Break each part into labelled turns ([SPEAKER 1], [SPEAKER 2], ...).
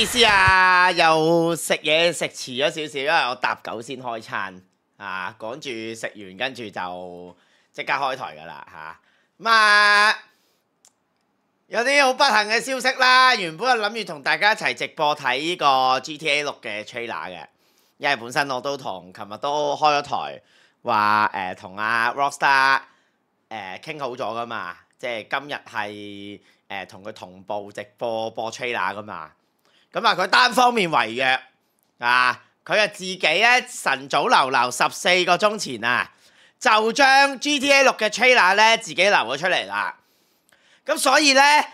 [SPEAKER 1] 意思啊！又食嘢食遲咗少少，因為我搭狗先開餐啊，趕住食完跟住就即刻開台噶啦吓。咁啊，有啲好不幸嘅消息啦。原本我諗住同大家一齊直播睇呢個 GTA 六嘅 trailer 嘅，因為本身我都同琴日都開咗台，話诶同阿 Rockstar 倾好咗噶嘛，即係今日係誒同佢同步直播播 trailer 噶嘛。咁啊，佢單方面違約啊！佢啊自己咧晨早流流十四個鐘前啊，就將 G T A 六嘅 trailer 咧自己流咗出嚟啦。咁所以咧，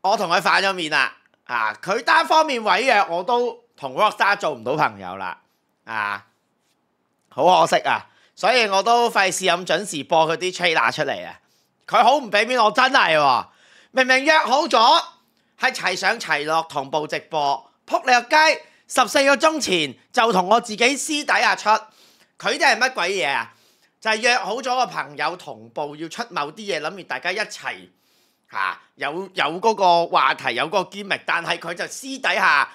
[SPEAKER 1] 我同佢反咗面啦啊！佢單方面違約，我都同 Rockstar 做唔到朋友啦啊！好可惜啊，所以我都費事咁準時播佢啲 trailer 出嚟啊！佢好唔俾面我，真係喎，明明約好咗。系齐上齐落同步直播，扑你个街！十四个钟前就同我自己私底下出，佢哋系乜鬼嘢啊？就系约好咗个朋友同步要出某啲嘢，谂住大家一齐吓有有嗰个话题，有个揭秘。但系佢就私底下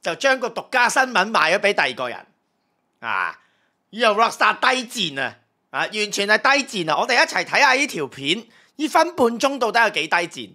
[SPEAKER 1] 就将个独家新闻卖咗俾第二个人啊 y o Rockstar 低贱啊！啊，完全系低贱啊！我哋一齐睇下呢条片，呢分半钟到底有几低贱？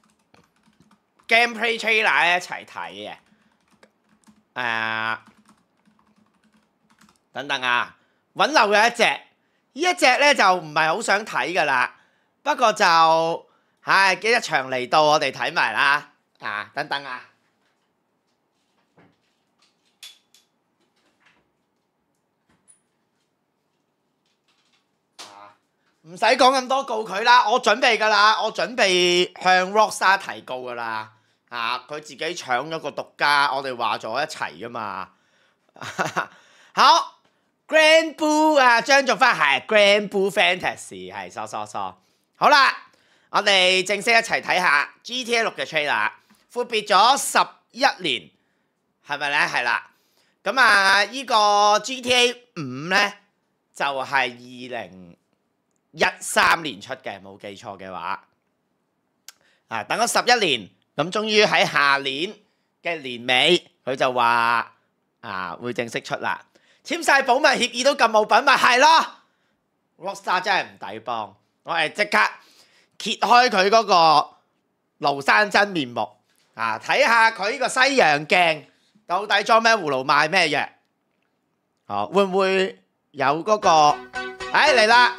[SPEAKER 1] gameplay trailer 一齐睇嘅，诶等等啊，揾漏咗一只，呢一只呢就唔系好想睇噶啦，不过就，唉，一場嚟到我哋睇埋啦，啊等等啊，唔使讲咁多告佢啦，我准备噶啦，我准备向 Rockstar 提高噶啦。啊！佢自己搶咗個獨家，我哋話咗一齊噶嘛。好，Grand Blue 啊，張俊輝係 Grand Blue Fantasy 係收收收。好啦，我哋正式一齊睇下 GTA 六嘅 trailer。闊別咗十一年，係咪咧？係啦。咁啊，依個 GTA 五咧就係二零一三年出嘅，冇記錯嘅話。啊，等咗十一年。咁終於喺下年嘅年尾，佢就話啊，會正式出啦。簽晒保密協議都咁冇品咪係咯？羅 r 真係唔抵幫，我哋即刻揭開佢嗰個蘆山真面目啊！睇下佢呢個西洋鏡到底裝咩葫蘆賣咩藥？哦，會唔會有嗰個？哎，嚟啦！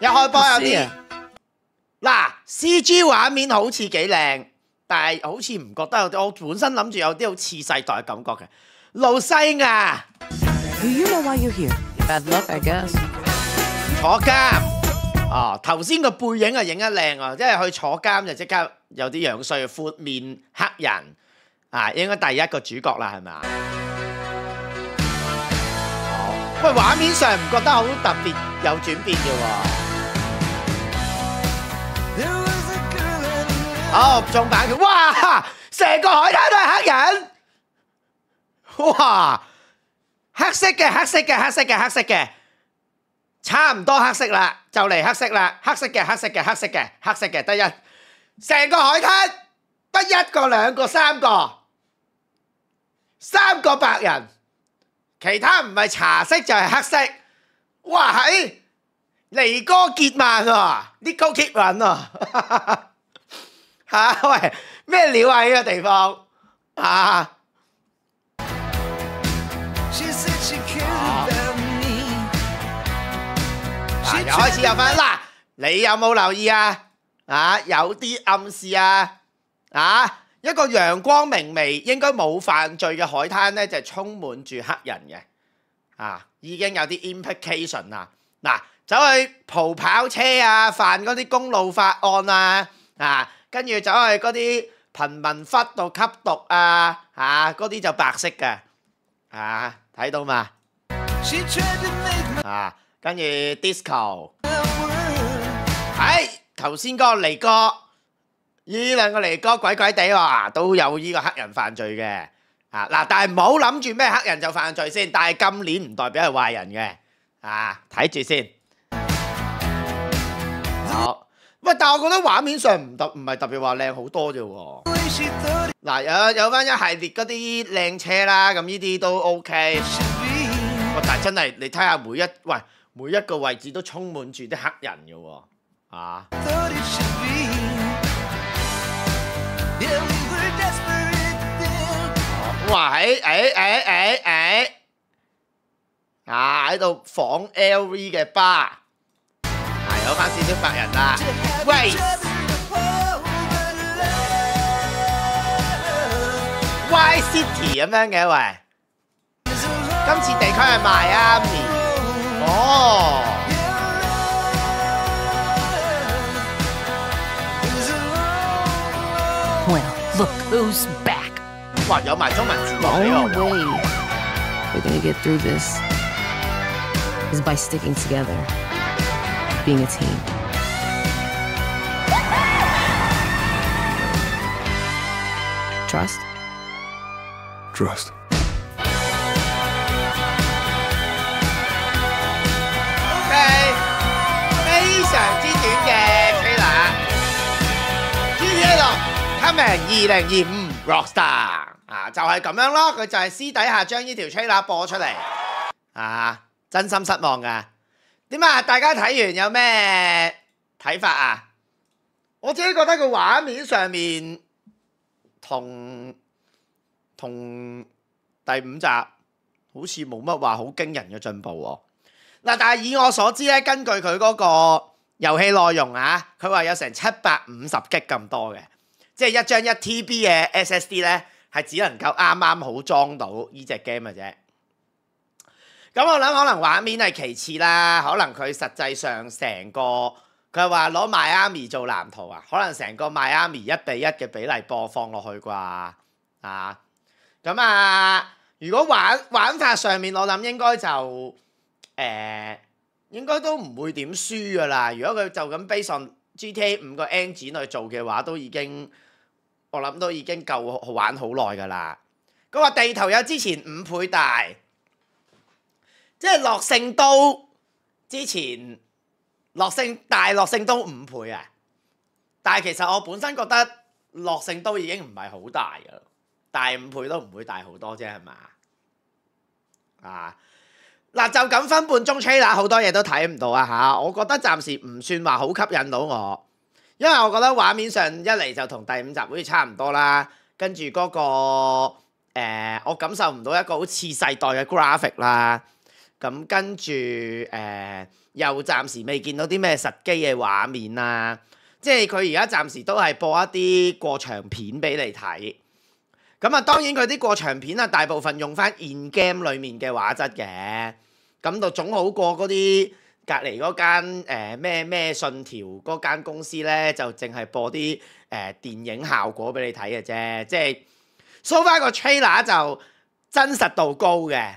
[SPEAKER 1] 有开波有啲嗱。C G 画面好似几靓，但系好似唔觉得有啲，我本身谂住有啲好似世代嘅感觉嘅。路西亚，Do here？Bad you know you're why luck, guess I。坐监啊！头先个背影啊，影得靓啊，即系去坐监就即刻有啲样衰，阔面黑人啊，应该第一个主角啦，系咪啊？喂，画面上唔觉得好特别有转变嘅喎。哦，中版嘅，哇，成个海滩都黑人，哇，黑色嘅黑色嘅黑色嘅黑色嘅，差唔多黑色啦，就嚟黑色啦，黑色嘅黑色嘅黑色嘅黑色嘅得一，成个海滩得一个两个三个，三个白人，其他唔系茶色就系黑色，哇系，离哥杰曼啊，呢个贴紧啊。吓喂咩料啊？呢个地方啊！嗱又开始又翻嗱，你有冇留意啊？啊有啲暗示啊！啊一个阳光明媚、应该冇犯罪嘅海滩咧，就系充满住黑人嘅啊，已经有啲 implication 啦！嗱，走去蒲跑车啊，犯嗰啲公路法案啊啊！跟住走去嗰啲貧民窟度吸毒啊！嚇，嗰啲就白色嘅，啊睇到嘛？啊，跟住 disco，哎，頭先個尼哥，依兩個尼哥鬼鬼地喎，都有依個黑人犯罪嘅，啊嗱，但係唔好諗住咩黑人就犯罪先，但係今年唔代表係壞人嘅，啊睇住先。好。喂，但系我觉得画面上唔特唔系特别话靓好多啫喎。嗱，有有翻一系列嗰啲靓车啦，咁呢啲都 OK。喂，但系真系你睇下每一，喂，每一个位置都充满住啲黑人嘅喎，啊！哇，诶诶诶诶，啊，喺度仿 LV 嘅吧。系我翻少少白人啦。喂，Y City 咁样嘅喂，今次地区系卖啊咪。哦。Well, look who's back！哇，有卖都卖唔到
[SPEAKER 2] 嘅。being a team. Trust. Trust.
[SPEAKER 1] Okay. 2025 ừ, Rockstar 啊，就係、咁樣咯，佢就係私底下將呢條 trailer 播出嚟啊，真心失望㗎。点啊！大家睇完有咩睇法啊？我自己觉得个画面上面同同第五集好似冇乜话好惊人嘅进步喎。嗱，但系以我所知咧，根据佢嗰个游戏内容啊，佢话有成七百五十 G 咁多嘅，即系一张一 TB 嘅 SSD 咧，系只能够啱啱好装到呢只 game 嘅啫。咁我谂可能画面系其次啦，可能佢实际上成个佢话攞《m 阿 a m i 做蓝图啊，可能成个《m 阿 a m i 一比一嘅比例播放落去啩啊！咁啊，如果玩玩法上面，我谂应该就诶，应该都唔会点输噶啦。如果佢就咁 base on GTA 五个 N 展去做嘅话，都已经我谂都已经够玩好耐噶啦。佢话地圖有之前五倍大。即係樂圣都之前，樂圣大樂圣都五倍啊！但系其實我本身覺得樂圣都已經唔係好大嘅，大五倍都唔會大好多啫，係嘛？啊嗱，就咁分半鐘吹啦，好多嘢都睇唔到啊吓，我覺得暫時唔算話好吸引到我，因為我覺得畫面上一嚟就同第五集好似差唔多啦，跟住嗰個我感受唔到一個好似世代嘅 graphic 啦。咁跟住誒，又暫時未見到啲咩實機嘅畫面啊，即係佢而家暫時都係播一啲過場片俾你睇。咁啊，當然佢啲過場片啊，大部分用翻 in game 裡面嘅畫質嘅，咁就總好過嗰啲隔離嗰間誒咩咩信條嗰間公司咧，就淨係播啲誒電影效果俾你睇嘅啫，即係 s o far 個 trailer 就真實度高嘅。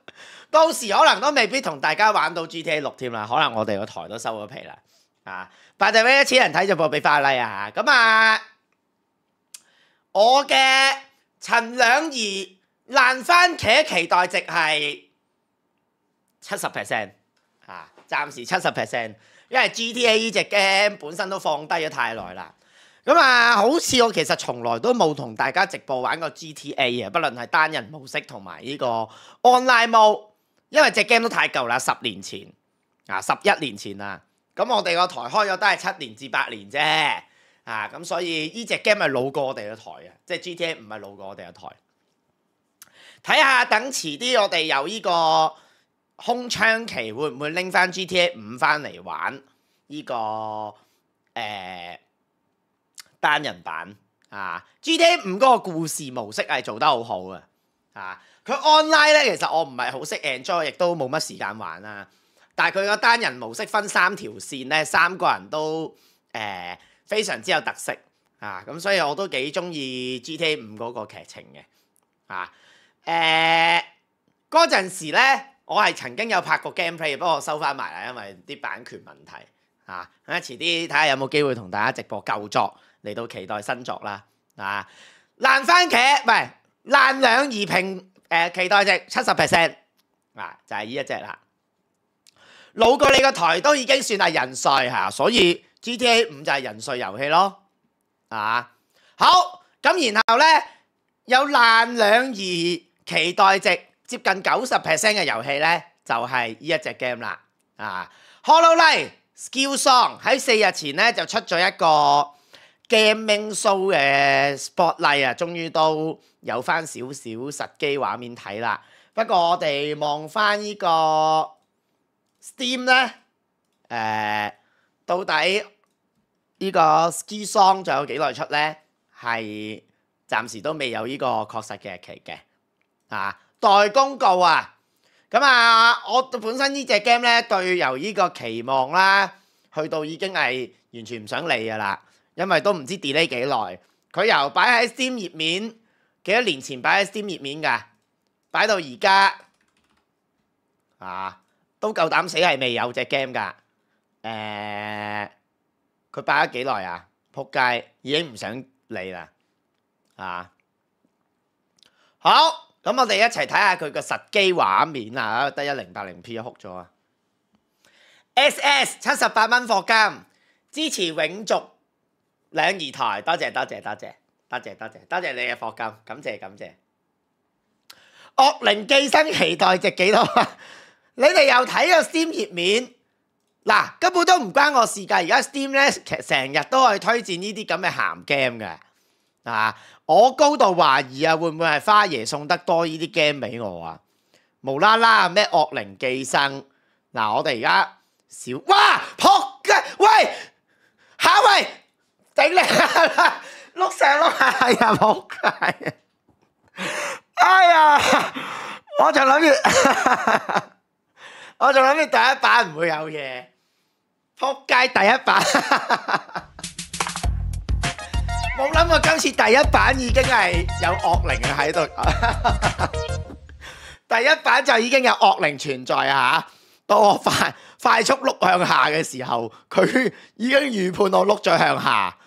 [SPEAKER 1] 到時可能都未必同大家玩到 GTA 六添啦，可能我哋個台都收咗皮啦。啊，拜就俾一千人睇就播俾花嚟啊！咁啊，我嘅陳兩兒爛蕃茄期待值係七十 percent 啊，暫時七十 percent，因為 GTA 呢只 game 本身都放低咗太耐啦。咁啊，好似我其實從來都冇同大家直播玩過 GTA 啊，不論係單人模式同埋呢個 online mode。因为只 game 都太旧啦，十年前啊，十一年前啦，咁我哋个台开咗都系七年至八年啫，啊，咁所以呢只 game 系老过我哋嘅台啊，即系 GTA 唔系老过我哋嘅台。睇下等迟啲我哋有呢个空窗期会唔会拎翻 GTA 五翻嚟玩呢个诶单人版啊？GTA 五嗰个故事模式系做得好好嘅，啊。佢 online 咧，其實我唔係好識 Android，亦都冇乜時間玩啦。但係佢個單人模式分三條線咧，三個人都誒非常之有特色啊，咁所以我都幾中意 G T 五嗰個劇情嘅啊。誒嗰陣時咧，我係曾經有拍過 gameplay，不過收翻埋啦，因為啲版權問題啊。咁遲啲睇下有冇機會同大家直播舊作嚟到期待新作啦。啊，爛番茄唔係爛兩而平。诶，期待值七十 percent 啊，就系呢一只啦。老过你个台都已经算系人帥吓，所以 GTA 五就系人帥游戏咯。啊，好，咁然后咧有爛两二，期待值接近九十 percent 嘅游戏咧，就系呢一只 game 啦。啊，Hello n i h e Skill Song 喺四日前咧就出咗一个 Gaming Show 嘅博 t 啊，终于都。有翻少少實機畫面睇啦，不過我哋望翻呢個 Steam 咧，誒到底呢個 s k i Song 仲有幾耐出咧？係暫時都未有呢個確實嘅日期嘅啊，待公告啊！咁啊，我本身呢隻 game 咧，對由呢個期望啦，去到已經係完全唔想理噶啦，因為都唔知 delay 幾耐，佢由擺喺 Steam 頁面。幾多年前擺喺 Steam 頁面㗎？擺到而家，啊，都夠膽死係未有隻 game 噶？誒，佢擺咗幾耐啊？撲街已經唔想理啦，啊！好，咁我哋一齊睇下佢個實機畫面啊！得一零八零 P，哭咗啊！SS 七十八蚊貨金，支持永續兩二台，多謝多謝多謝。多謝多謝多謝你嘅鑊金，感謝感謝。惡靈寄生期待值幾多啊？你哋又睇咗 Steam 頁面，嗱根本都唔關我事㗎。而家 Steam 咧成日都去推薦呢啲咁嘅鹹 game 㗎，啊！我高度懷疑啊，會唔會係花爺送得多呢啲 game 俾我啊？無啦啦咩惡靈寄生，嗱我哋而家小哇仆嘅喂下一位，整啦。碌上碌下，哎呀，扑街！哎呀，我就谂住，我就谂住第一版唔会有嘢，扑街第一版。冇谂过今次第一版已经系有恶灵喺度，第一版就已经有恶灵存在啊！吓，当我快快速碌向下嘅时候，佢已经预判我碌咗向下。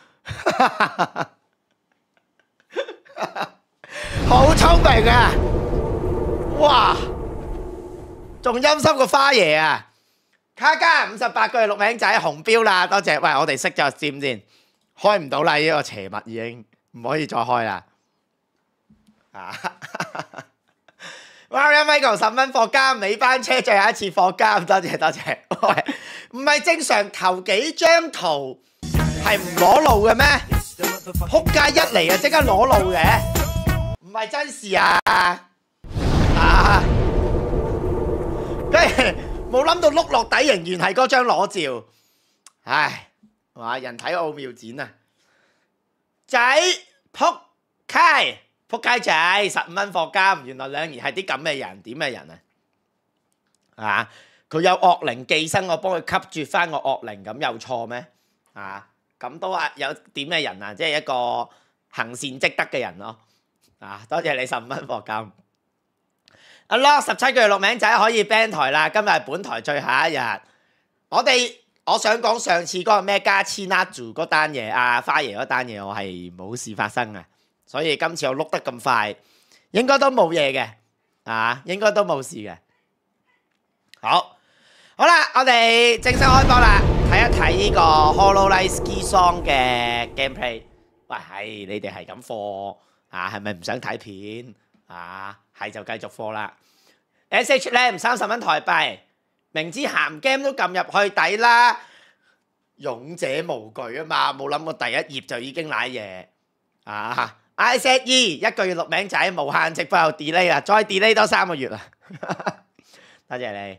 [SPEAKER 1] 好聪明啊！哇，仲阴心个花爷啊！卡加五十八句六名仔红标啦，多谢。喂，我哋熄咗线先，开唔到啦，呢个邪物已经唔可以再开啦。啊！Mario Michael 十蚊货加尾班车最后一次货加，多谢多谢。喂，唔系正常投几张图系唔攞路嘅咩？扑街一嚟啊，即刻裸露嘅，唔系真事啊！啊，跟 住冇谂到碌落底仍然系嗰张裸照，唉，哇！人体奥妙展啊，仔扑街，扑街仔十五蚊货金，原来两儿系啲咁嘅人，点嘅人啊？啊，佢有恶灵寄生，我帮佢吸住翻个恶灵，咁有错咩？啊？咁都啊，有點嘅人啊，即係一個行善積德嘅人咯。啊，多謝你十五蚊貨金。阿 l c k 十七月六名仔可以 ban 台啦，今日本台最後一日。我哋我想講上次嗰個咩加千 n 住嗰單嘢啊，花爺嗰單嘢我係冇事發生嘅，所以今次我碌得咁快，應該都冇嘢嘅啊，應該都冇事嘅。好好啦，我哋正式開播啦。睇一睇呢个《Holloway Ski Song》嘅 gameplay。喂，系你哋系咁放啊？系咪唔想睇片啊？系就继续放啦。S H 咧三十蚊台币，明知咸 game 都揿入去底啦。勇者无惧啊嘛，冇谂过第一页就已经濑嘢啊！I set E 一个月六名仔，无限直播又 delay 啊，再 delay 多三个月啦。多谢你。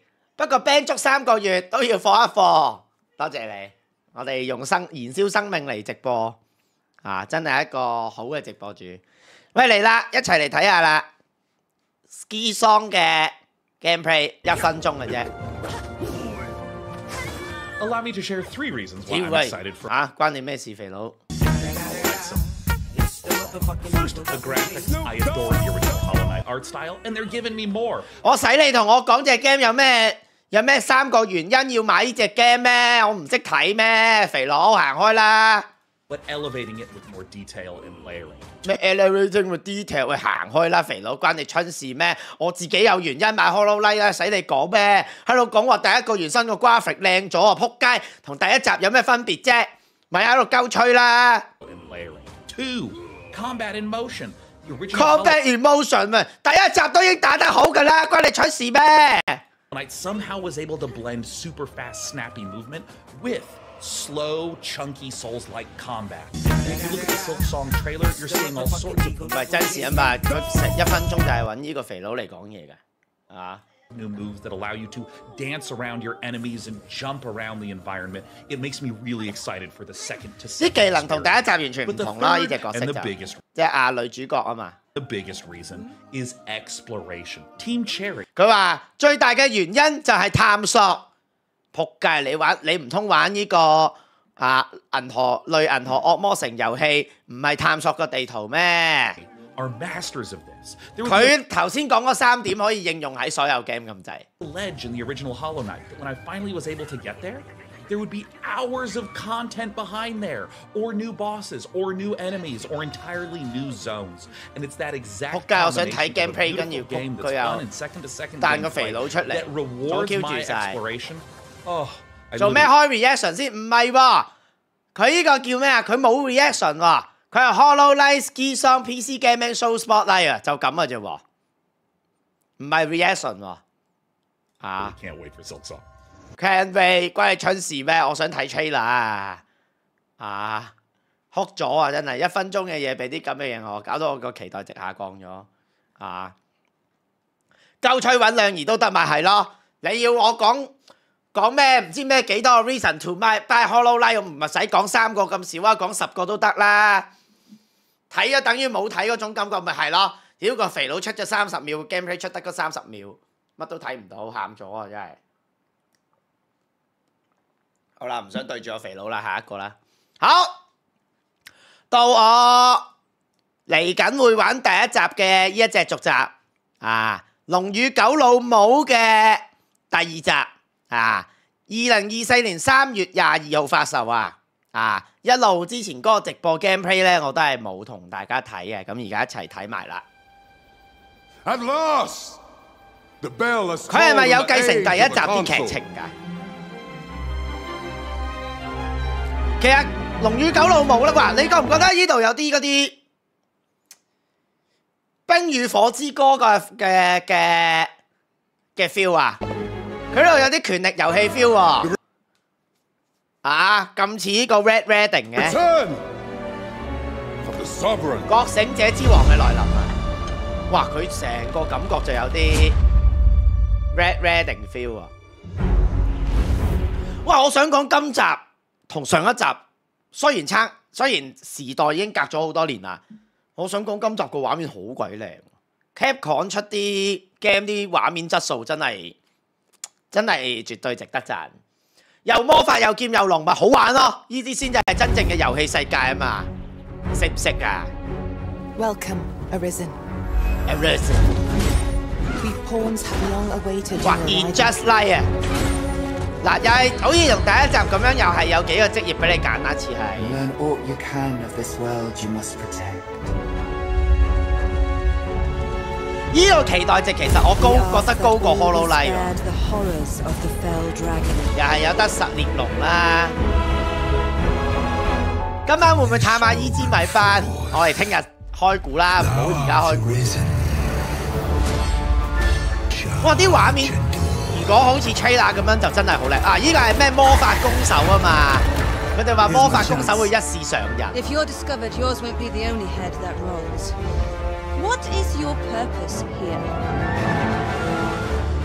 [SPEAKER 1] 不过 band 足三个月都要放一放。多谢你。我哋用生燃烧生命嚟直播，啊，真系一个好嘅直播主。喂，嚟啦，一齐嚟睇下啦，Ski Song 嘅 Gameplay，一分钟嘅啫。因为啊，关你咩事肥佬？我使你同我讲只 game 有咩？有咩三个原因要买呢只 game 咩？我唔识睇咩，肥佬行开啦。
[SPEAKER 3] But elevating it with more detail and layering.
[SPEAKER 1] 咩 elevating with detail？喂，行开啦，肥佬，关你春事咩？我自己有原因买 Hollow Light 啦，使你讲咩？喺度讲话第一个原生个瓜 r a 靓咗啊，扑街，同第一集有咩分别啫？咪喺度鸠吹啦。
[SPEAKER 3] And layering. Two combat e motion. Combat e
[SPEAKER 1] motion 啊！第一集都已经打得好噶啦，关你春事咩？
[SPEAKER 3] Knight somehow was able to blend super fast, snappy movement with slow, chunky Souls-like combat. If you look at the Silk Song trailer, you're seeing all sorts of 唔係真
[SPEAKER 1] 事啊嘛，佢成一分鐘就係
[SPEAKER 3] 揾呢個肥佬嚟講嘢㗎，啊！new moves that allow you to dance around your enemies and jump around the environment. It makes me really excited for the second to second. 啲技能
[SPEAKER 1] 同第一集完全唔同啦，呢只角色就即係啊女主角啊嘛。
[SPEAKER 3] the biggest reason mm-hmm. is exploration.
[SPEAKER 1] Team Cherry. 佢话最大嘅原因就系探索。仆街，你玩你唔通玩呢、這个啊银河类银河恶魔城游戏，唔系探索个地图咩
[SPEAKER 3] ？Are masters of this.
[SPEAKER 1] He 头先讲嗰三点可以应用喺所有 in the
[SPEAKER 3] original Hollow Knight. When I finally was able to get there, there would be hours of content behind there, or new bosses, or new enemies, or entirely new zones. And it's that exact gameplay game that's fun and second to second that rewards my exploration. Oh, I 做咩
[SPEAKER 1] 開 reaction 先？唔係喎，佢呢個叫咩啊？佢冇 reaction 喎，佢係 Hololive Ski Song PC Gaming Show Spotlight reaction 喎。
[SPEAKER 3] 啊！can't wait for Silk Song。
[SPEAKER 1] c a n v a 關係蠢事咩？我想睇 t r a i l e r 啊，哭咗啊！真係一分鐘嘅嘢俾啲咁嘅嘢我搞到我個期待值下降咗啊！鳩吹揾兩兒都得咪係咯？你要我講講咩？唔知咩幾多 reason to my b a hollow l i f e 唔咪使講三個咁少啊？講十個都得啦。睇咗等於冇睇嗰種感覺咪係咯？屌個肥佬出咗三十秒 gameplay 出得嗰三十秒乜都睇唔到，喊咗啊！真係。好啦，唔想对住我肥佬啦，下一个啦，好到我嚟紧会玩第一集嘅呢一只续集啊，《龙与狗老母》嘅第二集啊，二零二四年三月廿二号发售啊啊，一路之前嗰个直播 gameplay 咧，我都系冇同大家睇嘅，咁而家一齐睇埋啦。佢系咪有继承第一集嘅剧情噶？其实龙与九老母啦，你觉唔觉得呢度有啲嗰啲冰与火之歌嘅嘅嘅嘅 feel 啊？佢呢度有啲权力游戏 feel 啊，啊咁似呢个 Red Wedding 嘅，觉醒者之王嘅来临啊！哇，佢成个感觉就有啲 Red Wedding feel 啊！哇，我想讲今集。同上一集虽然差，虽然时代已经隔咗好多年啦。我想讲今集个画面好鬼靓 c a p t u r 出啲 game 啲画面质素真系真系绝对值得赞，又魔法又剑又龍咪好玩咯！呢啲先正系真正嘅游戏世界啊嘛。识唔识啊？Welcome, Arisen. Arisen. We p a w n s have long awaited your arrival. 依 just 拉嘢。嗱又系好似同第一集咁样，又系有几个职业俾你拣一次
[SPEAKER 4] 系。
[SPEAKER 1] 呢个期待值其实我高，觉得高过《Hollow 哈利》。又系有得十猎龙啦。今晚会唔会探下依支米翻？我哋听日开股啦，唔好而家开股。哇！啲画面。我好似 Chyna 咁樣就真係好叻啊！依個係咩魔法攻手啊嘛？佢哋話魔法攻手會一視上人。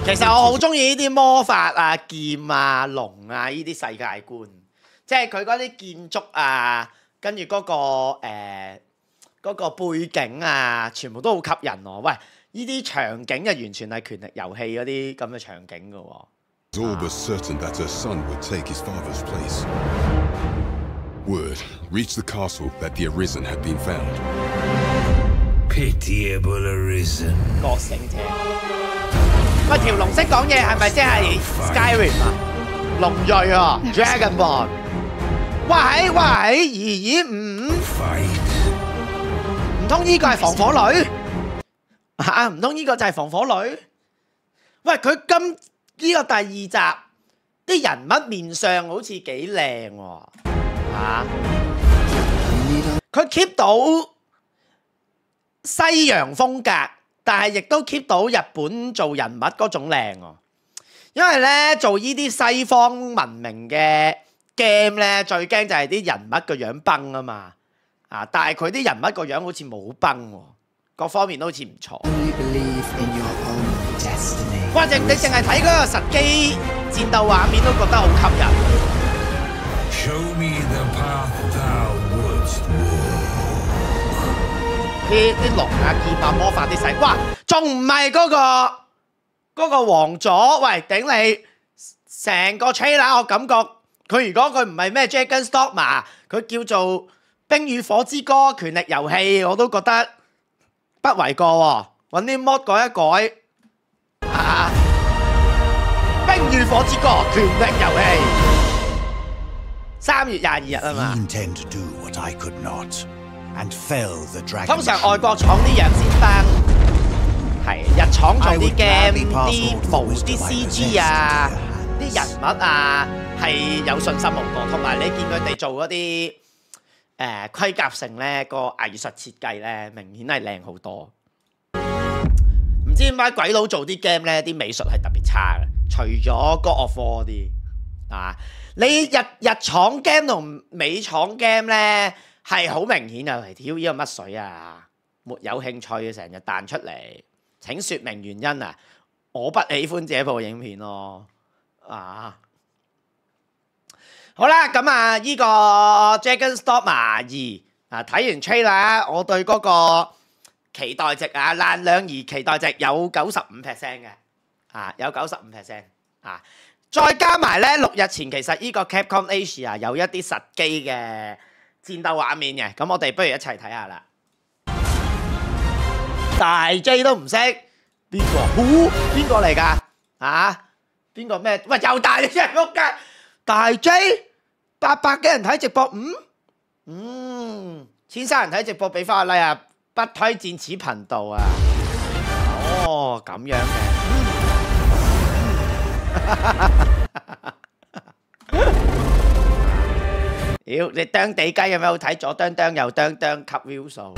[SPEAKER 1] 其實我好中意呢啲魔法啊、劍啊、龍啊呢啲世界觀，即係佢嗰啲建築啊，跟住嗰個誒嗰個背景啊，全部都好吸引我。喂！呢啲场景啊，完全系权力游戏嗰啲咁嘅场景噶
[SPEAKER 3] Zorba son certain her that Word u l d take t a e his h f s place. w o r reach e d the castle that the arisen had been found. p i
[SPEAKER 1] t i a b l e arisen. 醒者。我条龙识讲嘢系咪即系 Skyrim 啊？龙裔啊，Dragonborn。話喂，話喺，二二五五。唔通依个系防火女？吓，唔通呢个就系防火女？喂，佢今呢个第二集啲人物面相好似几靓喎，吓，佢 keep 到西洋风格，但系亦都 keep 到日本做人物嗰种靓因为咧做呢啲西方文明嘅 game 咧，最惊就系啲人物个样崩啊嘛，啊！但系佢啲人物个样好似冇崩。各方面都好似唔错，或者你净系睇嗰个实机战斗画面都觉得好吸引。啲龙啊，剑啊，魔法啲使，哇！仲唔系嗰个嗰个王佐？喂，顶你成个 c h a i 我感觉佢如果佢唔系咩 j a g k n Stoma，佢叫做《冰与火之歌》《权力游戏》，我都觉得。不为过，搵啲 mod 改一改。啊！冰与火之歌：权力游戏，三月廿二日啊嘛。通常外国厂啲人先得，系日厂做啲 game 啲模、啲 CG 啊、啲人物啊，系有信心好过。同埋你见佢哋做嗰啲。誒規格性咧個藝術設計咧明顯係靚好多，唔知點解鬼佬做啲 game 咧啲美術係特別差嘅，除咗 God of War 啲啊，你日日廠 game 同美廠 game 咧係好明顯啊！係挑衣有乜水啊？沒有興趣成日彈出嚟，請説明原因啊！我不喜歡這部影片咯，啊！好啦，咁啊，依个《Dragon Storm 二》啊，睇完 trailer，我对嗰个期待值啊，烂两二期待值有九十五 percent 嘅，啊，有九十五 percent 啊，再加埋咧六日前其实依个 Capcom Asia 有一啲实机嘅战斗画面嘅，咁我哋不如一齐睇下啦。大 J 都唔识边个？边个嚟噶？啊，边个咩？喂，又大你只扑街！大 J 八百几人睇直播，嗯嗯，千三人睇直播，俾翻我啦啊，不推荐此频道啊。哦，咁样嘅。屌，你啄地鸡有咩好睇？左啄啄，右啄啄，吸 view 数。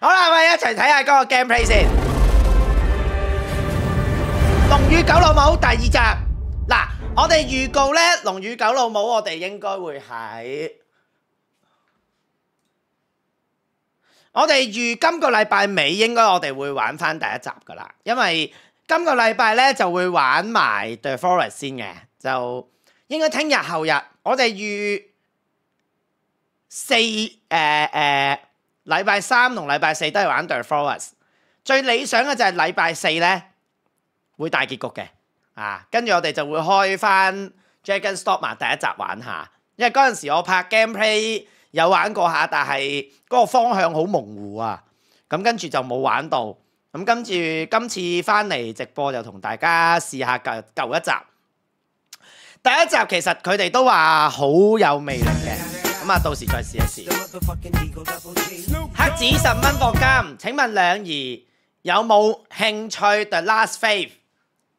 [SPEAKER 1] 好啦，我哋一齐睇下嗰个 gameplay 先。《龙与九老母》第二集嗱，我哋预告咧，《龙与九老母》我哋应该会喺我哋预今个礼拜尾，应该我哋会玩翻第一集噶啦，因为今个礼拜咧就会玩埋 The forest 先嘅，就应该听日后日我哋预四诶诶礼拜三同礼拜四都系玩 The forest，最理想嘅就系礼拜四咧。会大结局嘅，啊，跟住我哋就会开翻《Dragon Stop m 第一集玩下，因为嗰阵时我拍 gameplay 有玩过下，但系嗰个方向好模糊啊，咁跟住就冇玩到，咁跟住今次翻嚟直播就同大家试下旧旧一集，第一集其实佢哋都话好有魅力嘅，咁啊到时再试一试。黑子十蚊货金，请问两儿有冇兴趣《The Last Faith》？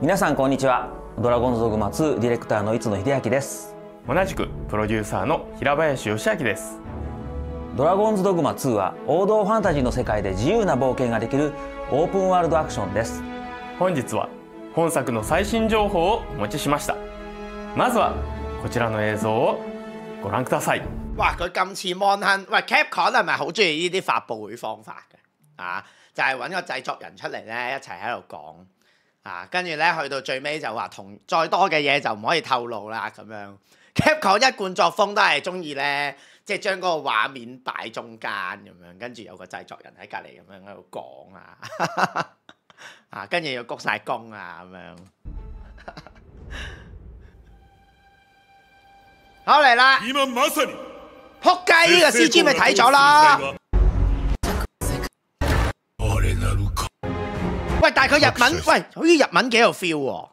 [SPEAKER 4] 皆さんこんにちはドラゴンズドグマ2ディレクターの逸野秀明です同じくプロデューサーの平林義明ですドラゴンズドグマ2は王道ファンタジーの世界で自由な冒険ができるオープンワールドアクションです本日は
[SPEAKER 2] 本作の最新情報をお持ちしましたまずはこちらの映像をご覧ください
[SPEAKER 1] 哇！佢咁似 Mon Hun，喂 Capcom 係咪好中意呢い、發布會方法嘅？啊，就係、是、揾個製作人出嚟咧，一齊喺度講。啊，跟住咧去到最尾就話同再多嘅嘢就唔可以透露啦咁樣。Cap m 一貫作風都係中意咧，即係將嗰個畫面擺中間咁樣，跟住有個製作人喺隔離咁樣喺度講啊，啊，跟住要鞠晒躬啊咁樣。好嚟啦！扑街呢個 C G 咪睇咗啦～喂，但系佢日文，喂，好似日文几有 feel 喎。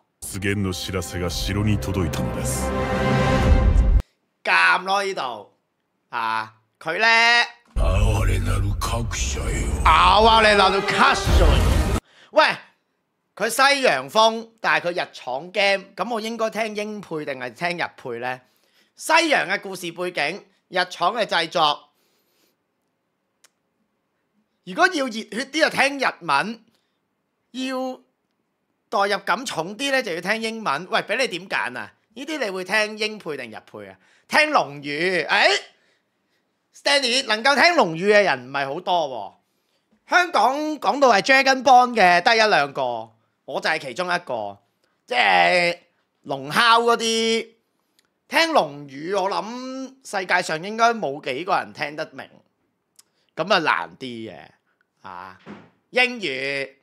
[SPEAKER 1] 咁咯，呢度啊，佢咧。喂，佢西洋风，但系佢日厂 game，咁我应该听英配定系听日配咧？西洋嘅故事背景，日厂嘅制作。如果要热血啲，就听日文。要代入感重啲咧，就要聽英文。喂，俾你點揀啊？呢啲你會聽英配定日配啊？聽龍語，誒，Stanley 能夠聽龍語嘅人唔係好多喎。香港講到係 j a g o n Ball 嘅，得一兩個，我就係其中一個。即係龍哮嗰啲聽龍語，我諗世界上應該冇幾個人聽得明，咁啊難啲嘅啊，英語。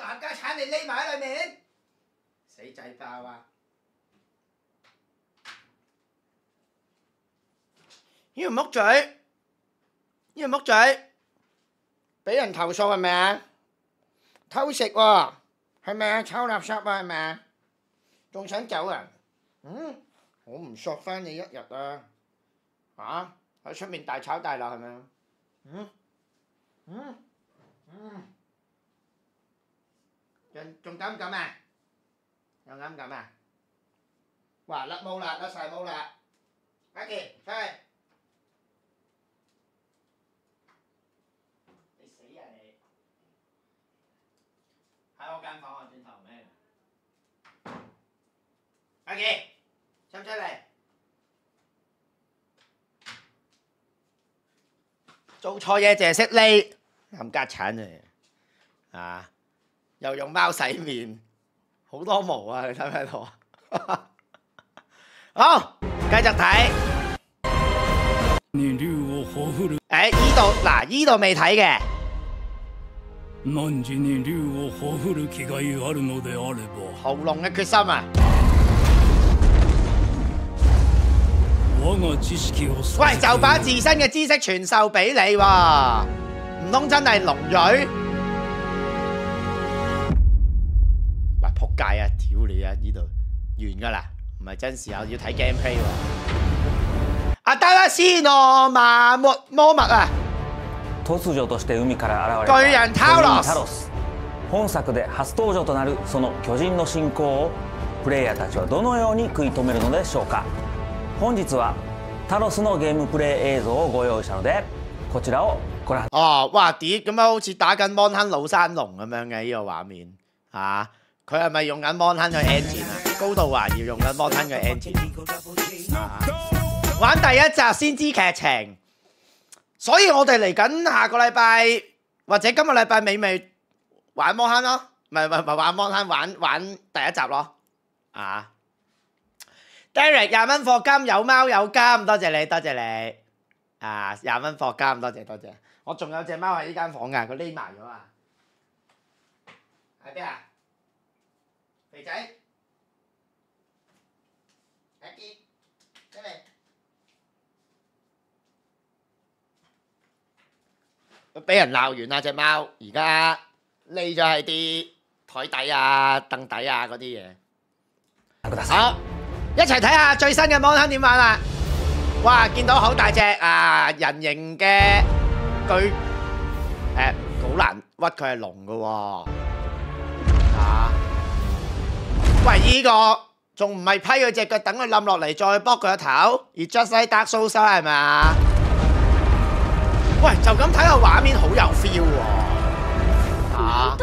[SPEAKER 1] 大家產你匿埋喺裏面，死仔爆啊！呢個木嘴，呢個木嘴，俾人投訴係咪啊？偷食喎，係咪啊？抄垃圾啊，係咪啊？仲想走啊？嗯，我唔索翻你一日啊！啊，喺出面大吵大鬧係咪啊？嗯，嗯，嗯。trong tám cảm à trong tám cảm à quả lắc mâu lạ đã xài mâu lạ các kì sai đi xỉ à đi hai ô căn phòng trên thầu mê các kì xem xét này Chỗ cho ye chè xét lây làm ca chán rồi à 又用貓洗面，好多毛啊！你睇唔睇到啊？好，繼續睇。哎，依度嗱，依度未睇嘅。喉嚨嘅決心啊！喂，就把自身嘅知識傳授俾你喎，唔通真係龍裔？界啊，屌你啊！呢度完噶啦，唔系真事啊，要睇 gameplay 喎。阿德拉斯诺曼莫莫默啊！
[SPEAKER 4] 突巨人偷咯！巨人偷咯！本作で初登場となるその巨人の進行をプレイヤーたちはどのように食い止めるのでしょうか。
[SPEAKER 1] 本日はタロスの
[SPEAKER 4] ゲームプレイ映像をご用意したので、こちらを
[SPEAKER 1] ご覧。哦，哇啲咁样好似打紧摩亨老山龙咁样嘅呢个画面，吓。佢系咪用緊 Monken 嘅 engine 啊？高度話要用緊 Monken 嘅 engine 啊！玩第一集先知劇情，所以我哋嚟緊下個禮拜或者今個禮拜尾尾玩 m o n k n 咯，唔係唔係玩 m o n k n 玩玩第一集咯啊！Derek 廿蚊貨金有貓有金，多謝你多謝你啊！廿蚊貨金多謝多謝，我仲有隻貓喺呢間房噶，佢匿埋咗啊！喺邊啊？仔，俾人闹完啦只猫，而家匿咗喺啲台底啊、凳底啊嗰啲嘢。好，一齐睇下最新嘅魔坑点玩啦！哇，见到好大只啊，人形嘅巨诶好兰屈佢系龙噶喎。喂，依个仲唔系批佢只脚，等佢冧落嚟再卜佢个头，而 just 打苏修系咪啊？喂，就咁睇个画面好有 feel 喎，啊，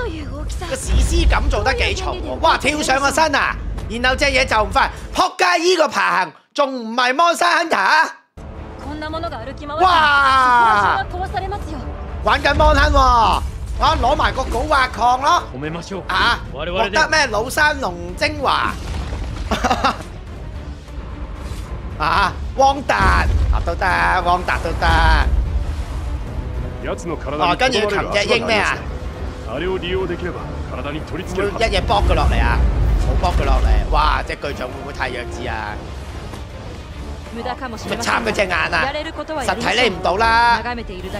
[SPEAKER 1] 个史诗感做得几重喎，哇，跳上个身啊，然后只嘢就唔快，扑街依个爬行仲唔系 Monster Hunter？
[SPEAKER 2] 哇，
[SPEAKER 1] 玩紧摩西嘛？我攞埋个古惑矿咯，啊，获得咩老山龙精华，啊，汪达，啊都得，汪达都得。哦，跟住陈只英咩啊？一嘢卜佢落嚟啊！我卜佢落嚟，哇！只巨象会唔会太弱智啊？咪插佢只眼啊！实体你唔到啦！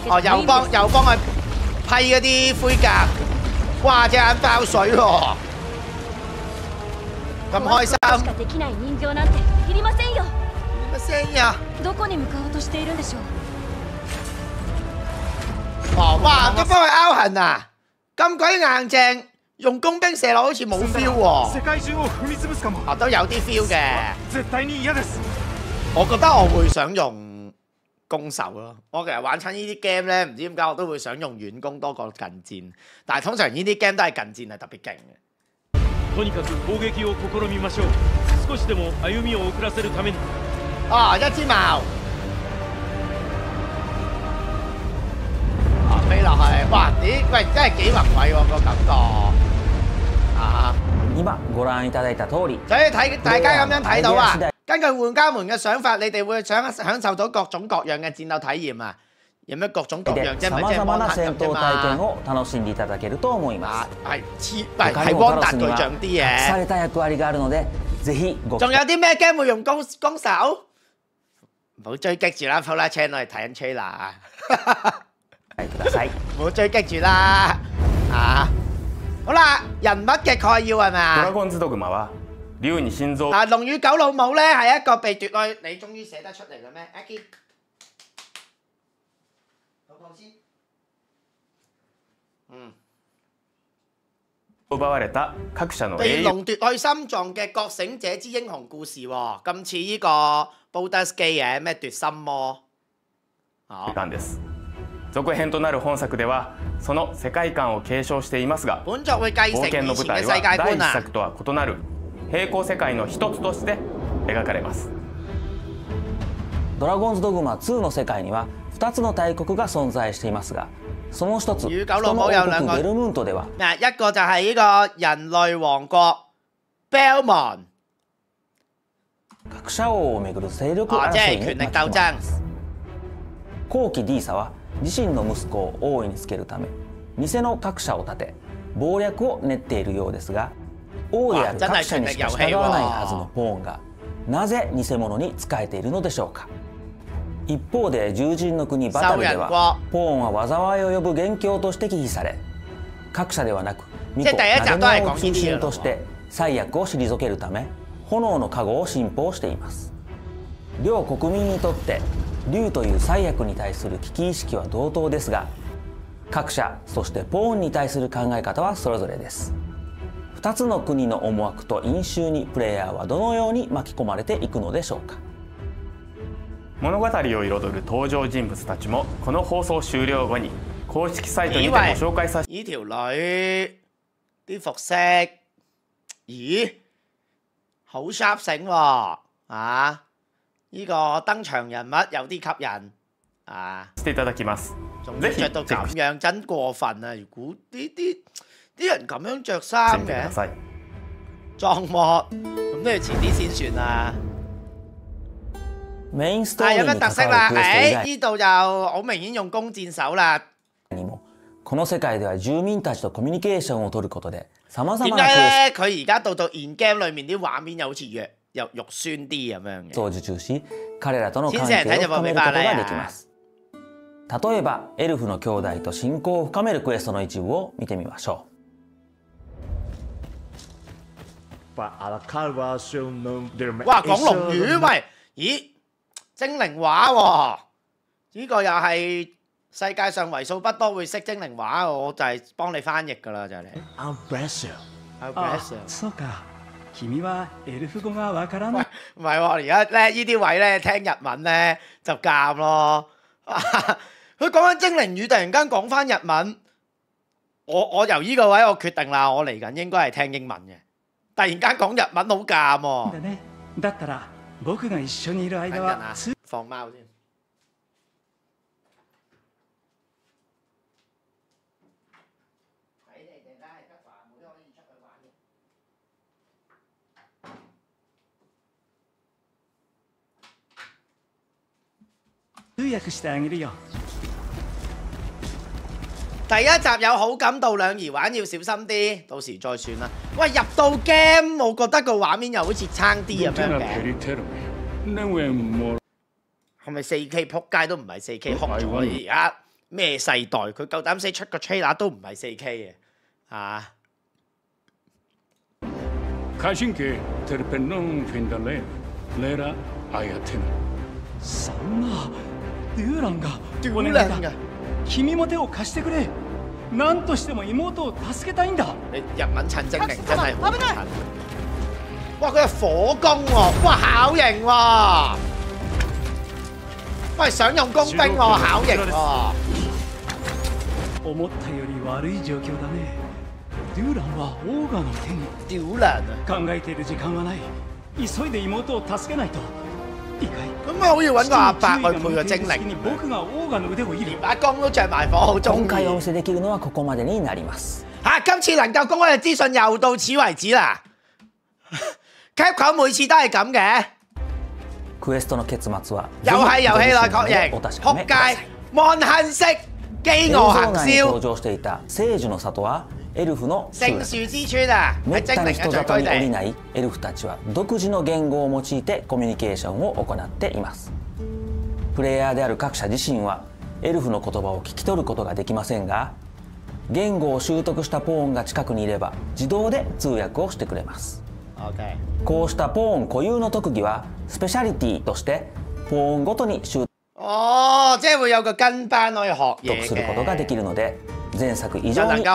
[SPEAKER 1] 哦，又帮又帮佢。批嗰啲灰甲，哇！隻眼包水咯，咁开心。咁先心？どこに向かおとしているんでしょう。哇，都帮佢凹痕啊！咁鬼硬正，用工兵射落好似冇 feel 喎。啊，都有啲 feel 嘅。我觉得我会想用。攻守咯，我其實玩親呢啲 game 咧，唔知點解我都會想用遠攻多過近戰，但係通常呢啲 game 都係近戰係特別勁嘅。啊，一隻貓。飛落去，哇！咦，喂，真係幾宏偉喎個感覺。啊，
[SPEAKER 4] 今以睇大家咁樣睇到啊。
[SPEAKER 1] 根據玩家們嘅想法，你哋會想享受到各種各樣嘅戰鬥體驗啊？有咩各種各樣啫？即係光盾對象啊！係切，
[SPEAKER 4] 係係光盾對象啲嘢。仲
[SPEAKER 1] 有啲咩 game 會用光攻手？唔好追擊住啦 p 我 l 我，a chain 落嚟睇緊吹喇！唔好追擊住啦！啊，好啦，人物嘅概要係咪啊？
[SPEAKER 2] 留你嗱，
[SPEAKER 1] 龍與九老母咧係一個被奪爱，你終於寫得出嚟啦咩？阿堅，讀讀先。嗯。
[SPEAKER 2] 被奪去
[SPEAKER 1] 心臟嘅覺醒者之英雄故事喎，今次依個布達斯基嘅咩奪心魔。
[SPEAKER 2] 続編となる本作では、その世界観を継承していますが、冒険
[SPEAKER 1] の舞台は第作
[SPEAKER 2] とは異なる。平行世界の一つとして描かれます
[SPEAKER 4] 「ドラゴンズ・ドグマ2」の世界には二つの大国が存在していますがその一つ人の王国ベルムントでは
[SPEAKER 1] 一個就係呢個人類王国 Belmon
[SPEAKER 4] 各社王をめぐる勢力争いに巻き込まれます後期ディーサは自身の息子を王位につけるため偽の各社を立て謀略を練っているようですが
[SPEAKER 3] 王である各社にしか従わないはずの
[SPEAKER 4] ポーンがなぜ偽物に使えているのでしょうか一方で獣人の国バタルではポーンは災いを呼ぶ元凶として忌避され各社ではなく巫女ナデナを中心として最悪を退けるため炎の加護を信奉しています両国民にとって竜という最悪に対する危機意識は同等ですが各社そしてポーンに対する考え方はそれぞれです。2つの国の思惑と因習にプレイヤーはどのように巻き込まれていくのでしょうか
[SPEAKER 2] 物語を彩る登場人物たちもこの放送終了後に
[SPEAKER 1] 公式サイトにてご紹介させて條女啲服飾咦好 sharp 醒喎啊呢、個登場人物有啲吸引啊
[SPEAKER 2] していただきます
[SPEAKER 1] 仲要著到咁樣真過分啊！如果呢啲〜啲人咁樣着衫嘅，装模，咁都要遲啲先算啊。Main story 有乜特色啦？係呢度就好明顯用弓箭手啦。
[SPEAKER 4] 點解咧？
[SPEAKER 1] 佢而家到到 in game 裏面啲畫面又好似弱，又肉酸啲咁樣
[SPEAKER 4] 嘅。千祈唔好睇住個美化咧。
[SPEAKER 1] 哇！
[SPEAKER 3] 講龍語喂？
[SPEAKER 1] 咦？精靈話喎？呢個又係世界上為數不多會識精靈話，我就係幫你翻譯噶啦，就係。唔係喎！而家咧，呢啲位咧聽日文咧就夾咯。佢講緊精靈語，突然間講翻日文。我我由呢個位，我決定啦，我嚟緊應該係聽英文嘅。突然間講日文好尷喎。等日啊，放貓先。翻譯，我幫
[SPEAKER 4] 你翻譯。
[SPEAKER 1] 第一集有好感，到兩兒玩要小心啲，到時再算啦。喂，入到 game，我覺得個畫面又好似差啲咁樣嘅。係咪四 K 撲街都唔係四 K？酷咗而家咩世代？佢夠膽死出個 trailer 都唔係四 K 嘅嚇。君も手を貸してくれ何としても妹を助けたいんだ日文陳正明真係好襯哇！佢係火攻喎、啊，哇考型喎、啊！喂，想用工兵思っ
[SPEAKER 2] たより悪い状況だね。
[SPEAKER 1] の手考えている時間はない。急いで妹を助けないと。咁咪好要揾個阿伯去配個精力，阿八公都着埋火。總計，我こまで的就到此為止啦。今次能夠公開嘅資訊又到此為止啦。磕扣每次都係咁嘅。
[SPEAKER 4] 又係遊戲內確認。仆街，
[SPEAKER 1] 望恨色，饑餓
[SPEAKER 4] 恆笑。エルフの
[SPEAKER 1] めったに人里に降り
[SPEAKER 4] ないエルフたちは独自の言語を用いてコミュニケーションを行っていますプレイヤーである各社自身はエルフの言葉を聞き取ることができませんが言語を習得したポーンが近くにいれば自動で通訳をしてくれます、okay. こうしたポーン固有の特技はスペシャリティとしてポーンごとに習得
[SPEAKER 1] することができ
[SPEAKER 4] るので又能夠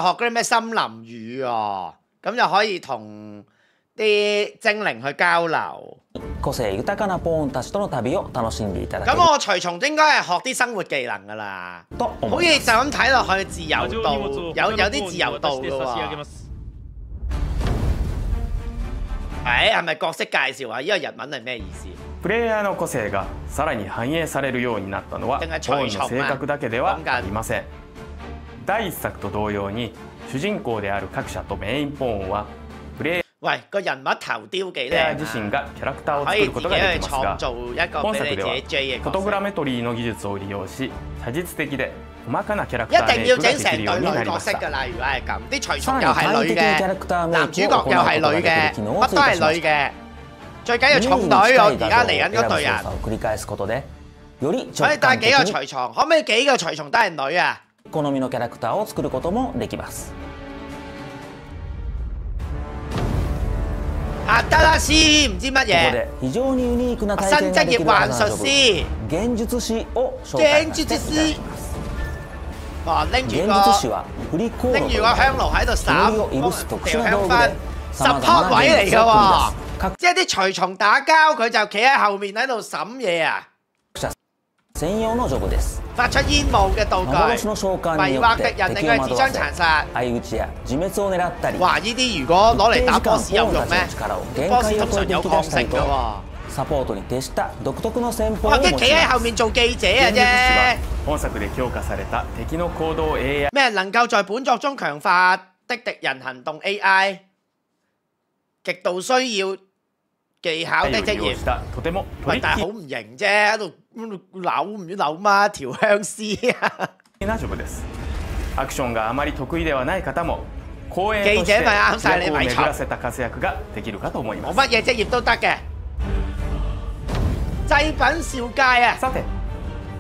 [SPEAKER 1] 學嗰啲咩森林語啊，咁就可以同啲精靈去交流。咁我隨從應該係學啲生活技能噶啦，好似就咁睇落去自由度有有啲自由度嘅喎。係係咪角色介紹啊？呢個日文係咩意思？
[SPEAKER 2] 第1作と同様に主人公である各社とメインポーンはプレイ
[SPEAKER 1] ヤ個人物頭雕自身がキャラクターを作ることができますが、本作ではフォトグ
[SPEAKER 2] ラメトリーの技術を利用し、写実的で細かなキャラクターメイクができるようになりました。
[SPEAKER 1] 例如係咁，啲隨從又係女嘅，男主角又係女嘅，乜都係女嘅。最緊要重隊，我而家嚟緊嗰隊人。
[SPEAKER 4] 繰り返すことで、より直感的に。但係幾個隨
[SPEAKER 1] 從，可唔可以幾個隨從都係女啊？
[SPEAKER 4] 好みのキャラクターを作ることもできます
[SPEAKER 1] 新しいここで
[SPEAKER 4] 非常にユニークな体験ができるアナ現実史を紹介させて
[SPEAKER 1] いただきます現実史
[SPEAKER 4] はフリコールといる煙をいす特殊な道具で
[SPEAKER 1] 様々な現実を繰り出す即係啲隨從打交，佢就企喺後面喺度審嘢啊！
[SPEAKER 4] 専用のジョブです
[SPEAKER 1] 發出煙霧嘅道具幻の召
[SPEAKER 4] 喚迷惑敵人定係自相殘殺相打ちや自滅を狙ったり哇！呢啲如果攞嚟打 boss 有用咩？boss 通常有抗性嘅喎。サポートに徹した独特
[SPEAKER 1] の戦法を持ちます。企喺後面做記者啊啫。
[SPEAKER 2] 本作で強化された敵の行動 AI 咩
[SPEAKER 1] 能夠在本作中強化的敵人行動 AI，極度需要技巧的職業。但係好唔型啫，喺度扭唔扭嘛？条香丝啊！あ
[SPEAKER 2] まり得意思。記者咪啊，感謝你迷彩。記者咪啊，感謝你迷彩。我
[SPEAKER 1] 乜嘢职业都得嘅。製品少介啊！さて、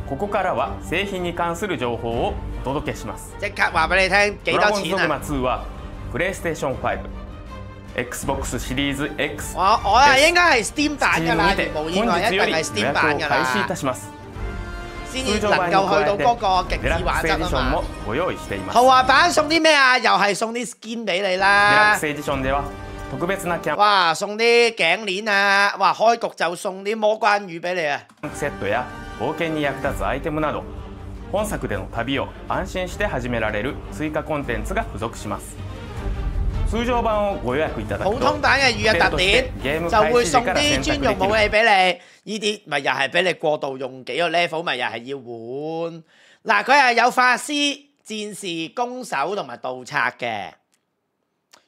[SPEAKER 2] ここからは製品に関する情報を届けします。
[SPEAKER 1] 即刻話俾你聽，幾多錢啊？プラゴ
[SPEAKER 2] ンマはプレイステーション5。Xbox シリーズ X 我
[SPEAKER 1] 我啊應該係 Steam 版㗎啦，冇意外一定係 Steam
[SPEAKER 2] 版㗎啦。
[SPEAKER 1] 先至能夠去到嗰個極致玩質啊嘛。豪華版送啲咩啊？又係送啲 skin 俾你啦。
[SPEAKER 2] 特別なキャン
[SPEAKER 1] 哇！送啲頸鏈啊！哇！開局就送啲魔關羽俾你啊！
[SPEAKER 2] セットや冒険に役立つアイテムなど本作での旅を安心して始められる追加コンテンツが付属します。普通版嘅预约特點就會送啲專用武器俾
[SPEAKER 1] 你，呢啲咪又係俾你過度用幾個 level 咪又係要換嗱。佢係有法師、戰士、攻守同埋盜賊嘅。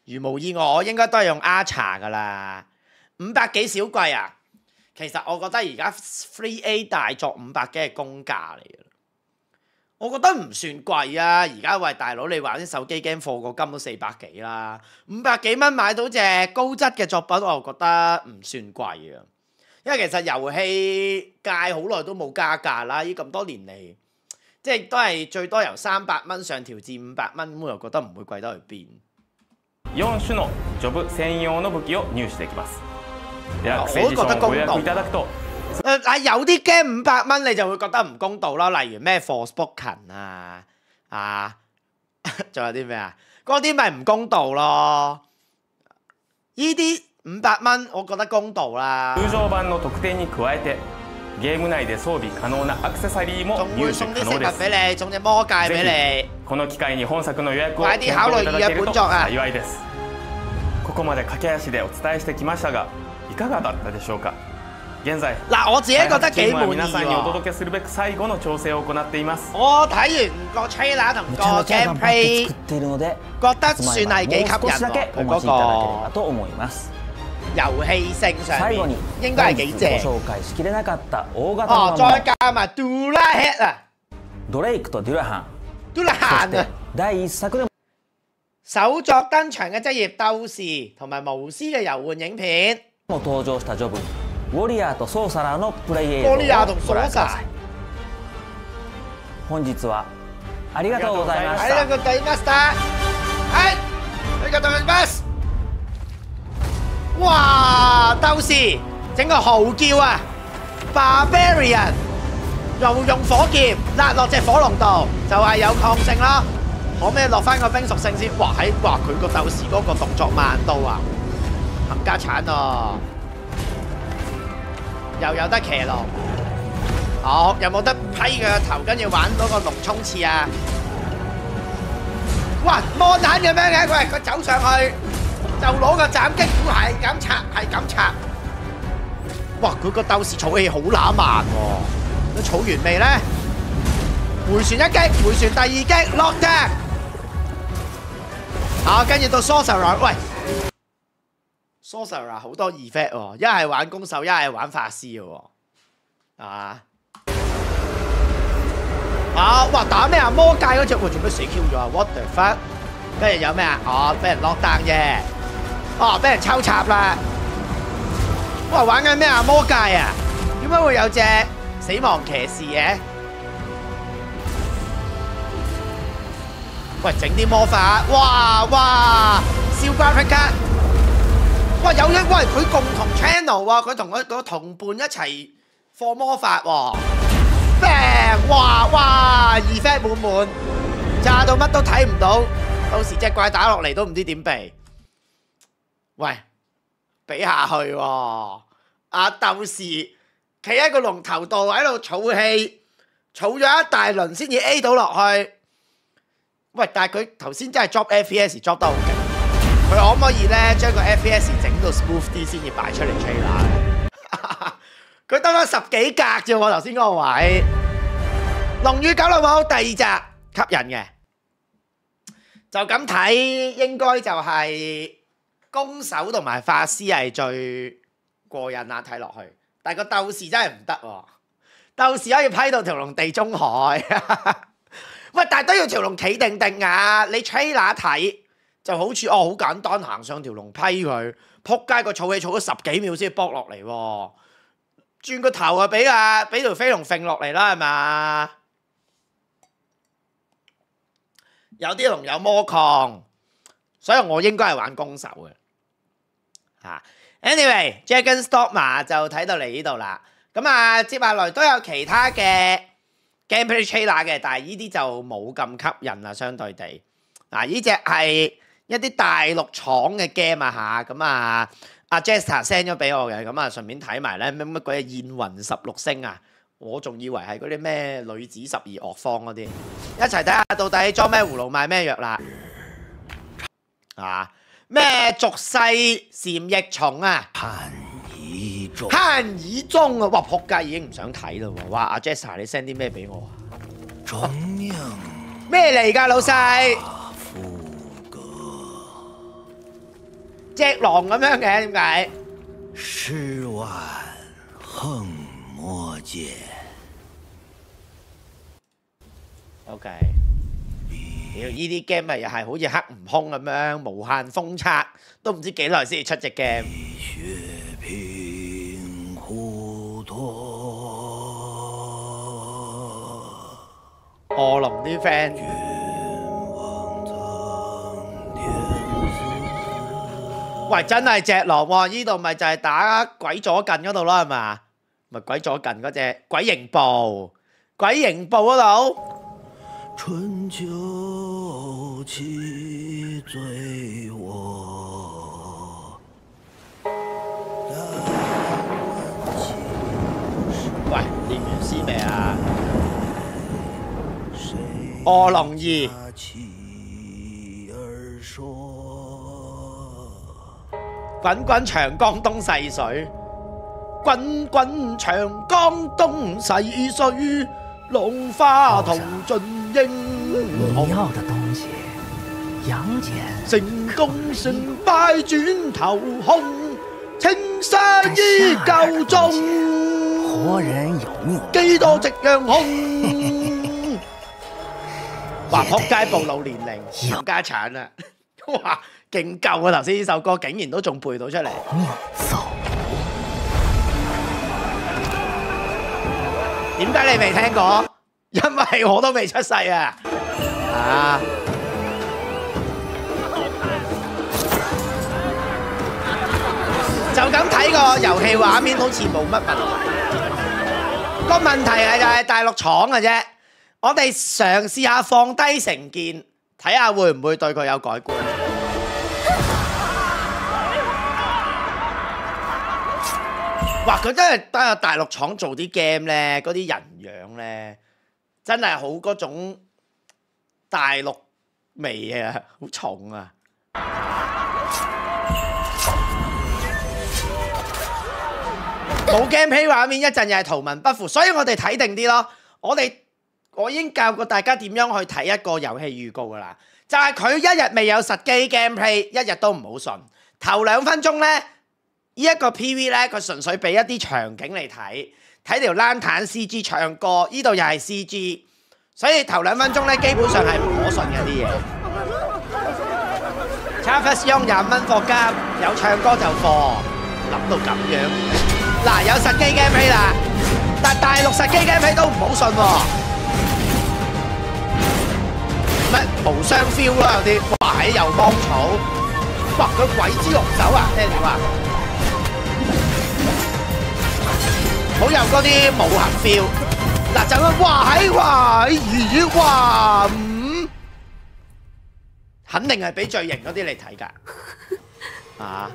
[SPEAKER 1] 如無意外，應該都係用阿茶噶啦五百幾小貴啊。其實我覺得而家 f r e e A 大作五百幾嘅公價嚟。我覺得唔算貴啊！而家喂大佬，你玩啲手機 game 貨個金都四百幾啦，五百幾蚊買到隻高質嘅作品，我又覺得唔算貴啊！因為其實遊戲界好耐都冇加價啦，依咁多年嚟，即係都係最多由三百蚊上調至五百蚊，我又覺得唔會貴得去邊。啊，有啲 game 五百蚊你就会觉得唔公道啦，例如咩《Forboken》啊，啊，仲有啲咩啊？嗰啲咪唔公道咯，依啲五百蚊我觉得公道啦。仲会送啲礼物俾你，送只魔戒俾你。
[SPEAKER 2] 快啲考虑本作本作啊！現在嗱，我自己覺得幾滿意喎。お届けするべく最後の調整を行っています。我
[SPEAKER 1] 睇完個 trailer 同個 gameplay，覺得算係幾吸引
[SPEAKER 4] 嗰個。
[SPEAKER 1] 遊戲性上面應該係幾正。紹
[SPEAKER 4] 介しきれなかった大型の。哦，再
[SPEAKER 1] 加埋杜 a head 啊！
[SPEAKER 4] ドレイクとデュラハン。
[SPEAKER 1] ハン第一作で首作登場嘅職業鬥士同埋無私嘅遊玩影片。
[SPEAKER 4] も登場したジョブ。ウォリアーとソーサラーのプレイ映像をご覧ください本日はありがとうございましたあり
[SPEAKER 1] がとうございましたはいありがとうございます哇！鬥士整個號叫啊，Barbarian 又用火劍辣落隻火龍度，就係有抗性啦。可唔可以落返個冰屬性先？哇！喺哇佢個鬥士嗰個動作慢到啊，冚家產啊！又有得騎龍，好，有冇得批佢頭跟住玩嗰個龍衝刺啊！哇，魔彈嘅咩嘅？喂，佢走上去就攞個斬擊斧，系咁插，系咁插。哇，佢個鬥士草气好乸慢喎，你草完未咧？回旋一擊，回旋第二擊，落踢。好，跟住到梳手啦，喂！Sorcerer 好多 effect 喎，一系玩攻手，一系玩法师嘅喎，啊！好哇打咩啊？魔界嗰只做咩死 Q 咗，what 啊 the fuck？跟住有咩啊？哦，俾人落蛋啫。哦，俾人抽插啦！哇，玩紧咩啊？魔界啊？点解会有只死亡骑士嘅？喂，整啲魔法，哇哇，烧瓜 friend 卡！哇！有一怪佢共同 channel 喎，佢同佢個同伴一齊放魔法喎。哇哇，耳仔滿滿，炸到乜都睇唔到，到時只怪打落嚟都唔知點避。喂，俾下去喎。阿豆士企喺個龍頭度喺度儲氣，儲咗一大輪先至 A 到落去。喂，但係佢頭先真係 p FPS 抓到。佢可唔可以咧将个 FPS 整到 smooth 啲先至摆出嚟吹 r 佢得翻十几格啫喎，头先嗰位《龙与九老好第二集吸引嘅，就咁睇应该就系攻手同埋法师系最过瘾啦，睇落去。但系个斗士真系唔得，斗士可以批到条龙地中海 喂，但系都要条龙企定定啊！你吹 h a n e r 睇。就好似哦，好簡單，行上條龍批佢，撲街個草起草咗十幾秒先駁落嚟喎。轉個頭啊，俾啊俾條飛龍揈落嚟啦，係嘛？有啲龍有魔抗，所以我應該係玩攻手嘅。嚇，anyway，Jack and Stoma 就睇到嚟呢度啦。咁啊，接下來都有其他嘅 gameplay trailer 嘅，但係呢啲就冇咁吸引啦，相對地。嗱，呢只係。一啲大陸廠嘅 game 啊，嚇咁啊，阿 Jester send 咗俾我嘅，咁啊順便睇埋咧乜乜鬼嘢燕雲十六星啊，我仲以為係嗰啲咩女子十二樂坊嗰啲，一齊睇下到底裝咩葫蘆賣咩藥啦，啊咩俗世蟬翼蟲啊？堪以中？堪以中啊！哇！仆街已經唔想睇啦喎！哇！阿 Jester 你 send 啲咩俾我啊？咩嚟㗎，老細？只狼咁样嘅，点解？十万横魔剑，OK，屌，啲 game 咪又系好似黑悟空咁样，无限封测，都唔知几耐先至出只 game。血卧龙啲 friend。喂，真系只狼喎！呢度咪就系打鬼左近嗰度咯，系嘛？咪鬼左近嗰只鬼形布，鬼形布嗰度。喂，点完死未啊？恶龙二。滚滚长江东逝水，滚滚长江东逝水，浪花淘尽英雄。你要的东西，杨戬。成功成败转头空，青山依旧中。活人有命，几多夕阳红。华 扑街暴露年龄，冚家产了。勁舊啊！頭先呢首歌竟然都仲背到出嚟。點解你未聽過？因為我都未出世啊！啊！就咁睇個遊戲畫面，好似冇乜問題。個問題係就係大陸廠嘅啫。我哋嘗試下放低成见，睇下會唔會對佢有改觀。哇！佢真係得個大陸廠做啲 game 咧，嗰啲人樣咧真係好嗰種大陸味啊，好重啊！冇 gameplay 畫面一陣又係圖文不符，所以我哋睇定啲咯。我哋我已經教過大家點樣去睇一個遊戲預告噶啦，就係佢一日未有實機 gameplay，一日都唔好信。頭兩分鐘咧。呢一個 P V 咧，佢純粹俾一啲場景嚟睇，睇條 lantern C G 唱歌，呢度又係 C G，所以頭兩分鐘咧基本上係唔可信嘅啲嘢。Travis Young 廿蚊貨金，有唱歌就貨，諗到咁樣。嗱，有實機 M P 啦，但大陸實機 M P 都唔好信喎，唔係無雙 feel 啦，有啲喺又荒草，哇佢鬼之龍走啊，聽唔聽好有嗰啲武侠 feel，嗱就咁哇喺画二画嗯，肯定系俾最型嗰啲嚟睇噶，啊！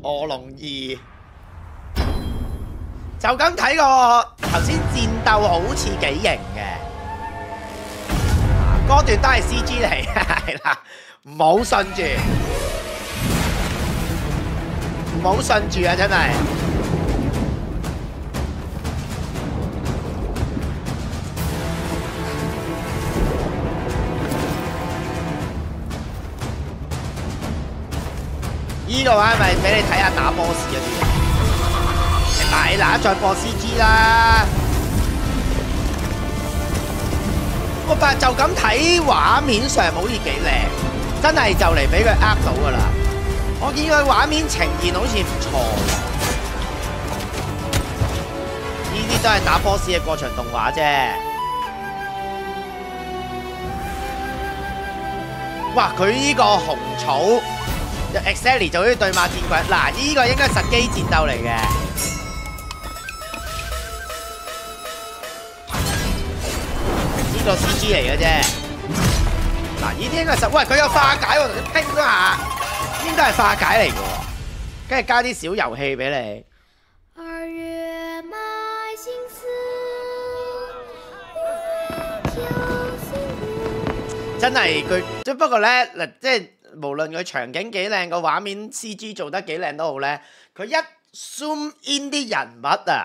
[SPEAKER 1] 《卧龙二》就咁睇个头先战斗好似几型嘅。嗰段都系 C G 嚟，系 啦，唔好信住，唔好信住啊！真系呢个话咪俾你睇下打 boss 啊！你咪打再播 C G 啦。个白就咁睇画面上好似几靓，真系就嚟俾佢呃到噶啦！我见佢画面呈现好似唔错，呢啲都系打 boss 嘅过场动画啫。哇！佢呢个红草 excelli 就好似对马战鬼，嗱呢个应该实机战斗嚟嘅。个 C G 嚟嘅啫，嗱呢啲嘅实喂佢有化解，喎，同你拼咗下，应该系化解嚟嘅，跟住加啲小游戏俾你。真系佢即不过咧嗱，即系无论佢场景几靓，个画面 C G 做得几靓都好咧，佢一 zoom in 啲人物啊！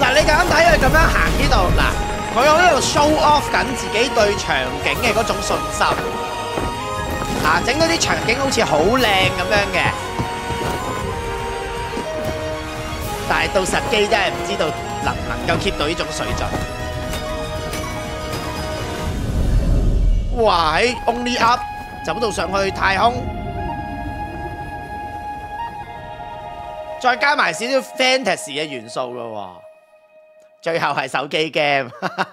[SPEAKER 1] 嗱，你咁睇佢咁样行呢度，嗱，佢喺呢度 show off 紧自己对场景嘅嗰种信心，嗱，整到啲场景好似好靓咁样嘅，但系到实机真系唔知道能唔能够 keep 到呢种水准。哇，喺 only up 就到度上去太空，再加埋少少 fantasy 嘅元素咯。最后系手机 game，OK。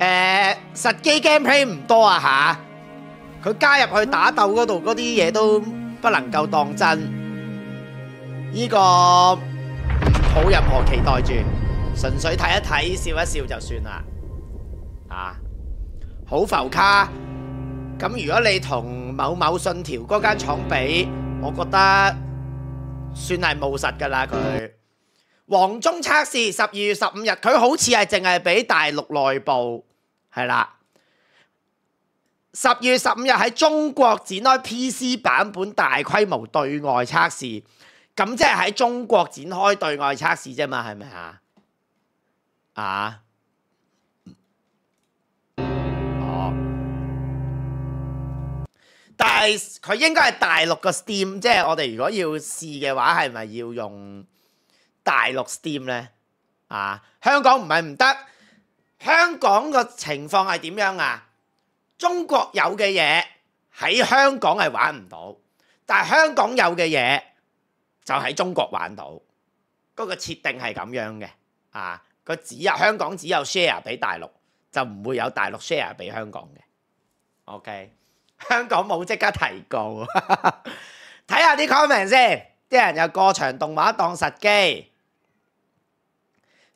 [SPEAKER 1] 诶，实机 gameplay 唔多啊吓，佢加入去打斗嗰度嗰啲嘢都不能够当真，呢个好任何期待住，纯粹睇一睇笑一笑就算啦，啊，好浮卡。咁如果你同某某信條嗰間廠比，我覺得算係务實噶啦佢。黃忠測試十二月十五日，佢好似係淨係俾大陸內部係啦。十月十五日喺中國展開 PC 版本大規模對外測試，咁即係喺中國展開對外測試啫嘛，係咪啊？啊？但係佢應該係大陸個 Steam，即係我哋如果要試嘅話，係咪要用大陸 Steam 呢？啊，香港唔係唔得。香港個情況係點樣啊？中國有嘅嘢喺香港係玩唔到，但係香港有嘅嘢就喺中國玩到。嗰個設定係咁樣嘅。啊，佢只有香港只有 share 俾大陸，就唔會有大陸 share 俾香港嘅。OK。香港冇即刻提告，睇下啲 comment 先，啲人有过場動畫當實機，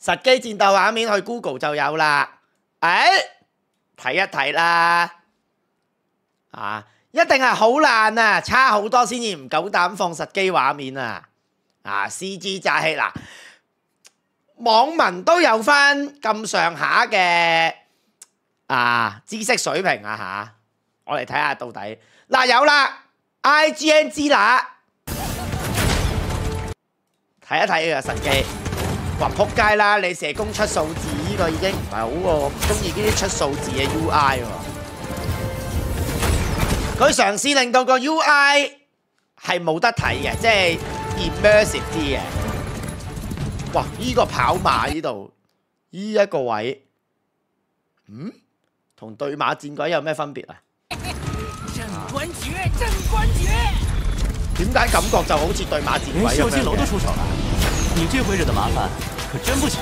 [SPEAKER 1] 實機戰鬥畫面去 Google 就有啦，誒，睇一睇啦，啊，一定係好爛啊，差好多先至唔夠膽放實機畫面啊，啊，CG 炸氣嗱，網民都有翻咁上下嘅啊知識水平啊嚇。我嚟睇下到底嗱，有啦，I G N g 啦，睇一睇嘅神机，哇扑街啦！你射弓出数字呢个已经唔系好我中意呢啲出数字嘅 U I，佢尝试令到个 U I 系冇得睇嘅，即系 immersive 啲嘅。哇！呢个跑马呢度呢一个位，嗯，同对马战鬼有咩分别啊？点解感觉就好似对马战鬼啊？连都出手啦！你这回惹的麻烦可真不小。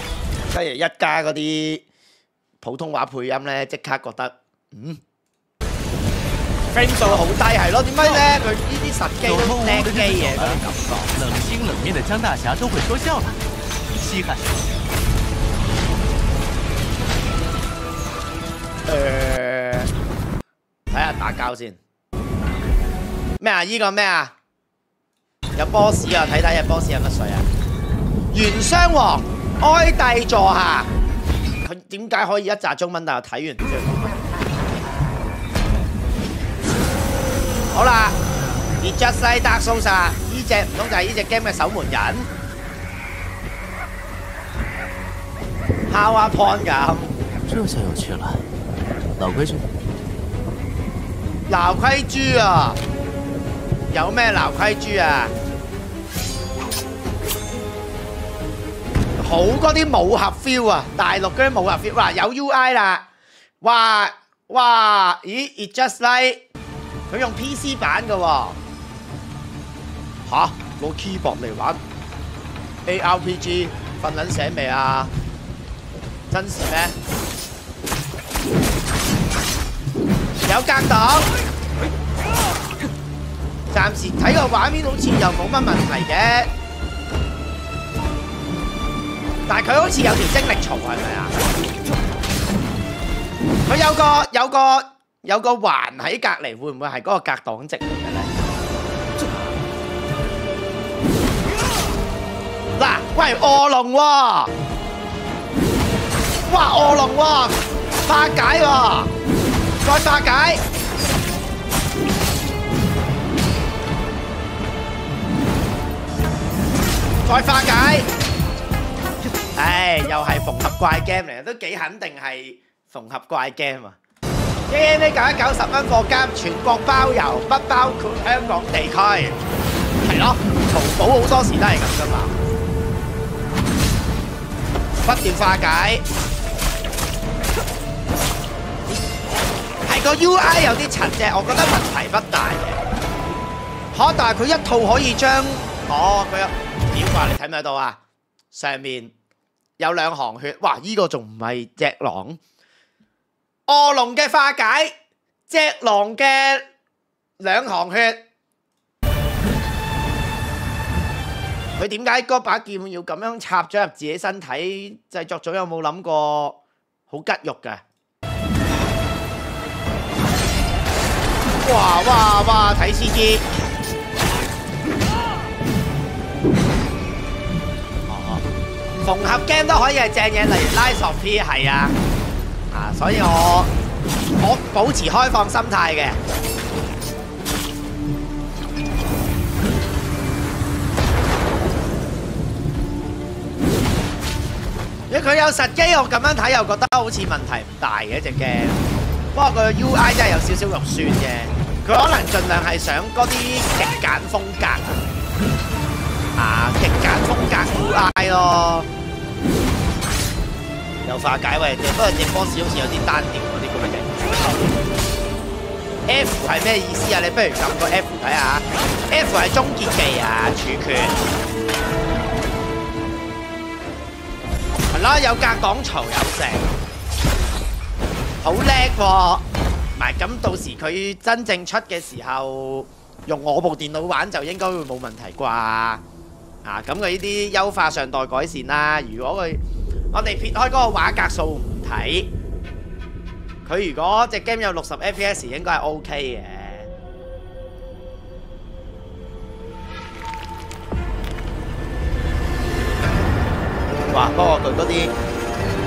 [SPEAKER 1] 今日一加嗰啲普通话配音咧，即刻觉得嗯 f r 分数好低，系咯？点解咧？佢呢啲实际都唔叻嘅觉。冷心冷面的江大侠都会说笑啦，稀罕。诶，睇下打交先。咩啊？呢个咩啊？有 boss 啊！睇睇有 boss 有乜水啊？元双王哀帝座下，佢点解可以一集中文但系睇完？好啦，Just 杰西德送杀呢只唔通就系呢只 game 嘅守门人？How 啊 point 咁？这下有趣啦，老规矩，老规矩啊，有咩老规矩啊？好嗰啲武侠 feel 啊！大陆嗰啲武侠 feel，啊，有 UI 啦，哇哇咦，it just like 佢用 PC 版嘅喎，吓攞 keyboard 嚟玩 ARPG 瞓卵醒未啊？真事咩？有隔挡，暂 时睇个画面好似又冇乜问题嘅。但系佢好似有条精力虫系咪啊？佢有个有个有个环喺隔篱，会唔会系嗰个格挡值嚟嘅咧？嗱，喂，卧龙喎！哇，卧龙喎！化解喎！再化解！再化解！唉，又系缝合怪 game 嚟，都几肯定系缝合怪 game 啊 a m A 九一九十蚊货价，全国包邮，不包括香港地区，系咯，淘宝好多时都系咁噶嘛。不断化解，系个 UI 有啲尘啫，我觉得问题不大嘅。可，但系佢一套可以将，哦，佢有表格，你睇唔睇到啊？上面。有兩行血，哇！呢個仲唔係只狼？惡龍嘅化解，只狼嘅兩行血。佢點解嗰把劍要咁樣插咗入自己身體？製作組有冇諗過好吉肉㗎？哇哇哇！睇 C G。缝合 game 都可以系正嘢，例如《Life of p e 系啊，
[SPEAKER 3] 啊，所以我
[SPEAKER 1] 我保持开放心态嘅。如果佢有实机，我咁样睇又觉得好似问题唔大嘅只 game，不过佢 UI 真系有少少肉酸嘅，佢可能尽量系想嗰啲极简风格。啊！极简风格古拉咯，又化解为不过正方好似有啲单调嗰啲咁嘅嘢。F 系咩意思啊？你不如揿个 F 睇下，F 系终结技啊，主权。系啦，有格讲嘈有成，好叻喎。咪咁到时佢真正出嘅时候，用我部电脑玩就应该会冇问题啩。啊，咁佢呢啲優化上待改善啦。如果佢，我哋撇開嗰個畫格數唔睇，佢如果隻 game 有六十 FPS 應該係 OK 嘅。哇，不過佢嗰啲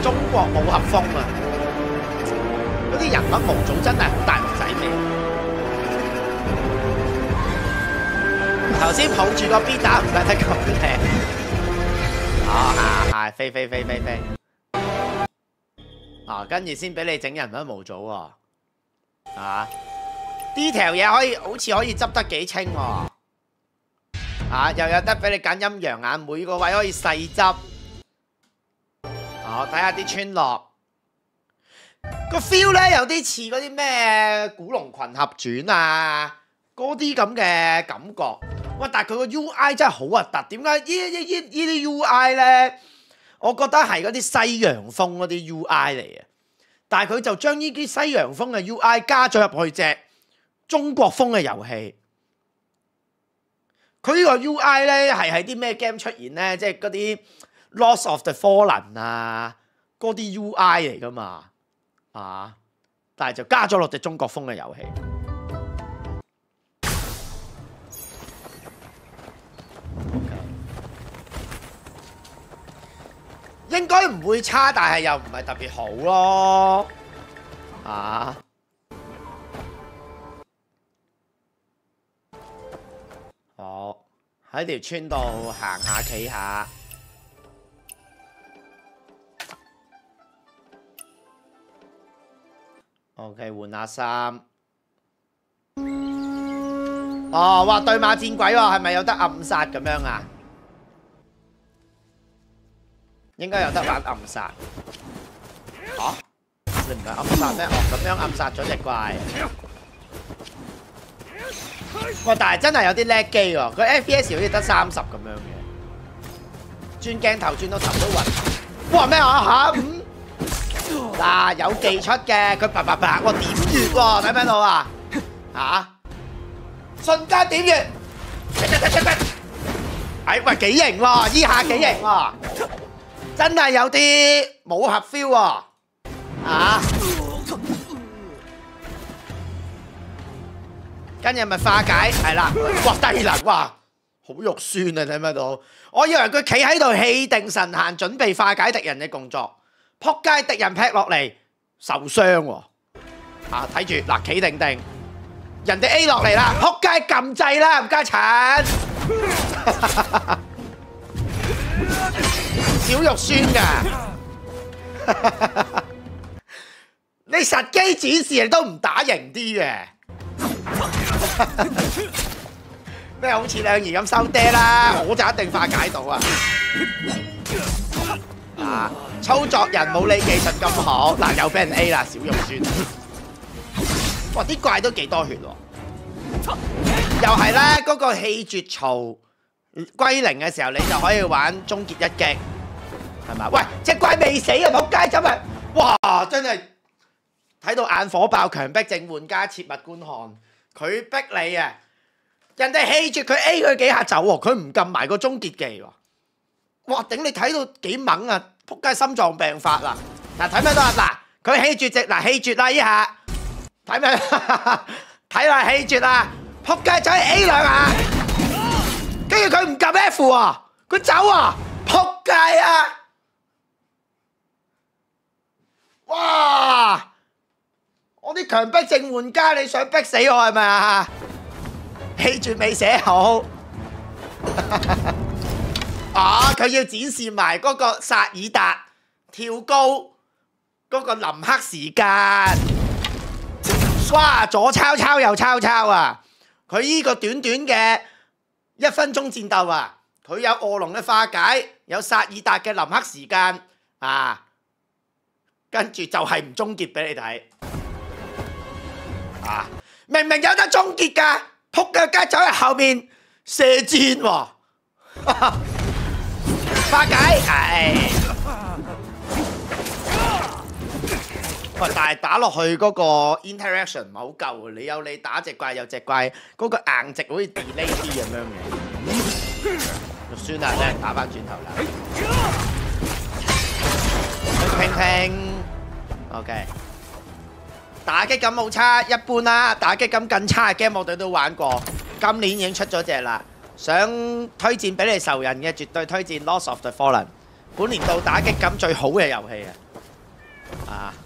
[SPEAKER 1] 中國武俠風啊，嗰啲人物模組真係好大唔仔味。頭先抱住個 B 打唔得，得咁平。啊，啊！飞飞飞飞飞！啊，跟住先俾你整人物模組喎。啊，detail 嘢可以好似可以執得幾清喎。啊，又有得俾你揀陰陽眼，每個位可以細執。我睇下啲村落個 feel 咧，有啲似嗰啲咩古龍群合傳啊，嗰啲咁嘅感覺。哇！但係佢個 UI 真係好核突，點解呢呢呢啲 UI 咧？我覺得係嗰啲西洋風嗰啲 UI 嚟嘅，但係佢就將呢啲西洋風嘅 UI 加咗入去只中國風嘅遊戲。佢呢個 UI 咧係喺啲咩 game 出現咧？即係嗰啲《Lost of the Fallen》啊，嗰啲 UI 嚟噶嘛啊！但係就加咗落只中國風嘅遊戲。应该唔会差，但系又唔系特别好咯，啊！好喺条村度行下企下，OK，换下衫。哦，哇，对马战鬼喎，系咪有得暗杀咁样啊？应该有得玩暗杀。啊？你唔系暗杀咩？哦，咁样暗杀咗只怪。哇！但系真系有啲叻机喎，佢 FPS 好似得三十咁样嘅。转镜头转到头都晕。哇咩啊吓？嗱，有技出嘅，佢啪啪啪，我点血喎？睇唔睇到啊？吓？瞬间点完。哎喂，几型喎？依下几型啊？真系有啲武合 feel 喎！啊，今日咪化解系啦，哇！低能哇，好肉酸啊！睇唔睇到？我以为佢企喺度气定神闲，准备化解敌人嘅动作，扑街！敌人劈落嚟，受伤喎！啊，睇住嗱，企定定。人哋 A 落嚟啦，撲 街撳掣啦，吳家铲，小肉酸噶，你机機示你都唔打贏啲嘅，咩好似兩儿咁收爹啦，我就一定化解到啊！啊，操作人冇你技術咁好，嗱有 f r A 啦，小肉酸。哇！啲怪都几多血喎，又系咧嗰个气绝槽归零嘅时候，你就可以玩终结一击，系嘛？喂，只怪未死啊！仆街，走日哇，真系睇到眼火爆，强迫症玩家切勿观看。佢逼你啊，人哋气绝，佢 A 佢几下走，佢唔揿埋个终结技喎。哇，顶你睇到几猛啊！仆街，心脏病发啦！嗱，睇咩都系嗱，佢气绝直嗱，气绝啦依下。睇咩？睇下气绝啊！扑街仔 A 两下，跟住佢唔揿 F 啊！佢走啊！扑街啊！哇！我啲强迫症玩家，你想逼死我系咪啊？气绝未写好 啊！佢要展示埋嗰个萨尔达跳高嗰个林克时间。哇！左抄抄右抄抄啊！佢呢个短短嘅一分钟战斗啊，佢有卧龙嘅化解，有萨尔达嘅林克时间啊，跟住就系唔终结俾你睇啊！明明有得终结噶，仆嘅街走喺后面射箭喎，化解系。但系打落去嗰个 interaction 唔系好够，你有你打只怪有只怪，嗰个硬直好似 delay 啲咁样嘅。就算啦，真系打翻转头啦。听听，OK，打击感好差，一般啦。打击感更差，Game 我 o 都玩过。今年已经出咗只啦，想推荐俾你仇人嘅，绝对推荐《Lots of the Fallen》，本年度打击感最好嘅游戏啊！啊～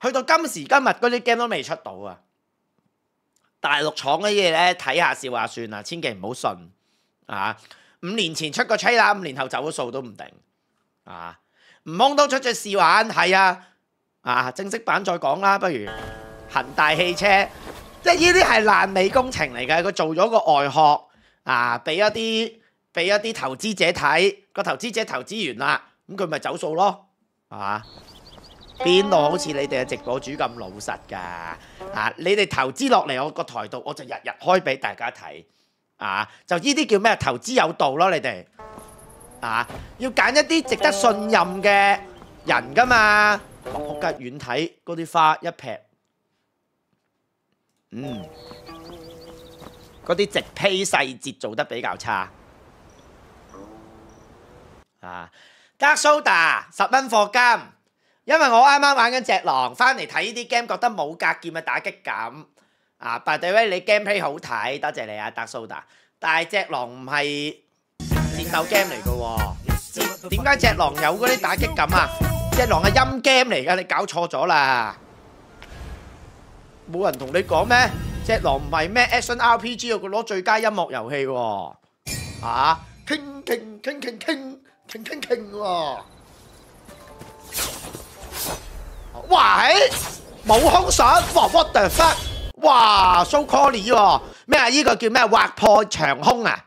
[SPEAKER 1] 去到今时今日嗰啲 game 都未出到啊！大陆厂嘅嘢咧，睇下笑下算啦，千祈唔好信啊！五年前出个吹啦，五年后走咗数都唔定啊！唔通都出隻试玩？系啊啊！正式版再讲啦，不如恒大汽车，即系呢啲系烂尾工程嚟嘅，佢做咗个外壳啊，俾一啲俾一啲投资者睇，个投资者投资完啦，咁佢咪走数咯嘛？边度好似你哋嘅直播主咁老实噶？啊，你哋投资落嚟，我个台度我就日日开俾大家睇，啊，就呢啲叫咩？投资有道咯，你哋，啊，要拣一啲值得信任嘅人噶嘛。仆街远睇嗰啲花一劈，嗯，嗰啲直批细节做得比较差，啊，加蘇打十蚊货金。因为我啱啱玩紧《只狼》，翻嚟睇呢啲 game 觉得冇格剑嘅打击感。啊，By the way，你 game play 好睇，多谢你啊，达苏达。但系《只狼》唔系战斗 game 嚟噶，点解《只狼》有嗰啲打击感啊？《只狼》系音 game 嚟噶，你搞错咗啦。冇人同你讲咩？《只狼》唔系咩 Action RPG，佢攞最佳音乐游戏。啊，倾倾倾倾倾倾倾倾喎！哇！冇空想，what the fuck？哇！so coolly 喎，咩啊？呢个叫咩？划破长空啊？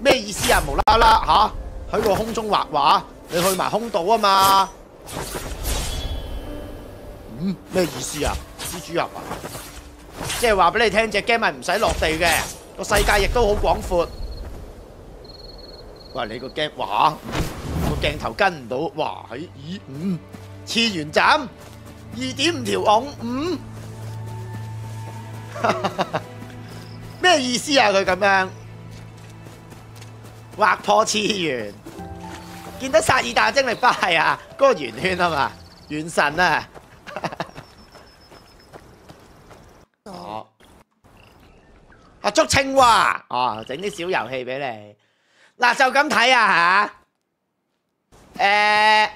[SPEAKER 1] 咩意思啊？无啦啦吓，喺个空中画画，你去埋空度啊嘛？嗯？咩意思啊？蜘蛛侠啊？即系话俾你听，只 game 咪唔使落地嘅，个世界亦都好广阔。喂，你个 game 话个镜头跟唔到，哇！咦？嗯？次元斩，二点五条五，咩意思啊？佢咁样划破次元，见到萨尔大精力不系啊？嗰个圆圈啊嘛，元神啊，哦，阿竹青蛙，哦，整啲小游戏俾你，嗱就咁睇啊吓，诶。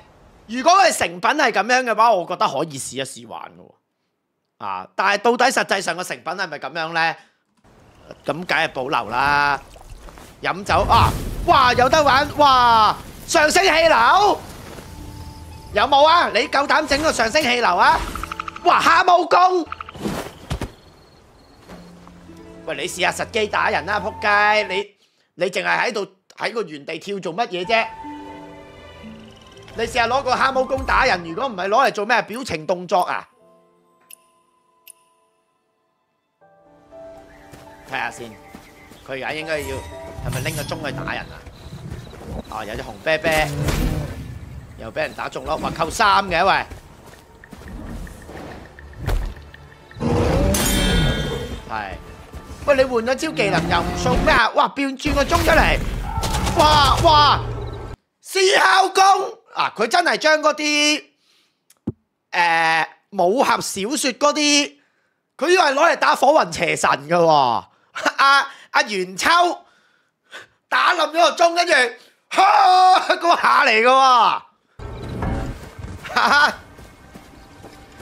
[SPEAKER 1] 如果佢成品系咁样嘅话，我觉得可以试一试玩嘅。啊！但系到底实际上个成品系咪咁样咧？咁梗系保留啦。饮酒啊！哇！有得玩哇！上升气流有冇啊？你够胆整个上升气流啊？哇！下武功。喂，你试下实机打人啦！扑街，你你净系喺度喺个原地跳做乜嘢啫？你试下攞个黑毛弓打人，如果唔系攞嚟做咩？表情动作啊！睇下先，佢而家应该要系咪拎个钟去打人啊？哦，有只红啤啤，又俾人打中咯，话扣三嘅喂，系喂你换咗招技能又唔送咩？哇！变转个钟出嚟，哇哇，思考功。啊！佢真系将嗰啲诶武侠小说嗰啲，佢以为攞嚟打火云邪神噶，阿阿元秋打冧咗个钟，跟住，嗰下嚟噶，哈哈！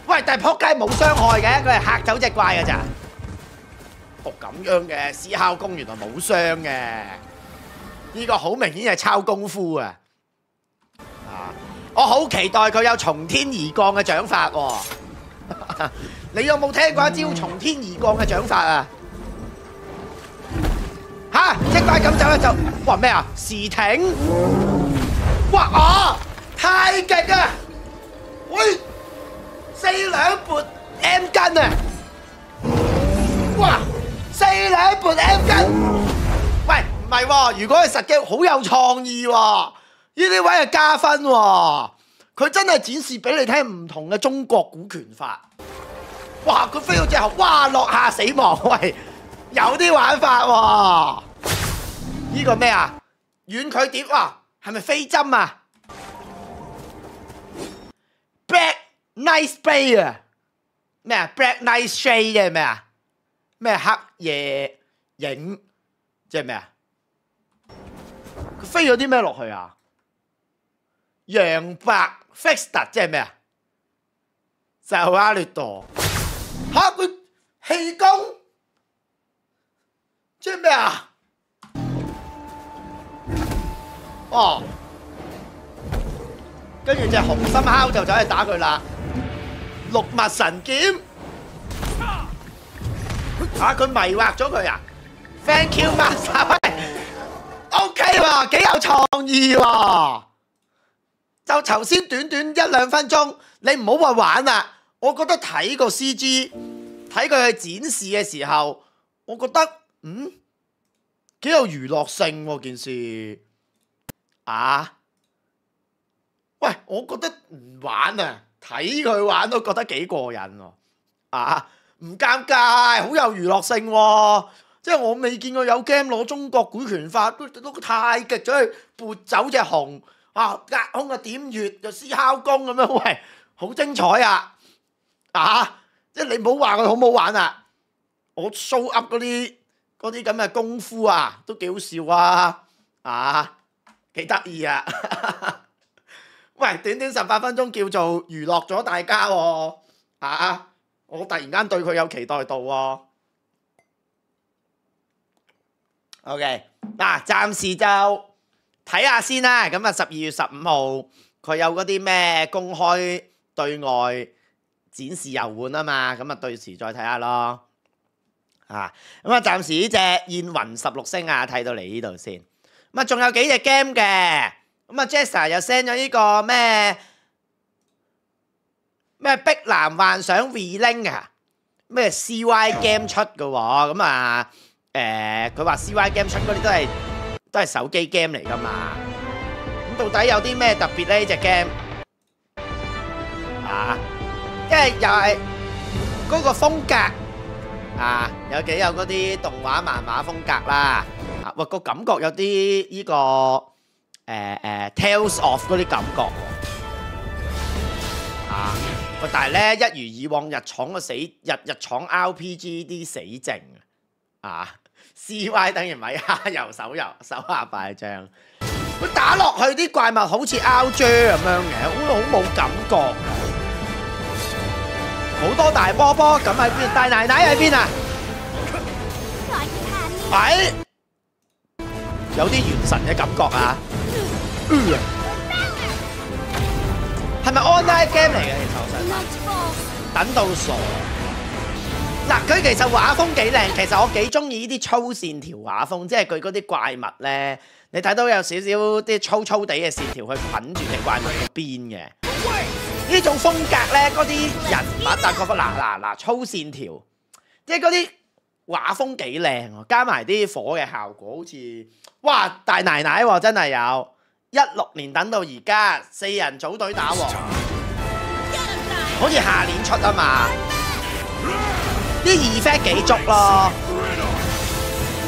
[SPEAKER 1] 喂，但系扑街冇伤害嘅，佢系吓走只怪噶咋？哦，咁样嘅，狮考功原来冇伤嘅，呢个好明显系抄功夫啊！我好期待佢有从天而降嘅掌法喎！你有冇听过一招从天而降嘅掌法啊？嚇！即怪咁走一就哇咩啊？時停！哇啊！太極啊！喂，四兩撥 M 根啊！哇，四兩撥 M 根！喂，唔係喎，如果佢實技好有創意喎！呢啲位系加分喎，佢真系展示俾你听唔同嘅中国股权法。哇！佢飞到之后，哇落下死亡，喂，有啲玩法喎。呢个咩啊？远距碟啊？系咪飞针啊？Black n i g t s b r a 啊？咩啊？Black n i g h t shade 咩啊？咩黑夜影即系咩啊？佢飞咗啲咩落去啊？杨白 f e x a 即系咩啊？就阿列度，吓佢气功即系咩啊？哦，跟住只红心烤就走去打佢啦。六脉神剑，吓佢迷惑咗佢啊！Thank you，Master，OK 啦，几有创意啦。就头先短短一两分钟，你唔好话玩啦。我觉得睇个 C G，睇佢去展示嘅时候，我觉得嗯，几有娱乐性喎件事。啊，喂，我觉得唔玩啊，睇佢玩都觉得几过瘾喎。啊，唔尴尬，好有娱乐性，即系我未见过有 game 攞中国股权法都太极咗去拨走只熊。啊，隔空嘅點穴就施敲功咁樣，喂，好精彩啊！啊，即係你唔好話佢好唔好玩啊！我 show 噏嗰啲嗰啲咁嘅功夫啊，都幾好笑啊！啊，幾得意啊！喂，短短十八分鐘叫做娛樂咗大家喎！啊，我突然間對佢有期待度喎。OK，嗱，暫時就～睇下先啦，咁啊十二月十五號佢有嗰啲咩公開對外展示遊玩啊嘛，咁啊對時再睇下咯。啊，咁啊暫時呢只燕雲十六星啊睇到嚟呢度先，咁啊仲有幾隻 game 嘅，咁啊 Jessa 又 send 咗呢個咩咩碧藍幻想 Vlink 啊，咩 CY game 出嘅喎，咁啊誒佢話 CY game 出嗰啲都係。都系手機 game 嚟噶嘛？咁到底有啲咩特別呢只 game 啊，因為又係嗰個風格啊，有幾有嗰啲動畫漫畫風格啦。啊，喂，個感覺有啲呢個誒誒 Tales of 嗰啲感覺。啊，喂，但係咧一如以往日廠個死日日廠 RPG 啲死症啊。C Y 等於米哈游手游手下将，佢打落去啲怪物好似 Out j 咁樣嘅，好好冇感覺，好多大波波，咁喺邊？大奶奶喺邊啊？係，有啲元神嘅感覺啊，係咪 online game 嚟嘅？
[SPEAKER 5] 其實
[SPEAKER 1] 等到傻。嗱，佢其实画风几靓，其实我几中意呢啲粗线条画风，即系佢嗰啲怪物咧，你睇到有少少啲粗粗地嘅线条去捆住只怪物边嘅。呢种风格咧，嗰啲人物，啊，系嗰嗱嗱嗱粗线条，即系嗰啲画风几靓，加埋啲火嘅效果，好似哇大奶奶喎，真系有一六年等到而家四人组队打王，好似下年出啊嘛。啲二 face 几足咯！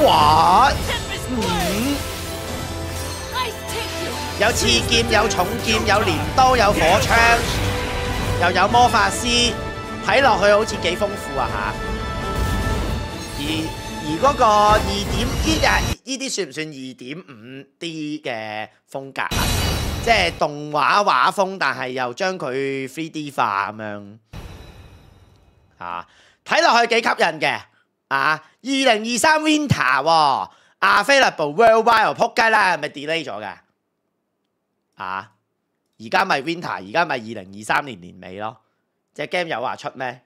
[SPEAKER 1] 哇，嗯，有刺剑，有重剑，有镰刀，有火枪，又有魔法师，睇落去好似几丰富啊吓！而而嗰个二点呢个呢啲算唔算二点五 D 嘅风格啊？即系动画画风，但系又将佢 three d 化咁样啊？睇落去几吸引嘅啊！二零二三 Winter 可 available worldwide，扑街啦，系咪 delay 咗嘅啊？而家咪 Winter，而家咪二零二三年年尾咯。只 game 有话出咩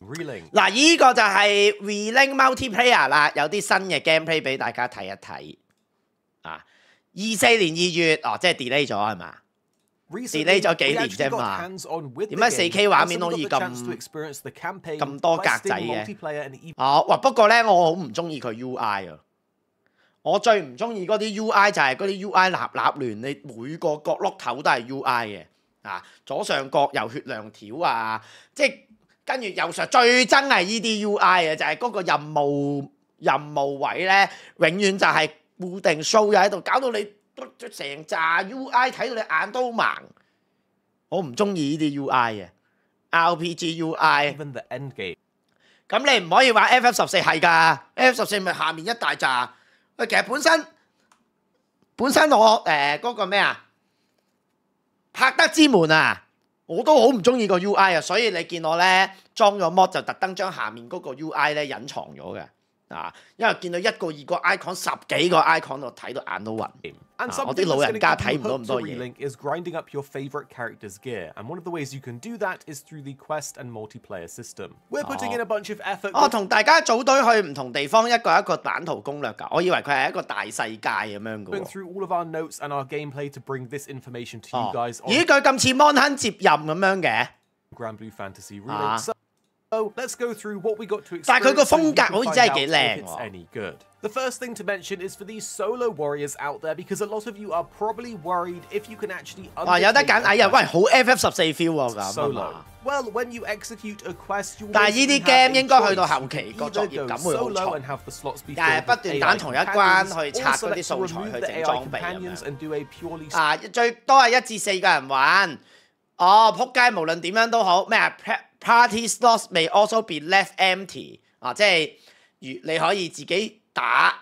[SPEAKER 1] ？Reeling 嗱，依个就系 Reeling Multiplayer 啦，有啲新嘅 gameplay 俾大家睇一睇啊！二四年二月哦，即系 delay 咗系嘛？delay 咗幾年啫嘛？
[SPEAKER 3] 點解四 K 畫面可以咁
[SPEAKER 1] 咁多格仔嘅？哦，哇！不過咧，我好唔中意佢 UI 啊！我最唔中意嗰啲 UI 就係嗰啲 UI 立立亂，你每個角落頭都係 UI 嘅啊！左上角有血量條啊，即係跟住右上最憎係呢啲 UI 啊！就係嗰個任務任務位咧，永遠就係固定 show 喺度，搞到你。成扎 UI 睇到你眼都盲，我唔中意呢啲 UI 啊，RPG UI。咁你唔可以话 F F 十四系噶，F F 十四咪下面一大扎。喂，其实本身本身我诶嗰个咩啊，拍得之门啊，我都好唔中意个 UI 啊，所以你见我咧装咗 mod 就特登将下面嗰个 UI 咧隐藏咗嘅。啊，因為見到一個、二個 icon，十幾個 icon 我睇到眼都暈。我啲老人家睇唔到咁多嘢。我同大家組隊去唔同地方，一個一個版圖攻略㗎。我以為佢係一個大世界咁樣嘅。咦，佢咁似《Monhan 接任》咁樣嘅？
[SPEAKER 3] So let's go through what we got to experience. find out if it's any good? The first thing to mention is for these solo warriors out there because a lot of you are probably worried if you can actually 哇有得揀矮人，喂好
[SPEAKER 1] FF 十四 feel solo.
[SPEAKER 3] Well, when you execute a quest, you go to the the and And have slots be filled. do a 但係呢啲 game 應該去到後期個作業感會好重，但係不斷揀同一關去拆嗰啲素材去整裝備咁樣。啊，
[SPEAKER 1] 最多係一至四個人玩。哦，撲街無論點樣都好，咩啊？Party slots m also y a be left empty 啊！即係如你可以自己打，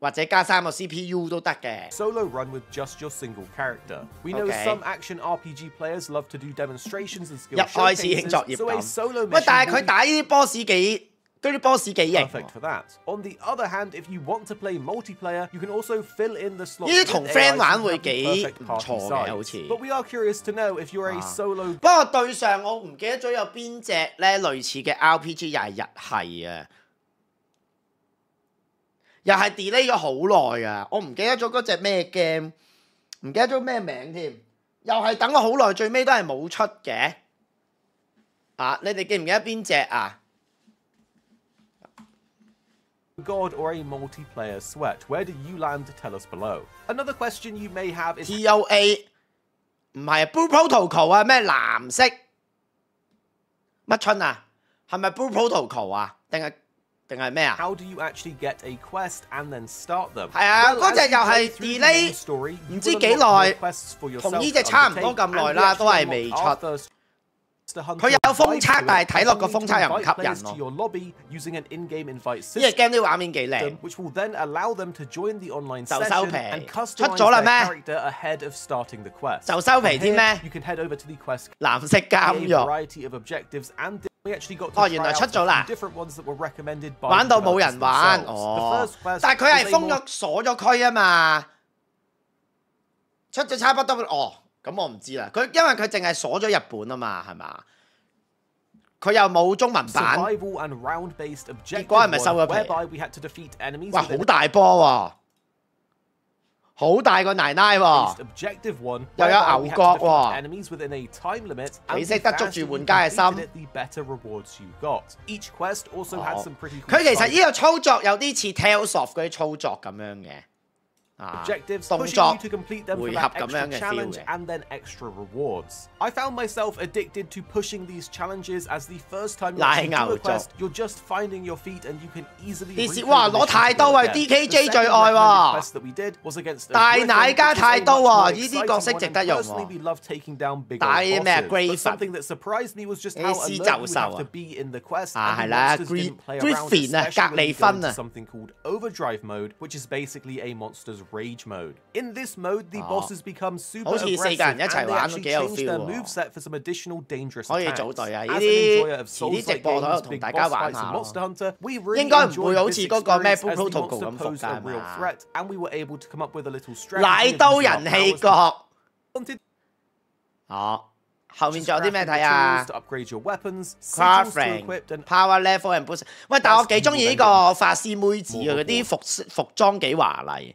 [SPEAKER 1] 或者加三個 CPU 都得嘅。Solo run with just your single character。We know some
[SPEAKER 3] action RPG players love to do demonstrations and skill showcasing. 一開始興作業感，喂！但係佢打
[SPEAKER 1] 呢啲 boss 幾？对啲 boss 几型？On Perfect r that.
[SPEAKER 3] o the other hand, if you want to play multiplayer, you can also fill in the slot. 呢同 friend 玩会
[SPEAKER 1] 几唔错嘅好似。But
[SPEAKER 3] we are curious to know if you're a solo. 不過對上我唔記得咗有邊只
[SPEAKER 1] 咧，類似嘅 RPG 又係日系啊，又係 delay 咗好耐啊！我唔記得咗嗰只咩 game，唔記得咗咩名添，又係等咗好耐，最尾都係冇出嘅。啊！你哋記唔記得邊只啊？
[SPEAKER 3] God or a multiplayer sweat? Where do you land? Tell us below. Another question you may have is TOA 唔係 Blue Protocol 啊？咩藍色乜春啊？係咪 Blue Protocol How do you actually get a quest and then start them? them？係啊，嗰只又係 delay，唔知幾耐，同呢只差唔多咁耐啦，都係未出。佢有封差，但系睇落个封差又唔吸引。game 啲画
[SPEAKER 1] 面几靓？就
[SPEAKER 3] 收皮。出咗啦咩？就收皮添咩？蓝色监狱。哦，原来出咗啦。玩到冇人玩。哦。但系佢系封咗
[SPEAKER 1] 锁咗区啊嘛。出咗差不多哦。咁我唔知啦，佢因为佢净系锁咗日本啊嘛，系嘛？佢又冇中文版。
[SPEAKER 3] 结果系咪收咗皮？哇，好大
[SPEAKER 1] 波！好大个奶奶！又有
[SPEAKER 3] 牛角！哇，几识得捉住玩家嘅心。佢其实呢
[SPEAKER 1] 个操作有啲似 Tales of
[SPEAKER 3] 嗰啲操作咁样嘅。objectives, uh, pushing you to complete them for that extra challenge and then extra rewards. I found myself addicted to pushing these challenges as the first time you're a quest, you're just finding your feet and you can easily. 電視哇，攞太多為 DKJ 最愛喎！大奶加太多喎，呢啲角色值得用喎。大咩 Griffin？呢施就受啊！啊係啦，Griffin something called Overdrive Mode, which is basically a monster's Rage Mode。In this mode, the bosses become super aggressive and they change their moveset for some additional dangerous attacks. As an enjoyer of some monster hunter, we really enjoyed this. As the m o n s t e r pose a real threat, and we were able to come up with a little strategy. 剑刀人气角。好，
[SPEAKER 1] 后面仲有啲咩睇啊
[SPEAKER 3] ？Upgrade your w e a p o crafting,
[SPEAKER 1] power level, and boost. 喂，但我几中意呢个法师妹子啊！嗰啲服服装几华丽。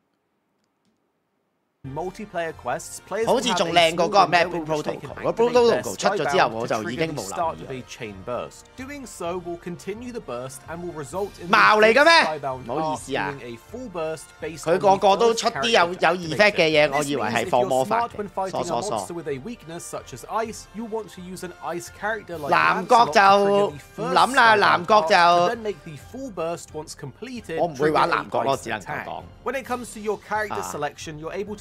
[SPEAKER 3] 好似仲靚過嗰個咩 Protocol。個 Protocol 出咗之後，我就已經冇諗啦。貓嚟嘅咩？唔好意思啊。佢個個都出啲有有 effect 嘅嘢，我以為係放魔法嘅。傻傻傻。南角就唔諗啦，南角就我唔會玩南角咯，只能咁講。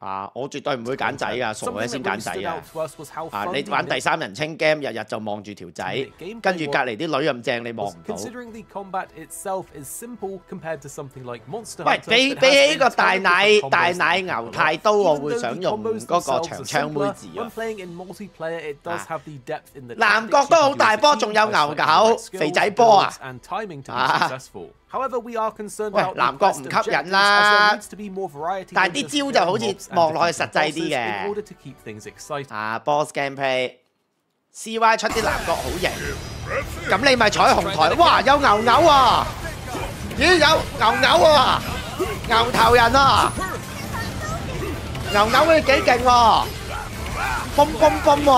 [SPEAKER 1] 啊！我絕對唔會揀仔噶，傻嘅先揀仔
[SPEAKER 3] 啊！啊！你玩第三
[SPEAKER 1] 人稱 game，日日就望住條仔，跟住隔離啲女咁正你望。唔到。
[SPEAKER 3] 喂，比比起個大奶大奶
[SPEAKER 1] 牛太刀，我會想用嗰個長槍妹
[SPEAKER 3] 子啊！南國都好大波，仲有牛狗、肥仔波啊！啊！however, we are concerned about the need 但係啲招就好似望落去實際啲嘅。啊，boss game
[SPEAKER 1] play, CY 出啲藍角好型，咁你咪彩虹台，哇有牛牛啊，咦有牛牛啊，牛頭人啊，牛牛你幾勁喎，蹦蹦蹦喎，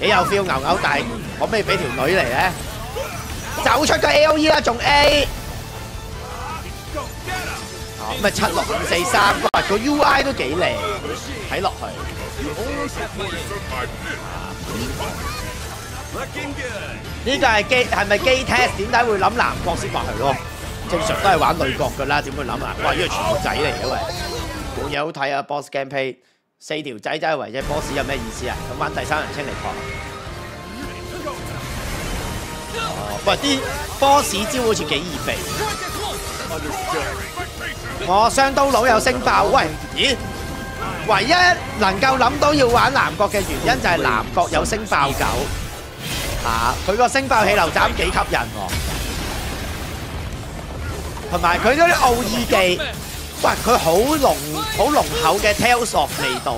[SPEAKER 1] 你有 feel 牛牛弟，可唔可以俾條女嚟咧？走出个 A O E 啦，仲 A，咁咪七六五四三，个 U I 都几靓，睇落去。呢个系机系咪机 test？点解会谂南帮先落去咯？正常都系玩女角噶啦，点会谂啊？哇，呢个全部仔嚟嘅喂，冇嘢好睇啊！Boss game play，四条仔仔围住 boss 有咩意思啊？咁玩第三人称嚟讲。
[SPEAKER 5] b o
[SPEAKER 1] 波士招好似几易避，我双刀佬有星爆，喂，咦？唯一能够谂到要玩南国嘅原因就系南国有星爆狗，吓，佢个星爆气流斩几吸引，同埋佢嗰啲奥义技，喂，佢好浓好浓厚嘅 tell 索味道，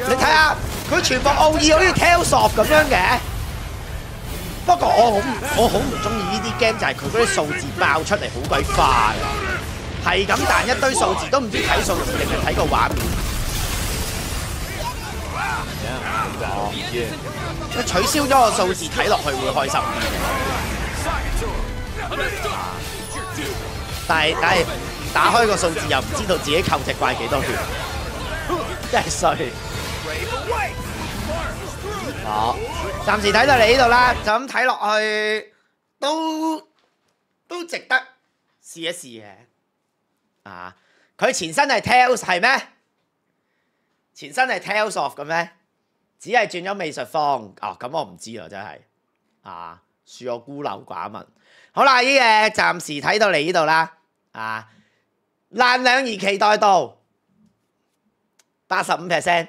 [SPEAKER 1] 你睇下。佢全部奥意好似 tell s o f p 咁样嘅，不过我好我好唔中意呢啲 game，就系佢嗰啲数字爆出嚟好鬼快，系咁弹一堆数字都唔知睇数字定系睇个画面。佢取消咗个数字睇落去会开心，但系但系打开个数字又唔知道自己扣只怪几多血，真系衰。好，暂时睇到嚟呢度啦，就咁睇落去都都值得试一试嘅。啊，佢前身系 t a l l s 系咩？前身系 t a l l s of 嘅咩？只系转咗美术方哦，咁我唔知啊，真系啊，恕我孤陋寡闻。好啦，呢嘢暂时睇到嚟呢度啦。啊，难两而期待到八十五 percent。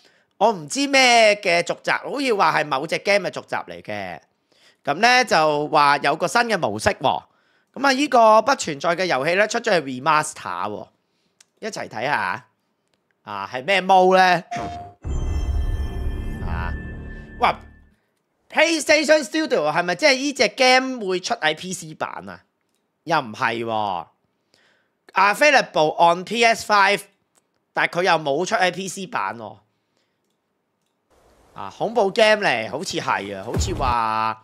[SPEAKER 1] 我唔知咩嘅續集，好似話係某隻 game 嘅續集嚟嘅，咁咧就話有個新嘅模式喎，咁啊呢個不存在嘅遊戲咧出咗係 remaster 喎，一齊睇下啊係咩毛咧啊，哇 PlayStation Studio 係咪即係呢只 game 會出喺 PC 版啊？又唔係阿 l a b l PS Five，但佢又冇出喺 PC 版喎。啊，恐怖 game 嚟，好似系啊，好似话，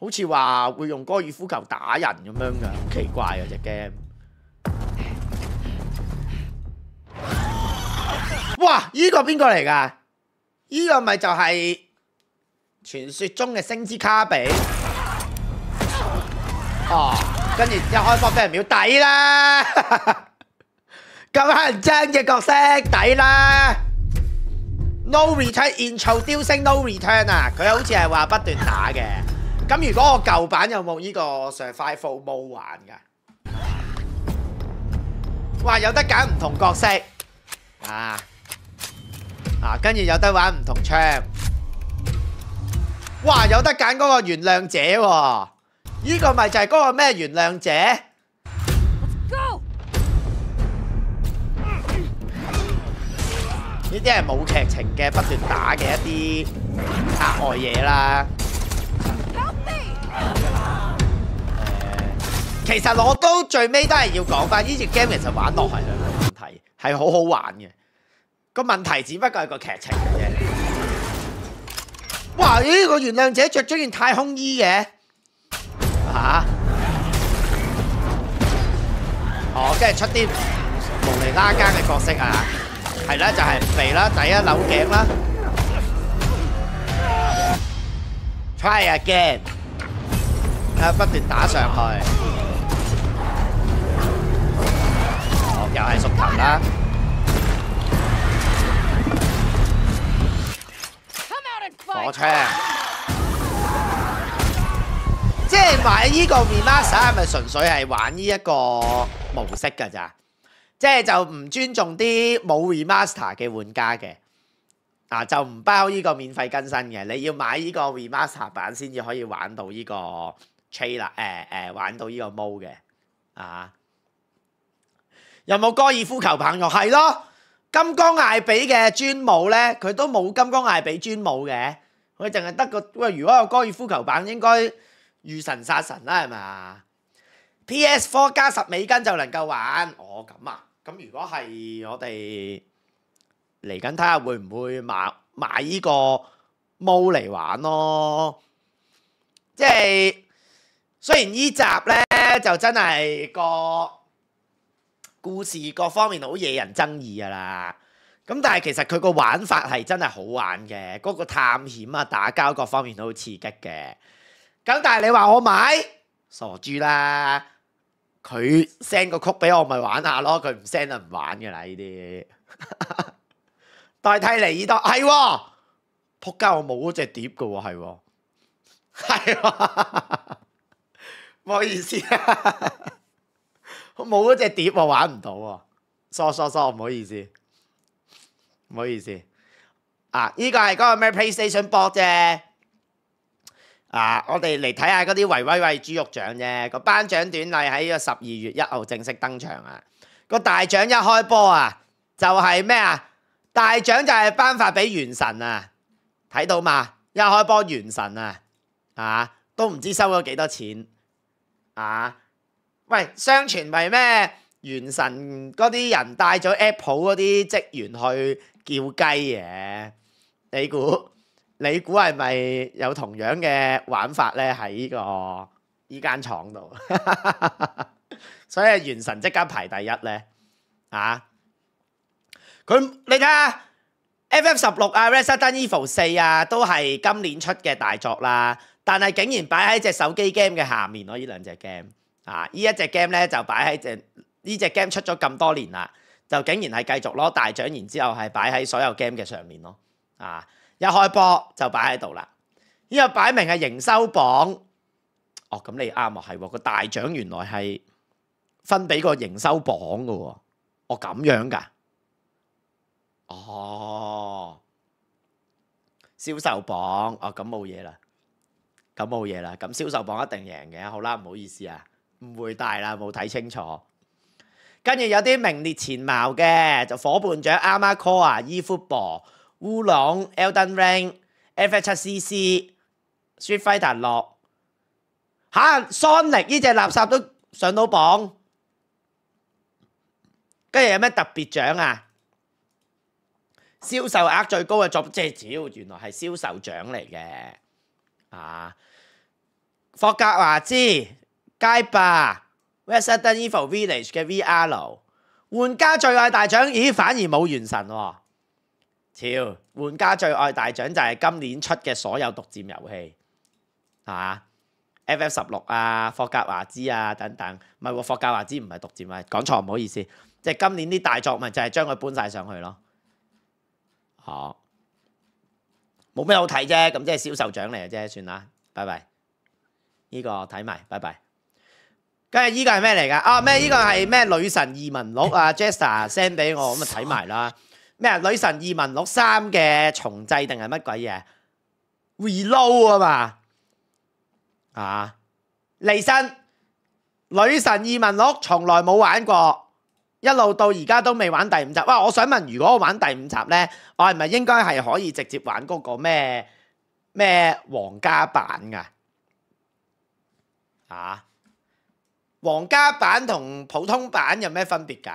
[SPEAKER 1] 好似话会用高尔夫球打人咁样噶，好奇怪啊只 game！哇，呢个边个嚟噶？呢个咪就系传说中嘅星之卡比。哦，跟住一开波俾人秒底啦，咁 人憎嘅角色，底啦！No return, introducing no return 啊！佢好似系话不断打嘅。咁如果我旧版有冇呢个 survival mode 玩噶？哇！有得拣唔同角色啊啊，跟住有得玩唔同枪。哇！有得拣嗰个原谅者喎，呢个咪就系嗰个咩原谅者？呢啲系冇劇情嘅不斷打嘅一啲額外嘢啦。其實我都最尾都係要講翻呢隻 game，其實玩落嚟嘅問題係好好玩嘅，個問題只不過係個劇情嘅啫。哇！呢個原諒者著咗件太空衣嘅嚇，哦，跟住出啲無釐拉更嘅角色啊！系啦，就系唔肥啦，第一扭颈啦，Try a g 系啊剑，不断打上去，又系熟头啦，火枪，即系买呢个面 mask 系咪纯粹系玩呢一个模式噶咋？即系就唔尊重啲冇 remaster 嘅玩家嘅，啊就唔包呢个免费更新嘅，你要买呢个 remaster 版先至可以玩到呢个 trail，诶诶玩到呢个 m o 嘅，啊有冇高尔夫球棒用？系咯？金刚艾比嘅专武咧，佢都冇金刚艾比专武嘅，佢净系得个喂。如果有高尔夫球棒，应该遇神杀神啦，系嘛？PS4 加十美金就能够玩，我咁啊？咁如果係我哋嚟緊，睇下會唔會買買依個毛嚟玩咯？即係雖然依集咧就真係個故事各方面好惹人爭議噶啦，咁但係其實佢個玩法係真係好玩嘅，嗰個探險啊、打交各方面都好刺激嘅。咁但係你話我買傻豬啦！佢 send 個曲俾我咪玩下咯，佢唔 send 就唔玩嘅啦呢啲。代 替嚟爾多係喎，街我冇嗰只碟噶，喎係喎，係喎，唔好意思我 冇嗰只碟我玩唔到喎，s o r 唔好意思，唔好意思，啊依個係嗰個咩 PlayStation 播啫。啊！我哋嚟睇下嗰啲维威維猪肉奖啫，个颁奖典礼喺个十二月一号正式登场啊。个大奖一开波啊，就系咩啊？大奖就系颁发俾元神啊，睇到嘛？一开波元神啊，啊？都唔知收咗几多钱啊？喂，相传系咩？元神嗰啲人带咗 Apple 嗰啲职员去叫鸡嘅，你估？你估系咪有同樣嘅玩法咧？喺个依間廠度，所以元神即刻排第一咧。啊！佢你睇下《FF 十六》啊，《Resident Evil 四》啊，都係今年出嘅大作啦。但系竟然擺喺只手機 game 嘅下面咯，呢兩隻 game。啊！呢一隻 game 咧就擺喺只呢只 game 出咗咁多年啦，就竟然係繼續攞大獎。然之後係擺喺所有 game 嘅上面咯。啊！一開波就擺喺度啦，呢個擺明係營收榜。哦，咁你啱啊，係個大獎原來係分俾個營收榜噶。哦，咁樣噶？哦，銷售榜。哦，咁冇嘢啦，咁冇嘢啦。咁銷售榜一定贏嘅。好啦，唔好意思啊，唔會大啦，冇睇清楚。跟住有啲名列前茅嘅就伙伴獎，啱啱 Call 啊，伊夫博。乌龙、Elden Ring、F.H.C.C.、Street Fighter 六吓，Sony 呢只垃圾都上到榜，跟住有咩特别奖啊？销售额最高嘅作品，即系招，原来系销售奖嚟嘅啊！霍格华兹、街霸、Western Evil Village 嘅 VR 玩家最爱大奖，咦？反而冇原神。超玩家最愛大獎就係今年出嘅所有獨佔遊戲，系 f f 十六啊、霍格華茲啊等等，唔係喎，霍格華茲唔係獨佔，講錯唔好意思。即系今年啲大作咪就係將佢搬晒上去咯。好，冇咩好睇啫，咁即係銷售獎嚟嘅啫，算啦，拜拜。呢個睇埋，拜拜。今日依個係咩嚟㗎？啊咩？依個係咩？女神移民录啊，Jester send 俾我，咁啊睇埋啦。咩女神二文六三嘅重制定系乜鬼嘢？Reload 啊嘛，啊，利身女神二文六從來冇玩過，一路到而家都未玩第五集。哇！我想問，如果我玩第五集咧，我係咪應該係可以直接玩嗰個咩咩皇家版噶？啊，皇家版同普通版有咩分別㗎？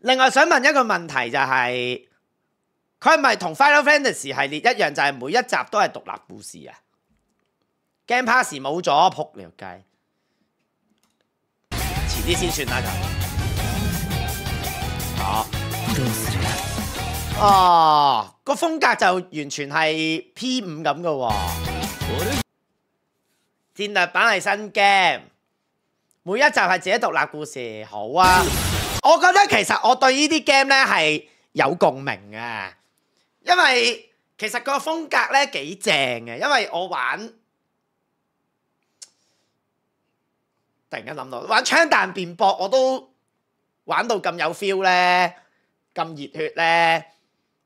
[SPEAKER 1] 另外想问一个问题就系，佢系咪同《Final Fantasy》系列一样，就系每一集都系独立故事啊？Game Pass 冇咗，扑尿街，迟啲先算啦。就哦，个风格就完全系 P 五咁噶，战略版系新 game，每一集系自己独立故事，好啊。我覺得其實我對呢啲 game 咧係有共鳴啊，因為其實個風格咧幾正嘅，因為我玩突然間諗到玩槍彈辯駁我都玩到咁有 feel 咧，咁熱血咧，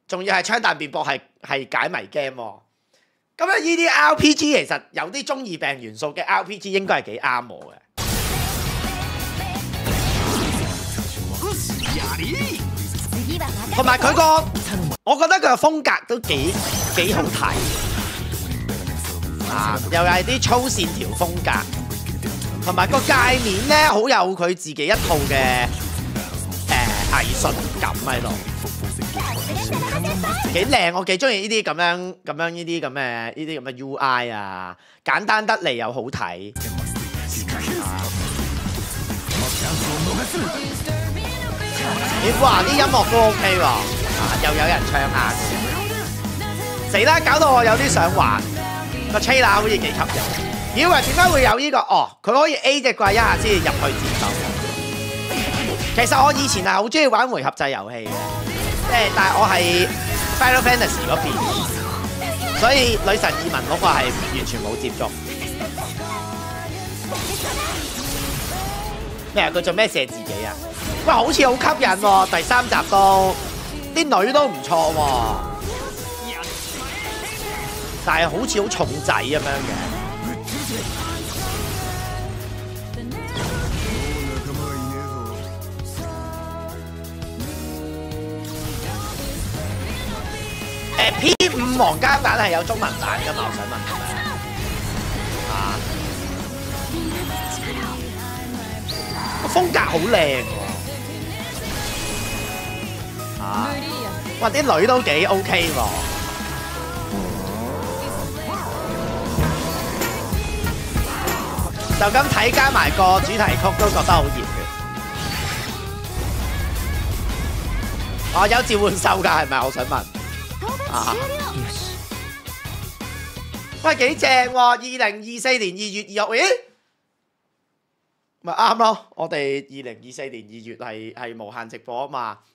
[SPEAKER 1] 仲要係槍彈辯駁係系解谜 game 喎，咁咧呢啲 RPG 其實有啲中二病元素嘅 RPG 應該係幾啱我嘅。同埋佢個，我覺得佢個風格都幾几好睇，啊又係啲粗線條風格，同埋個界面咧好有佢自己一套嘅诶藝術感喺度，幾靚我幾中意呢啲咁樣咁樣呢啲咁嘅呢啲咁嘅 UI 啊，簡單得嚟又好睇。咦，哇！啲音乐都 OK 喎，又有人唱下，死啦！搞到我有啲想玩个 Chayla 好几吸引。以为点解会有呢个？哦，佢可以 A 只怪一下先入去接手。其实我以前系好中意玩回合制游戏嘅，即系但系我系 Final Fantasy 嗰边，所以女神异闻嗰话系完全冇接触。咩啊？佢做咩射自己啊？喂，好似好吸引喎，第三集都啲女都唔錯喎，但係好似好重仔咁樣嘅。誒 P 五皇家版係有中文版噶嘛？我想问。啊風格好靚喎。哇！啲女都幾 OK 喎，就咁睇加埋個主題曲都覺得好熱我、哦，有召換獸㗎係咪？我想問啊！喂，幾正喎？二零二四年二月二日，咪啱咯？我哋二零二四年二月係係無限直播啊嘛～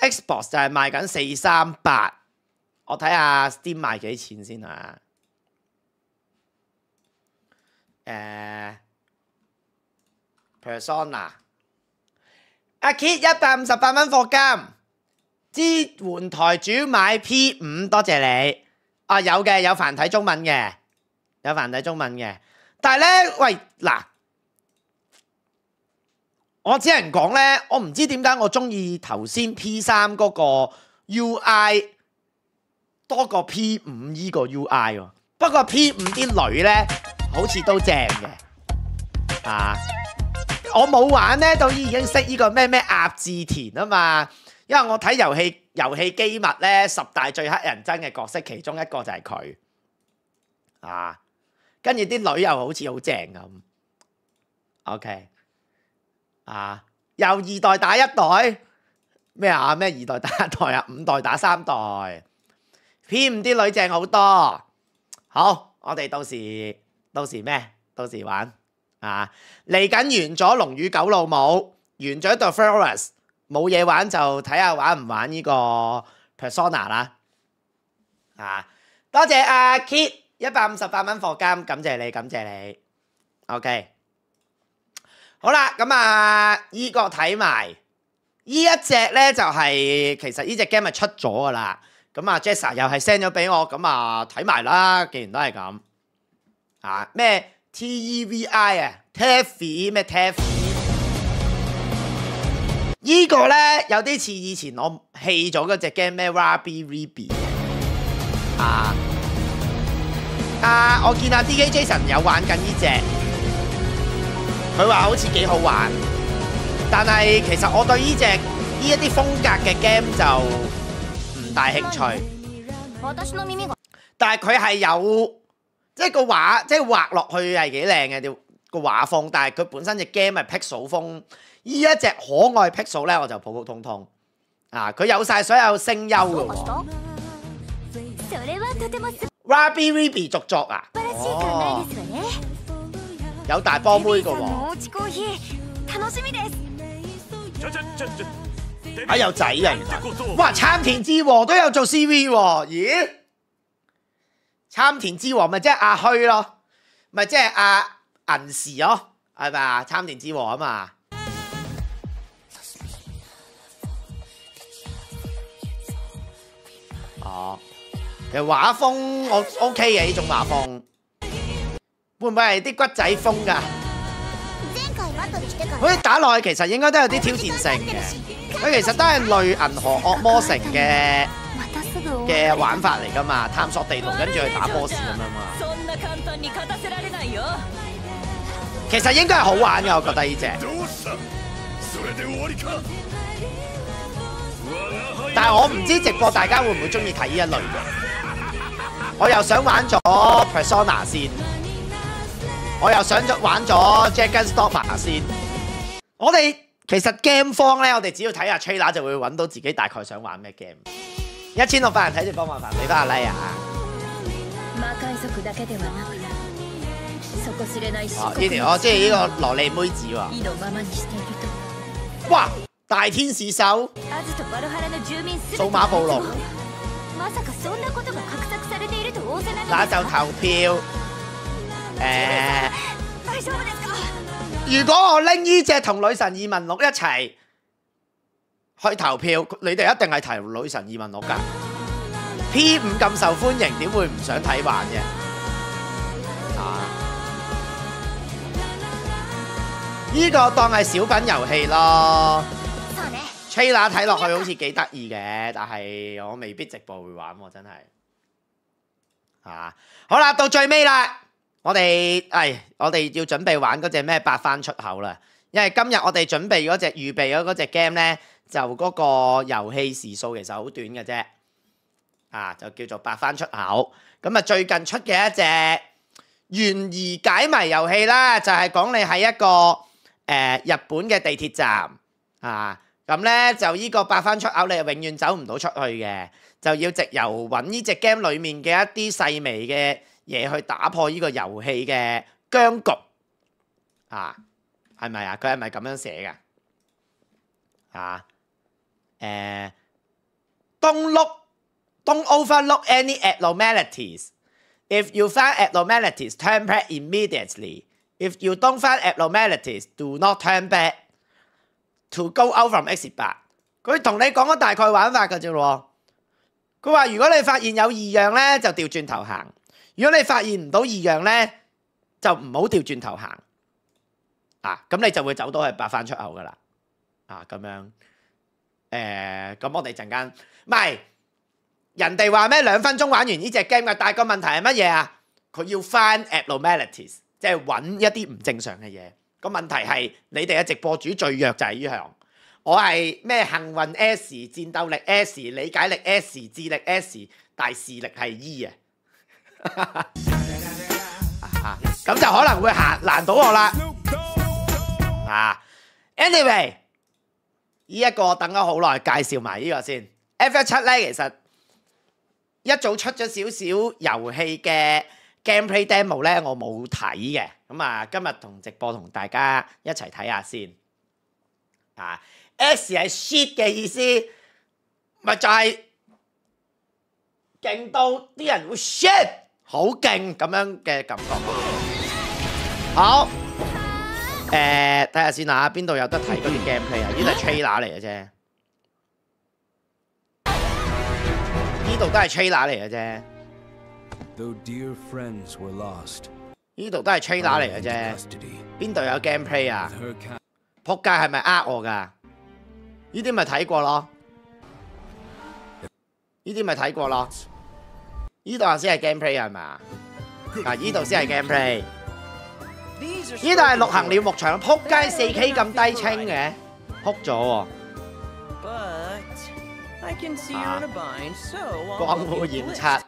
[SPEAKER 1] Xbox 就系卖紧四三八，我睇下 Steam 卖几钱先啊？誒，Persona，阿 Kit 一百五十八蚊貨金，支援台主买 P 五，多謝你。啊，有嘅，有繁體中文嘅，有繁體中文嘅，但系咧，喂，嗱。我只能講呢，我唔知點解我中意頭先 P 三嗰個 UI 多過 P 五依個 UI 喎。不過 P 五啲女呢，好似都正嘅，啊！我冇玩呢，都已經識呢個咩咩鸭字田啊嘛。因為我睇遊戲游戏機密咧十大最黑人憎嘅角色，其中一個就係佢啊。跟住啲女又好似好正咁。OK。啊！又二代打一代咩啊？咩二代打一代啊？五代打三代偏啲女正好多。好，我哋到时到时咩？到时玩啊！嚟紧完咗龙与九老母，完咗 The o w e r s 冇嘢玩就睇下玩唔玩呢个 Persona 啦。啊！多谢阿 Kit 一百五十八蚊货金，感谢你，感谢你。OK。好啦，咁啊，依个睇埋，依一只呢，就系其实呢只 game 咪出咗噶啦。咁啊，Jessa 又系 send 咗俾我，咁啊睇埋啦。既然都系咁，啊咩 TEVI 啊，Taffy 咩 Taffy？依个呢，有啲似以前我弃咗嗰只 game 咩 r a b b i r i b b i 啊啊！我见阿 DJ Jason 有玩紧呢只。佢話好似幾好玩，但係其實我對呢只呢一啲風格嘅 game 就唔大興
[SPEAKER 5] 趣。
[SPEAKER 1] 但係佢係有即係個畫，即係畫落去係幾靚嘅，個畫風。但係佢本身只 game 係 Pixel 風，呢一隻可愛 Pixel 咧，我就普普通通啊！佢有晒所有聲優噶。Rabi Ribi 作作啊！有大波妹嘅喎，
[SPEAKER 3] 啊有仔啊，哇！參田
[SPEAKER 1] 之王都有做 CV 喎，咦？參田之王咪即系阿虛咯，咪即系阿銀時咯，系咪啊？參田之王啊嘛，哦，其實畫風我 OK 嘅呢種畫風。会唔会系啲骨仔风噶？佢打落去其实应该都有啲挑战性嘅。佢其实都系类银河恶魔城嘅嘅玩法嚟噶嘛，探索地图跟住去打 boss 咁样嘛。
[SPEAKER 3] 其实应该系好
[SPEAKER 1] 玩嘅，我觉得呢只。但系我唔知直播大家会唔会中意睇呢一类嘅。我又想玩咗 Persona 先。我又想咗玩咗 Jack and s t o p p e r 先。我哋其實 game 方咧，我哋只要睇下 trailer 就會揾到自己大概想玩咩 game。一千六百人睇住幫我烦俾翻阿 Lay 啊。哦呢条哦即系呢个萝莉妹子喎。哇大天使手
[SPEAKER 2] 数码暴龙，那就
[SPEAKER 1] 投票。诶，如果我拎呢只同女神二闻录一齐去投票，你哋一定系提女神二闻录噶。P 五咁受欢迎，点会唔想睇玩嘅？啊，依个当系小品游戏咯。吹 h 睇落去好似几得意嘅，但系我未必直播会玩，真系。好啦，到最尾啦。我哋，唉，我哋要準備玩嗰只咩？八翻出口啦，因為今日我哋準備嗰只預備嗰嗰只 game 咧，就嗰個遊戲時數其實好短嘅啫，啊，就叫做八翻出口。咁啊，最近出嘅一隻懸疑解谜遊戲啦，就係講你喺一個誒日本嘅地鐵站啊。咁咧就呢個八翻出口，你系永遠走唔到出去嘅，就要直由揾呢只 game 里面嘅一啲細微嘅。嘢去打破呢個遊戲嘅僵局啊？係咪啊？佢係咪咁樣寫嘅啊？誒，don't look, don't overlook any abnormalities. If you find abnormalities, turn back immediately. If you don't find abnormalities, do not turn back to go out from exit b a 佢同你講咗大概玩法嘅啫喎。佢話：如果你發現有異樣咧，就掉轉頭行。如果你发现唔到异样咧，就唔好调转头行啊！咁你就会走到去白翻出口噶啦啊！咁样诶，咁我哋阵间唔系人哋话咩两分钟玩完呢只 game 嘅，但系个问题系乜嘢啊？佢要翻 abnormalities，即系揾一啲唔正常嘅嘢。个问题系你哋嘅直播主最弱就系呢样，我系咩幸运 S、战斗力 S、理解力 S、智力 S，但系视力系 E 啊！咁就可能会难难到我啦。啊，anyway，呢一个等咗好耐，介绍埋呢个先。F 一七咧，其实一早出咗少少游戏嘅 gameplay demo 咧，我冇睇嘅。咁啊，今日同直播同大家一齐睇下先。啊，S 系 shit 嘅意思，咪就系劲到啲人会 shit。好劲咁样嘅感觉，好，诶，睇下先啊，边度有得睇嗰啲 gameplay 啊？呢度吹打嚟嘅啫，呢度都系吹打嚟嘅啫
[SPEAKER 5] ，Though lost，dear friends were 呢度都系吹打嚟嘅啫，
[SPEAKER 1] 边度有 gameplay 啊？仆街系咪呃我噶？呢啲咪睇过咯，呢啲咪睇过咯。呢度先系 gameplay 系嘛？嗱，呢度先系 gameplay。
[SPEAKER 5] 呢度系六行鸟
[SPEAKER 1] 牧场，扑街四 K 咁低清嘅，扑咗。光谱检测。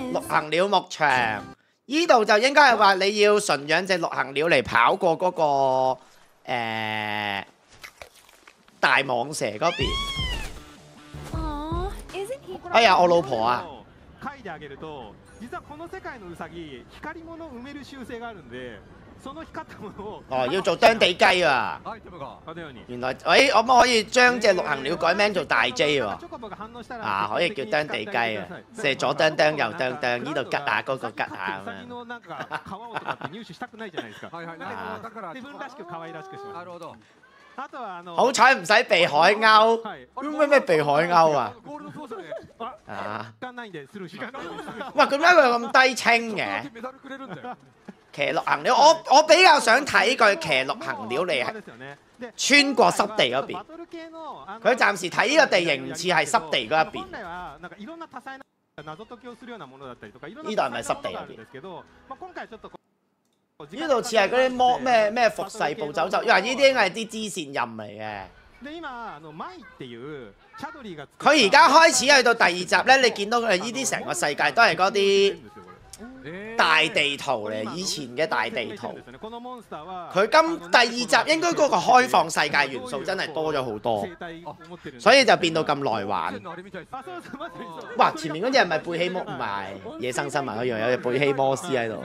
[SPEAKER 1] 六行鸟牧场，呢度就应该系话你要纯养只六行鸟嚟跑过嗰个诶大蟒蛇嗰边。
[SPEAKER 2] 哎呀，我老婆啊！世界光物性光
[SPEAKER 1] 哦，要做釘地雞啊！原來，我可唔可以將只六行鳥改名做大 J 啊？啊，可以叫釘地雞啊！左釘釘，右釘釘，呢度吉下，嗰個吉下好彩唔使避海鸥，咩咩避海鸥啊？啊！哇，咁解佢咁低清嘅。騎鹿行鳥，我我比較想睇佢騎鹿行鳥嚟係穿過濕地嗰邊。佢暫時睇呢個地形唔似係濕地嗰一邊。
[SPEAKER 2] 呢度係咪濕地嗰
[SPEAKER 1] 呢度似係嗰啲魔咩咩服世步走走，因為呢啲系啲支线任嚟嘅。佢而家開始去到第二集咧，你見到佢呢啲成個世界都係嗰啲大地圖嚟，以前嘅大地圖。佢今第二集應該嗰個開放世界元素真係多咗好多，所以就變到咁耐玩。哇！前面嗰只係咪贝希摩？唔係，野生生物一樣，有隻贝希摩斯喺度。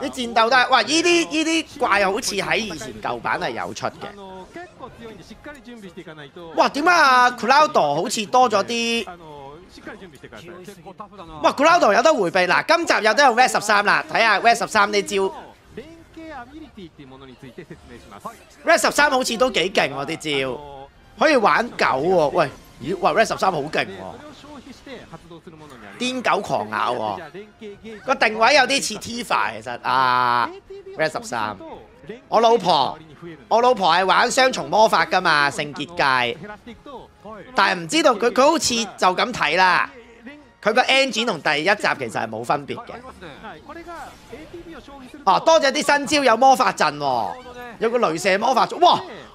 [SPEAKER 3] 啲战斗都系，哇！呢啲
[SPEAKER 1] 依啲怪好似喺以前旧版系有出嘅。哇，点啊 c l o u d 好似多咗啲。哇 c l o u d 有得回避。嗱，今集有得用 Red 十三啦。睇下 Red 十三，呢招 Red 十三好似都几劲喎，啲招可以玩狗喎。喂，哇！Red 十三好劲喎。癫狗狂咬喎，個定位有啲似 Tifa 其實啊 r e r 十三，我老婆我老婆係玩雙重魔法㗎嘛，聖潔界，但係唔知道佢佢好似就咁睇啦，佢個 end e 同第一集其實係冇分別嘅，哦多谢啲新招有魔法陣喎，有個雷射魔法哇！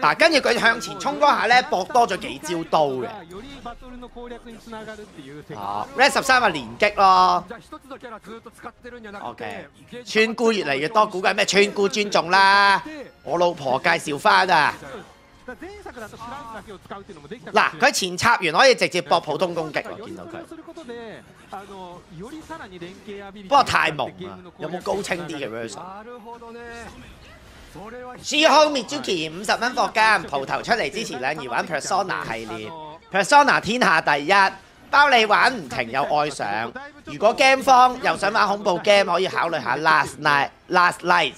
[SPEAKER 1] 嗱，跟住佢向前衝嗰下咧，搏多咗幾招刀嘅。啊，Red 十三個連擊咯。OK，村姑越嚟越多，估計咩村姑尊重啦。我老婆介紹翻啊。嗱，佢前插完可以直接搏普通攻擊，見到佢。不過太蒙啦，有冇高清啲嘅 version？时 j u 朱 i 五十蚊货 e 蒲头出嚟支持两儿玩 Persona 系列，Persona 天下第一，包你玩唔停又爱上。如果 game 方又想玩恐怖 game，可以考虑下 Last Night，Last Night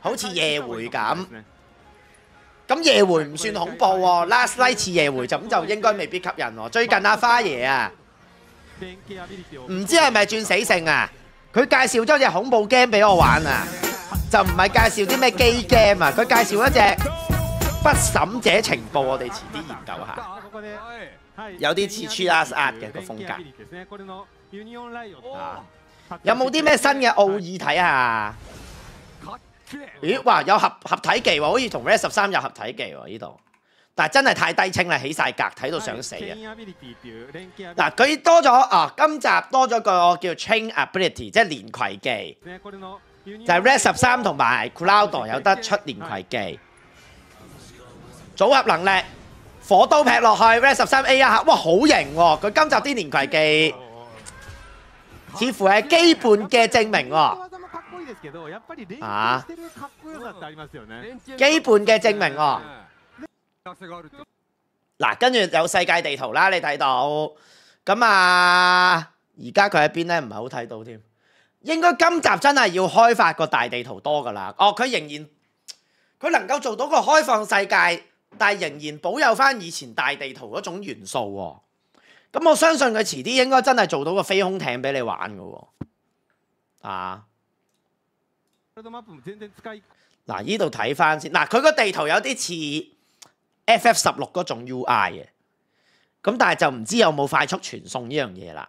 [SPEAKER 1] 好似夜回咁。咁夜回唔算恐怖喎，Last Night 似夜回咁就应该未必吸引。最近阿花爷啊，唔知系咪转死性啊，佢介绍咗只恐怖 game 俾我玩啊。就唔係介紹啲咩機 game 啊！佢介紹一隻不審者情報，我哋遲啲研究下。
[SPEAKER 2] 有啲似《Last Act》嘅個風格。有冇啲咩
[SPEAKER 1] 新嘅奧義睇下？咦？哇！有合合體技喎，好似同《Red 十三》有合體技喎，呢度。但真係太低清啦，起晒格睇到想死啊！嗱，佢多咗啊！今集多咗个叫 Chain Ability，即係連葵技。就係 Red 十三同埋 Cloud 有得出連葵技，組合能力火刀劈落去 Red 十三 A 一下，哇好型喎！佢今集啲連葵技 似乎係基本嘅證明喎，啊，基本嘅證明喎。嗱，跟住有世界地圖啦，你睇到咁啊，而家佢喺邊咧？唔係好睇到添。应该今集真系要开发个大地图多噶啦，哦，佢仍然佢能够做到个开放世界，但系仍然保有翻以前大地图嗰种元素喎。咁我相信佢迟啲应该真系做到个飞空艇俾你玩噶喎，啊？
[SPEAKER 3] 嗱，
[SPEAKER 1] 呢度睇翻先，嗱，佢个地图有啲似 FF 十六嗰种 UI 嘅，咁但系就唔知有冇快速传送呢样嘢啦。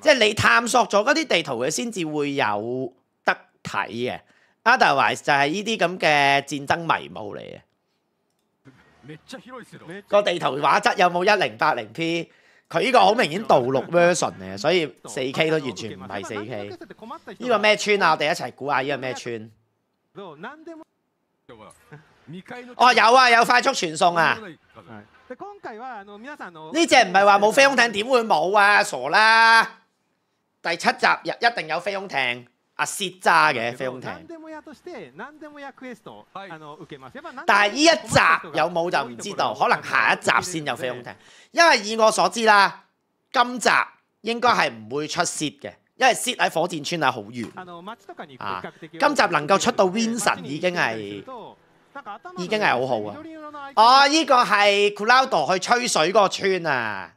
[SPEAKER 1] 即係你探索咗嗰啲地圖嘅，先至會有得睇嘅。o t h e r w i s e 就係呢啲咁嘅戰爭迷雾嚟嘅。個地圖畫質有冇一零八零 P？佢呢個好明顯道路 n 嚟嘅，所以四 K 都完全唔係四 K。呢個咩村啊？我哋一齊估下呢個咩村？
[SPEAKER 3] 哦，有啊，有快速傳送啊！呢
[SPEAKER 1] 只唔係話冇飛空艇點會冇啊？傻啦！第七集一一定有飛空艇 shit 渣嘅飛空艇。但係呢一集有冇就唔知道，可能下一集先有飛空艇。因為以我所知啦，今集應該係唔會出 shit 嘅，因為 shit 喺火箭村係好遠。
[SPEAKER 3] 啊，今集能夠
[SPEAKER 1] 出到 Win t 已經係～已經係好好啊！哦，依個係 c l o u d o 去吹水嗰個村啊！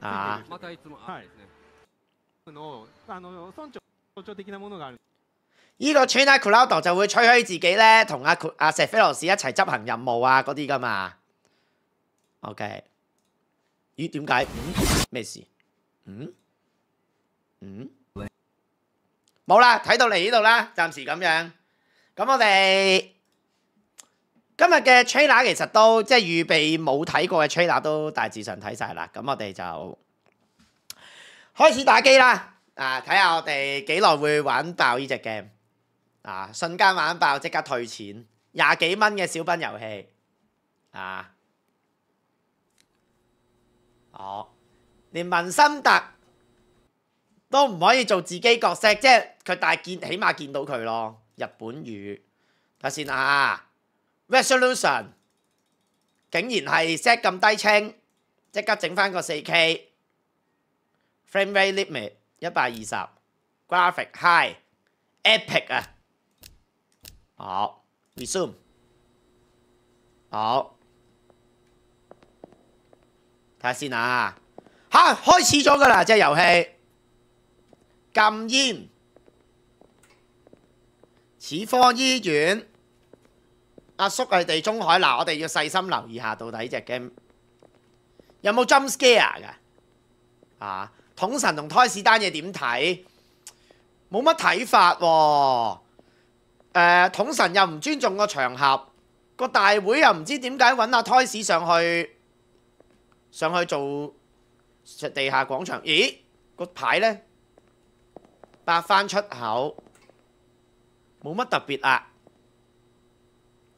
[SPEAKER 1] 啊！依個村咧 c l o u d o 就會吹開自己咧，同阿阿石菲羅斯一齊執行任務啊，嗰啲噶嘛。OK，咦？點解？咩事？嗯？嗯？冇啦，睇到嚟呢度啦，暫時咁樣。咁我哋。今日嘅 trailer 其實都即系預備冇睇過嘅 trailer 都大致上睇晒啦，咁我哋就開始打機啦！啊，睇下我哋幾耐會玩爆呢只 game 啊，瞬間玩爆即刻退錢，廿幾蚊嘅小兵遊戲啊！哦，連文森特都唔可以做自己角色，即系佢但係起碼見到佢咯，日本語睇先啊！Resolution 竟然系 set 咁低清，即刻整翻个四 K，Frame Rate Limit 一百二十，Graphic High Epic 啊！好 Resume，好睇下先啊！吓开始咗噶啦，只游戏禁烟，齿科医院。阿叔，佢哋中海嗱，我哋要细心留意下到底只 game 有冇 jump scare 嘅啊？桶神同胎屎單单嘢点睇？冇乜睇法喎。诶，桶神又唔尊重个场合，个大会又唔知点解揾阿胎屎上去上去做地下广场？咦，个牌呢？白翻出口，冇乜特别啊。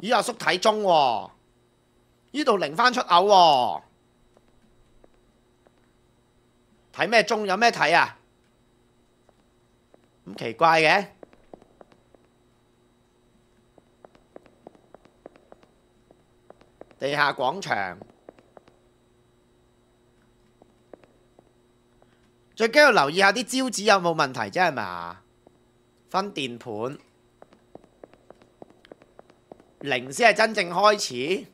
[SPEAKER 1] 咦，阿叔睇鐘喎，呢度零返出口喎，睇咩鐘？有咩睇啊？咁奇怪嘅，地下廣場，最緊要留意下啲招紙有冇問題，啫，係嘛？分電盤。零先系真正開始，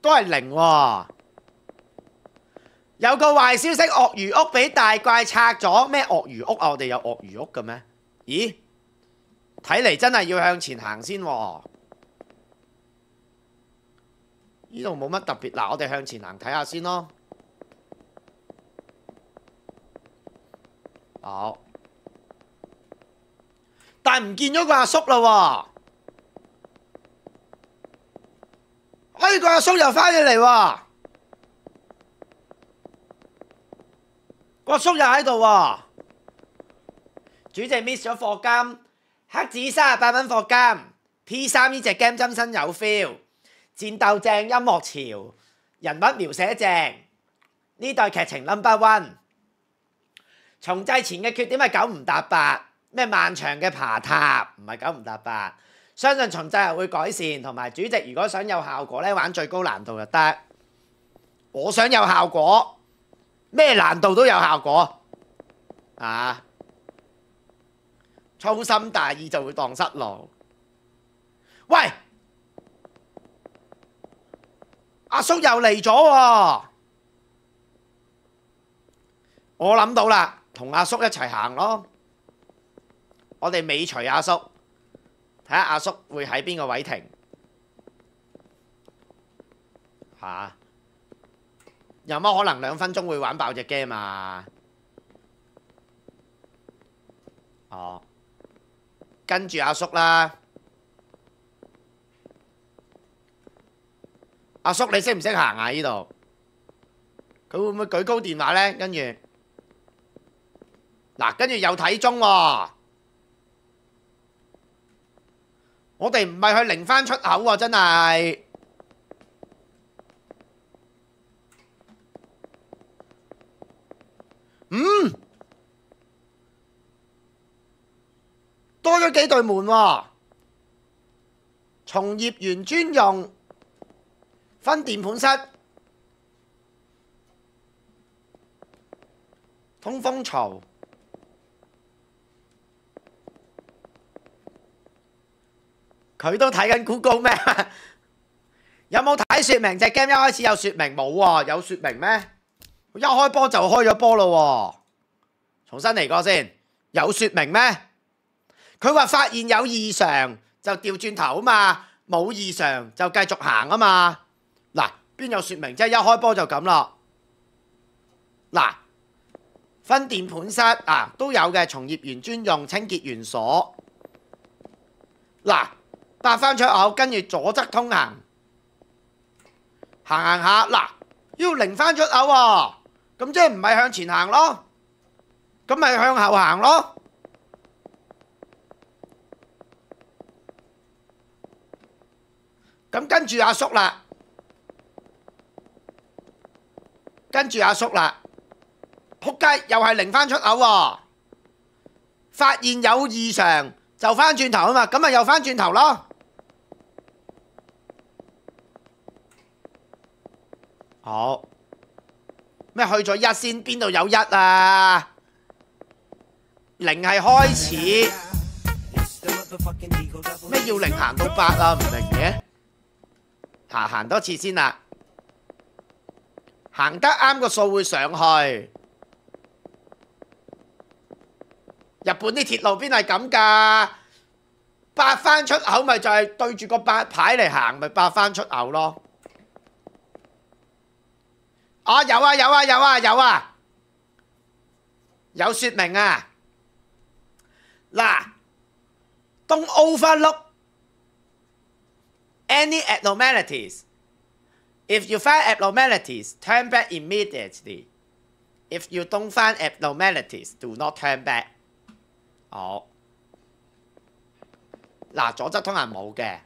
[SPEAKER 1] 都系零。有個壞消息，鱷魚屋俾大怪拆咗。咩鱷魚屋啊？我哋有鱷魚屋嘅咩？咦？睇嚟真係要向前行先。呢度冇乜特別，嗱，我哋向前行睇下先咯。好，但系唔見咗個阿叔啦喎！哎，个阿叔又翻咗嚟喎，个阿叔又喺度喎。主席 miss 咗货金，黑子三十八蚊货金 p 三呢只 game 真心有 feel，战斗正，音乐潮，人物描写正，呢代剧情 number one。重制前嘅缺点系九唔搭八，咩漫长嘅爬塔唔系九唔搭八。相信循制会改善，同埋主席如果想有效果咧，玩最高难度就得。我想有效果，咩难度都有效果啊！粗心大意就会荡失路。喂，阿叔又嚟咗，我谂到啦，同阿叔一齐行咯，我哋尾随阿叔。睇下阿叔會喺邊個位停嚇？有乜可能兩分鐘會玩爆只 game 嘛？哦，跟住阿叔啦。阿叔你識唔識行啊？依度佢會唔會舉高電話呢？跟住嗱，跟住又睇鐘喎。我哋唔係去零返出口喎，真係。嗯，多咗幾對門喎，從業員專用分電盤室通風槽。佢都睇紧 Google 咩？有冇睇说明？只 game 一开始有说明冇啊？有说明咩？一开波就开咗波咯。重新嚟过先，有说明咩？佢话发现有异常就调转头啊嘛，冇异常就继续行啊嘛。嗱，边有说明？即系一开波就咁咯。嗱，分店盘室啊，都有嘅，从业员专用，清洁员所。嗱。搭返出口，跟住左侧通行，行行下嗱，要零返出口喎，咁即系唔系向前行咯，咁咪向后行咯，咁跟住阿叔啦，跟住阿叔啦，扑街又系零返出口喎，发现有异常就返转头啊嘛，咁咪又返转头咯。好咩去咗一先？边度有一啊？零系开始咩？要零行到八啊？唔明嘅，行行多次先啦。行得啱个数会上去。日本啲铁路边系咁噶，八翻出口咪就系对住个八牌嚟行，咪八翻出口咯。啊有啊有啊有啊有啊有说明啊嗱，don't overlook any abnormalities. If you find abnormalities, turn back immediately. If you don't find abnormalities, do not turn back. 好嗱，左側通行冇嘅，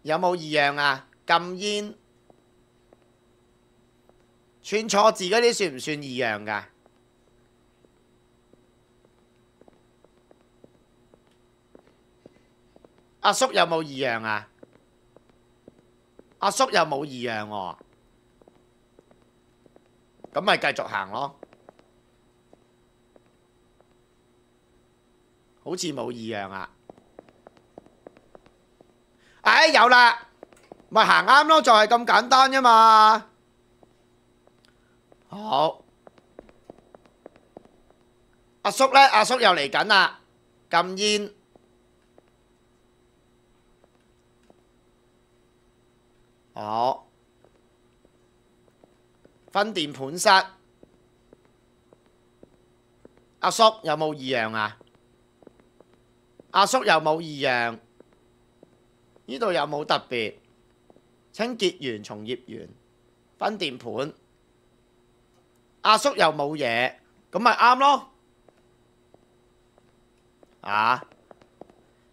[SPEAKER 1] 有冇異樣啊？禁煙。串错字嗰啲算唔算异样噶？阿叔有冇异样啊？阿叔有冇异样？咁咪继续行咯。好似冇异样啊！哎，有啦，咪行啱咯，就系咁简单啫嘛。好，阿叔咧，阿叔又嚟紧啦，禁烟。好，分电盘室，阿叔有冇异样啊？阿叔有冇异样？呢度有冇特别？清洁员、从业员分电盘。阿叔又冇嘢，咁咪啱咯？啊，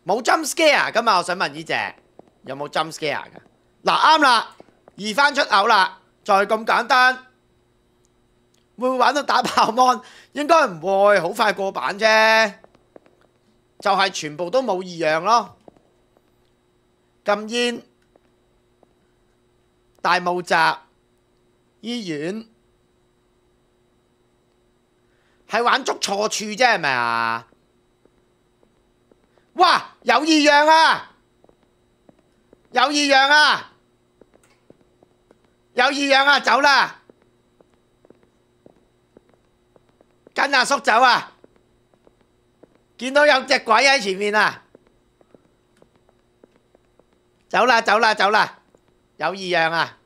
[SPEAKER 1] 冇 jump scare，今日我想问呢只有冇 jump scare 噶？嗱啱啦，移翻出口啦，就再咁简单，会唔会玩到打爆 mon？应该唔会，好快过版啫。就系全部都冇异样咯，禁烟、大雾宅、医院。系玩捉错处啫，系咪啊？哇！有异样啊！有异样啊！有异样啊！走啦，跟阿叔走啊！见到有只鬼喺前面啊！走啦，走啦，走啦！有异样啊！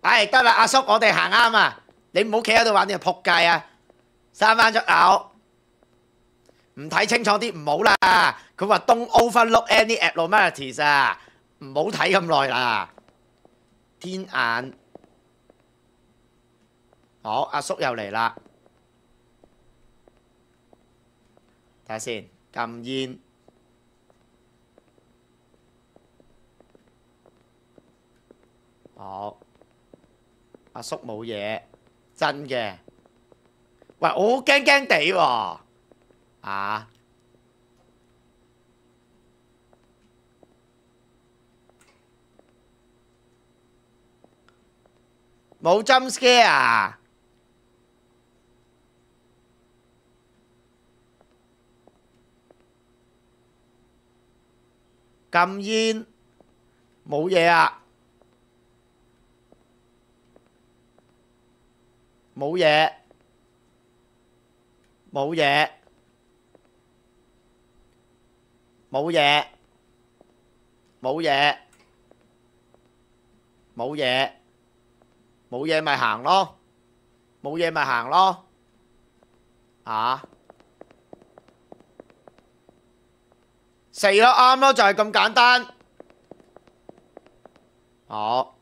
[SPEAKER 1] 哎，得啦，阿叔，我哋行啱啊！你唔好企喺度玩你啊扑街啊，生翻出口，唔睇清楚啲唔好啦。佢话 Don't overlook any anomalies 啊，唔好睇咁耐啦。天眼，好阿叔又嚟啦，睇下先，禁烟，好，阿叔冇嘢。真嘅，喂，我惊惊地喎，啊，冇 jump scare 啊，禁烟，冇嘢啊。冇嘢，冇嘢，冇嘢，冇嘢，冇嘢，冇嘢咪行咯，冇嘢咪行咯，啊？死咯啱咯就系咁简单，好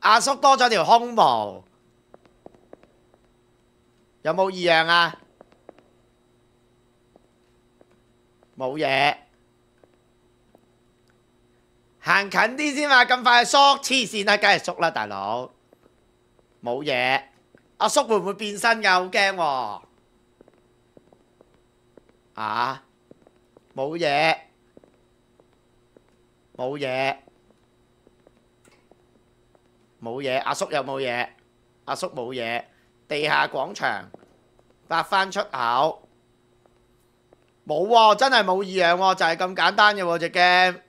[SPEAKER 1] 阿叔多咗条胸毛。有冇異樣啊？冇嘢，行近啲先嘛，咁快縮，黐線啦，梗係縮啦，大佬。冇嘢，阿叔會唔會變身噶？好驚喎！啊，冇嘢，冇嘢，冇嘢。阿叔有冇嘢？阿叔冇嘢。地下廣場，搭返出口，冇喎，真係冇異樣喎，就係咁簡單嘅喎只 game，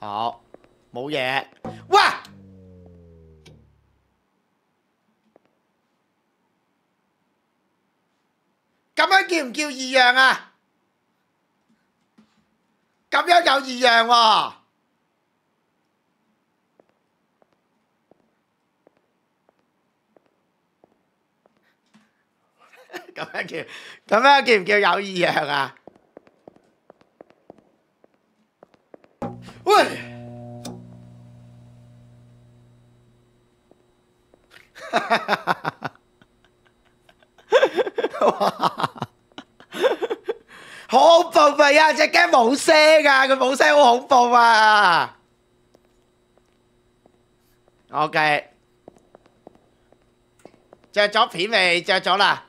[SPEAKER 1] 好，冇嘢，哇，咁樣叫唔叫異樣啊？咁樣有異樣喎。咁樣叫，咁樣叫唔叫有意樣啊？喂！哈哈哈！哈哈哈！哈哈哈！好恐怖呀！只 game 冇聲啊，佢冇聲好恐怖啊！OK，着咗片未？着咗啦。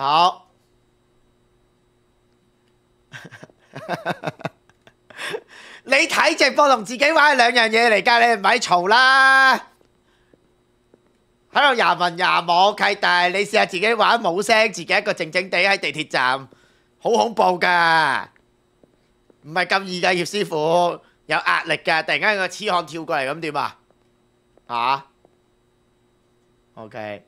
[SPEAKER 1] 好，你睇直播同自己玩系两样嘢嚟噶，你唔系嘈啦。喺度廿文廿武契，但你试下自己玩冇声，自己一个静静地喺地铁站，好恐怖噶，唔系咁易噶，叶师傅有压力噶。突然间个痴汉跳过嚟咁点啊？啊？OK。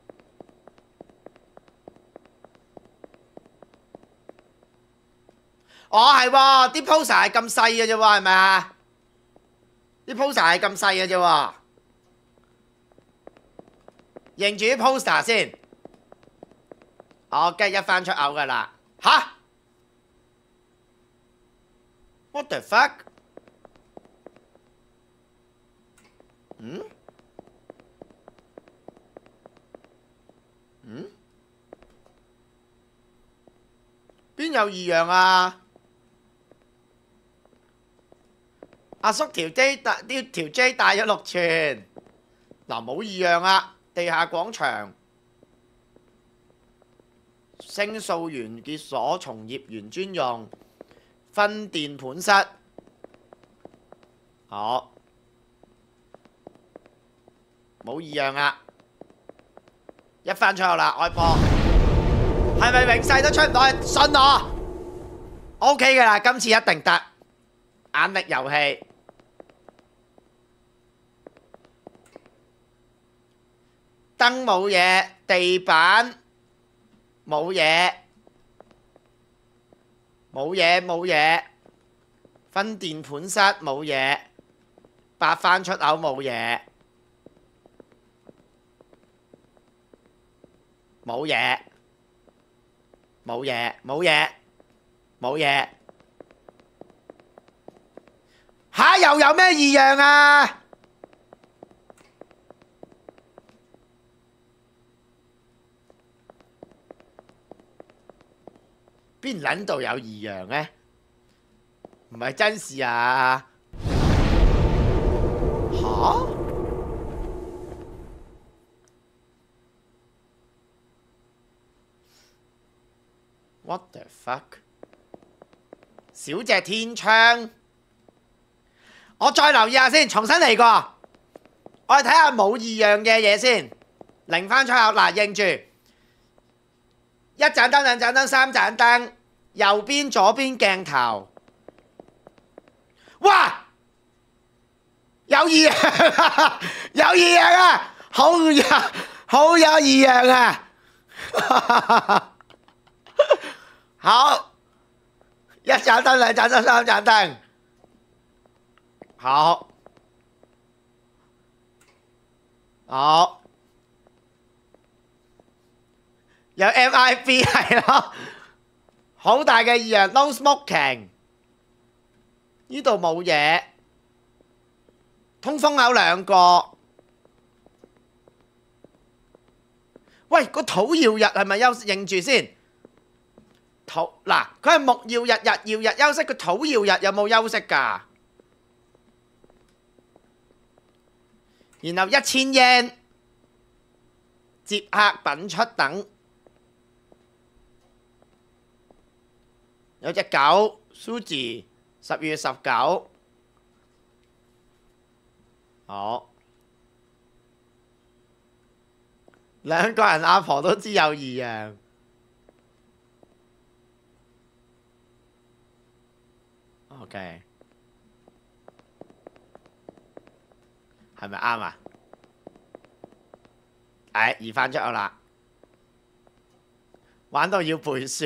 [SPEAKER 1] 哦，係喎，啲 poster 係咁細嘅啫喎，係咪啊？啲 poster 係咁細嘅啫喎，認住啲 poster 先，我 g 一翻出口㗎啦，嚇？What the fuck？
[SPEAKER 5] 嗯？嗯？
[SPEAKER 1] 邊有異樣啊？阿叔条 J 大啲，条 J 大咗六寸。嗱，冇異样啊，地下广场，星素完结所从业员专用，分電盘室。好，冇異样啊，一翻去啦，外波。系咪永世都出唔到？信我，OK 噶啦，今次一定得。眼力游戏。灯冇嘢，地板冇嘢，冇嘢冇嘢，分电盘室冇嘢，八番出口冇嘢，冇嘢冇嘢冇嘢冇嘢，吓又有咩異樣啊？边捻度有异样咧？唔系真事啊！嚇！What the fuck？小隻天窗，我再留意下先，重新嚟过，我哋睇下冇异样嘅嘢先，拧翻出口嗱，認住。一盏灯、两盏灯、三盏灯，右边、左边镜头，哇，有异样，有异样啊，好有，好有异样啊，好，一盏灯、两盏灯、三盏灯，好，好。有 MIB 系咯，好大嘅二样。No smoking，呢度冇嘢，通风口两个。喂，个土曜日系咪休息住先？土嗱，佢系木曜日，日曜日休息。个土曜日有冇休息噶？然后一千英接客品出等。有只狗，s u 苏智，十月十九，好，两个人阿婆都知有异样，OK，系咪啱啊？诶，移翻出去啦，玩到要背书。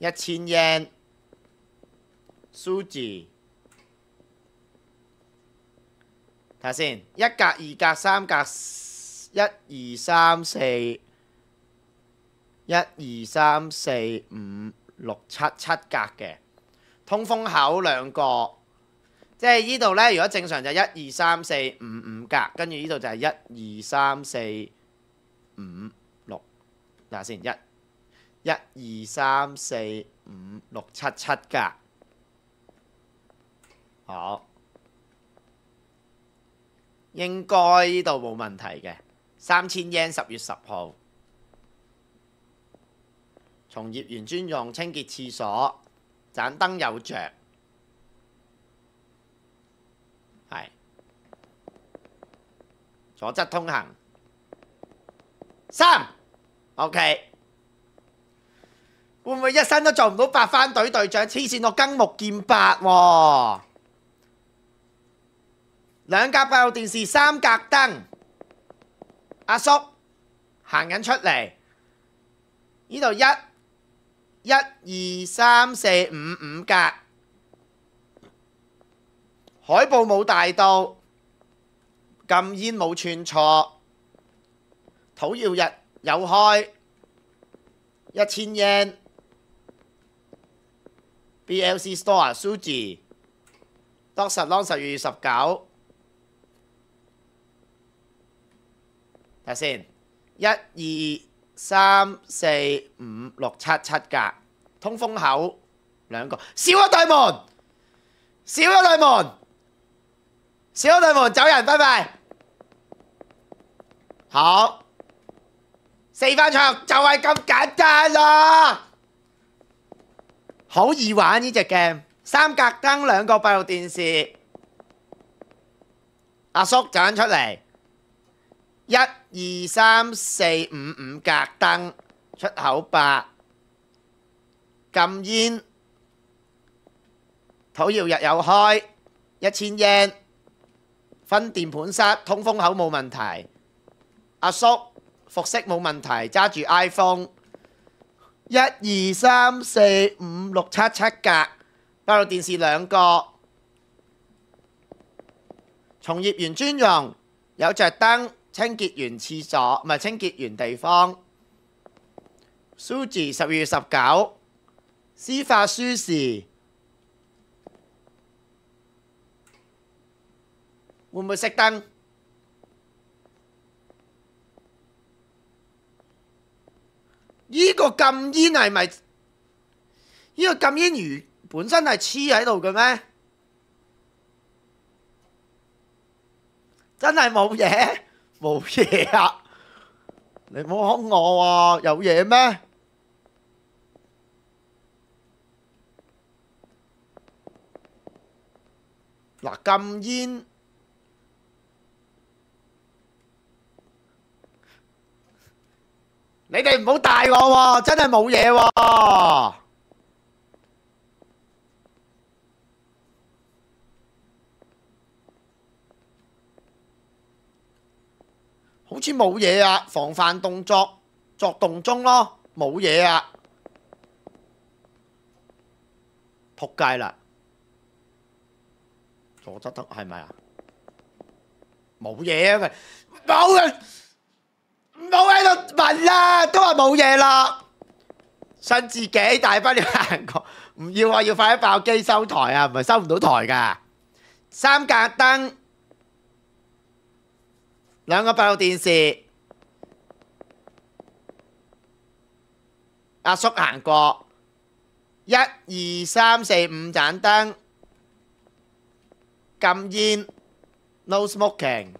[SPEAKER 1] 一千 yen，數字睇下先，一格、二格、三格，一二三四，一二三四五六七，七格嘅通風口兩個，即係呢度咧。如果正常就一二三四五五格，跟住呢度就係一二三四五六，睇下先一。一二三四五六七七噶，好，應該呢度冇問題嘅。三千 yen 十月十號，從業員專用清潔廁所，盞燈有著，係左側通行，三 OK。会唔会一生都做唔到八番队队长？黐线我根木剑八，两格路电视，三格灯。阿叔行紧出嚟，呢度一、一二三四五五格。海报冇大到，禁烟冇串错，土曜日有开一千円。BLC store 啊，舒记，双十一十二月十九，睇下先，一二三四五六七七格通风口两个，少一对门，少一对门，少一对门走人，拜拜，好，四番墙就系咁简单啦。好易玩呢只 game，三格燈兩個闭路電視，阿叔走出嚟，一二三四五五格燈出口八，禁煙，土搖日有開一千英，分電盤室通風口冇問題，阿叔服飾冇問題，揸住 iPhone。一二三四五六七七格，八路电视两个，从业员专用有着灯，清洁员厕所唔系清洁员地方，苏智十二月十九，司法舒时，会唔会熄灯？呢個禁煙係咪？呢個禁煙如本身係黐喺度嘅咩？真係冇嘢，冇嘢啊！你唔好我喎，有嘢咩？嗱，禁煙。你哋唔好大我喎，真系冇嘢喎，好似冇嘢啊！防范动作作动中咯，冇嘢啊，仆街啦，左侧得系咪啊？冇嘢啊，冇啊！唔好喺度问啦，都话冇嘢啦。信自己大不了行过，唔要我要快啲爆机收台啊，唔系收唔到台噶。三格灯，两个闭路电视。阿叔行过，一二三四五盏灯。禁烟，no smoking。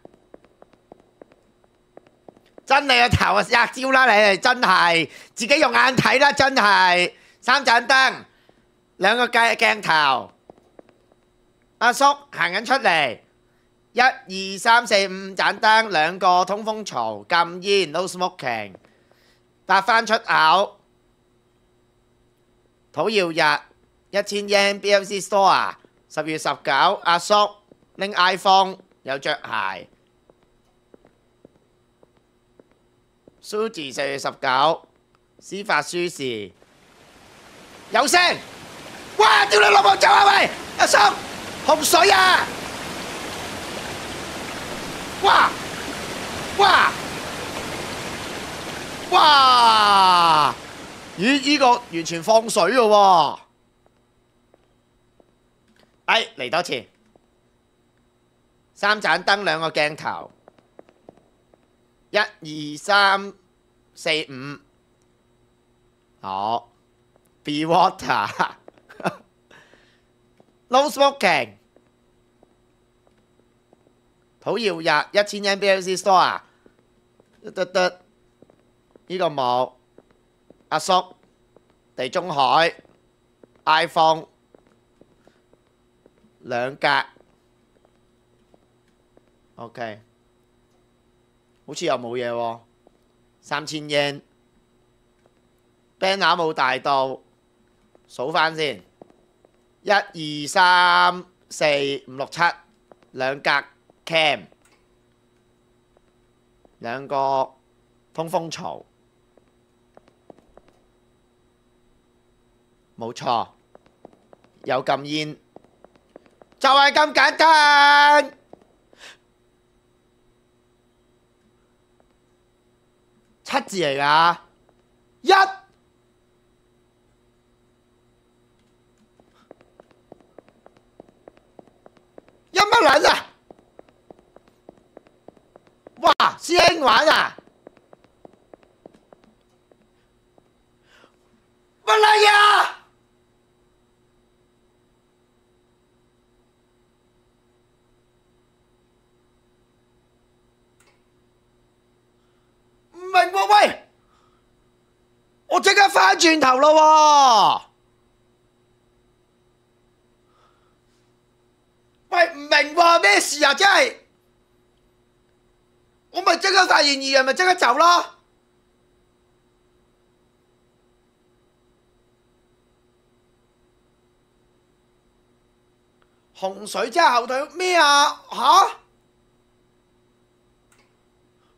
[SPEAKER 1] 真你個頭啊！吔蕉啦你哋真係自己用眼睇啦！真係三盞燈，兩個嘅鏡頭。阿叔行緊出嚟，一二三四五盞燈，兩個通風槽，禁煙 no smoking，搭翻出口。土曜日一千 yen BFC store，十月十九。阿叔拎 iPhone，有着鞋。书字四月十九，司法书事有声。哇！屌你老母走啊喂，阿生，洪水啊！哇！哇！哇！咦？呢个完全放水噶喎。哎，嚟多次，三盏灯，两个镜头，一二三。四五好，be water，no smoking，土耀日一千 NBLC store，得得，呢個冇，阿叔，地中海，iPhone 兩格，OK，好似又冇嘢喎。三千英 b a n n e r 冇大到，数返先，一二三四五六七，两格 cam，两个風風槽，冇错，有禁烟，就系咁简单。七字嚟㗎，一。一乜撚啊？哇！師兄玩啊！乜撚嘢啊？明喎喂，我即刻翻转头咯喎！喂唔明喎咩事啊？真系我咪即刻发现二人咪即刻走咯！洪水即系后退咩啊吓？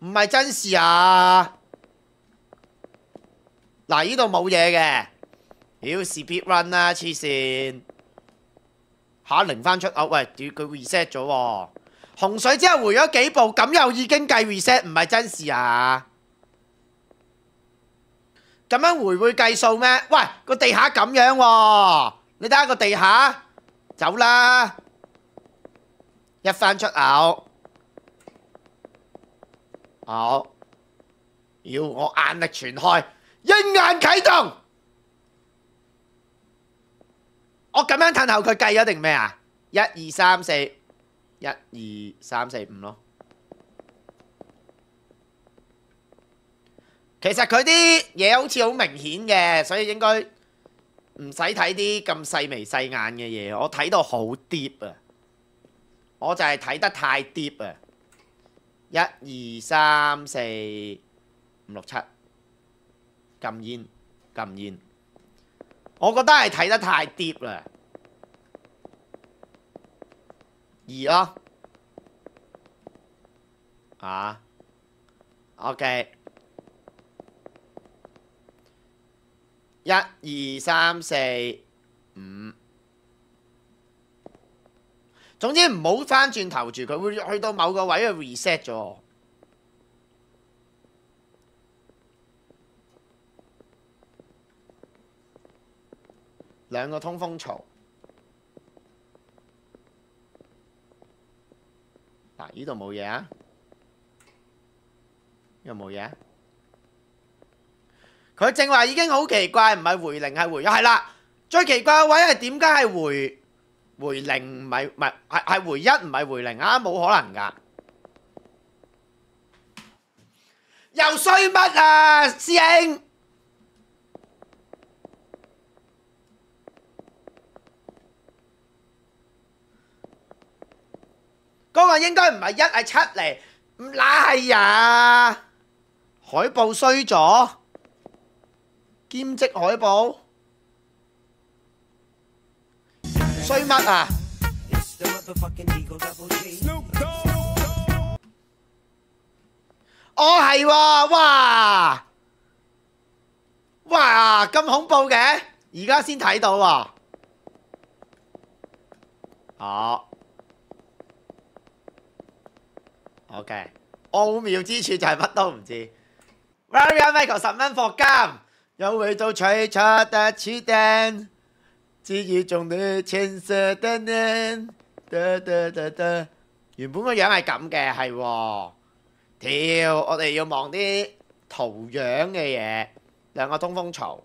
[SPEAKER 1] 唔系真事啊！嗱，呢度冇嘢嘅，屌事别 run 啦，黐线！吓，零返出口，喂，佢 reset 咗，洪水之后回咗几步，咁又已经计 reset，唔系真事啊！咁样回会计数咩？喂，个地下咁样，你睇下个地下，走啦，一返出口。好，要我眼力全开，一眼启动，我咁样褪后佢计咗定咩啊？一二三四，一二三四五咯。其实佢啲嘢好似好明显嘅，所以应该唔使睇啲咁细眉细眼嘅嘢，我睇到好 deep 啊！我就系睇得太 deep 啊！一二三四五六七，禁煙禁煙，我覺得係睇得太疊啦。二咯，啊，OK，一二三四五。總之唔好翻轉頭住佢，會去到某個位去 reset 咗。兩個通風槽。嗱，依度冇嘢啊，又冇嘢啊。佢正話已經好奇怪，唔係回零係回，係啦。最奇怪嘅位係點解係回？回零唔係唔係，回一唔係回零啊！冇可能噶，又衰乜啊，兄？嗰個應該唔係一係七唔乸係啊，海報衰咗，兼職海報。衰乜啊！哦，系喎，哇哇咁恐怖嘅，而家先睇到啊！好，OK。奥妙之处就系乜都唔知。Very Michael 十蚊貨金，有回到最初的設定。至於仲你得色得得。原本個樣係咁嘅，係喎。跳，我哋要望啲圖樣嘅嘢，兩個通風槽，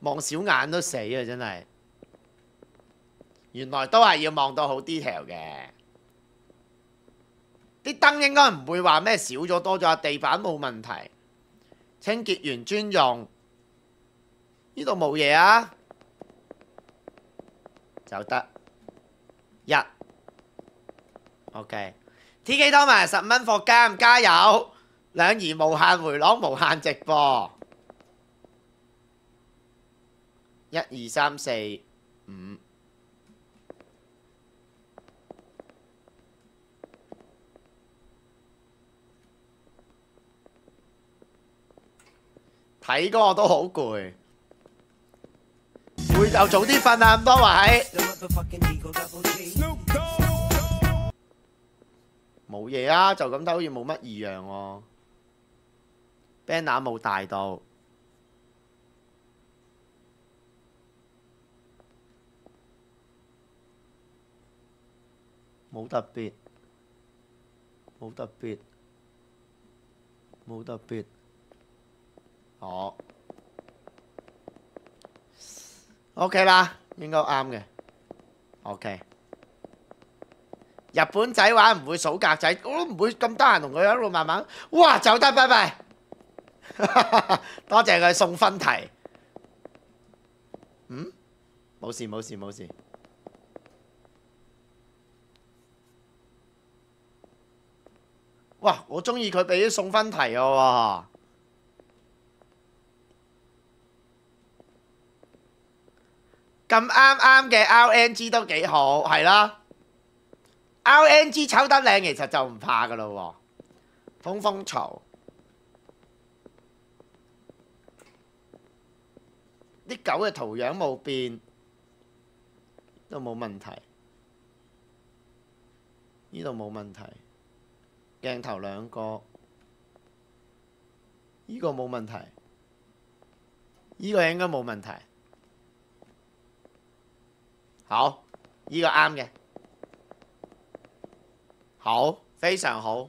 [SPEAKER 1] 望小眼都死啊！真係，原來都係要望到好 detail 嘅。啲燈應該唔會話咩少咗多咗，地板冇問題，清潔員專用。呢度冇嘢啊，就得一，OK，t k 多埋十蚊货金加油，两儿无限回廊，无限直播，一二三四五，睇歌都好攰。就早啲瞓啊！咁多位，冇嘢啊，就咁睇好似冇乜異樣喎。b a n n e r 冇大到，冇特別，冇特別，冇特別，好。O K 啦，應該啱嘅。O K，日本仔玩唔會數格仔，我都唔會咁得閒同佢喺度慢慢。哇，走得拜拜！多謝佢送分題。嗯，冇事冇事冇事。哇，我中意佢俾啲送分題喎。咁啱啱嘅 LNG 都几好，系啦。l n g 炒得靓，其实就唔怕噶咯，风风嘈，啲狗嘅图样冇变，都冇问题，呢度冇问题，镜头两个，呢个冇问题，呢个应该冇问题。好，依个啱嘅。好，非常好。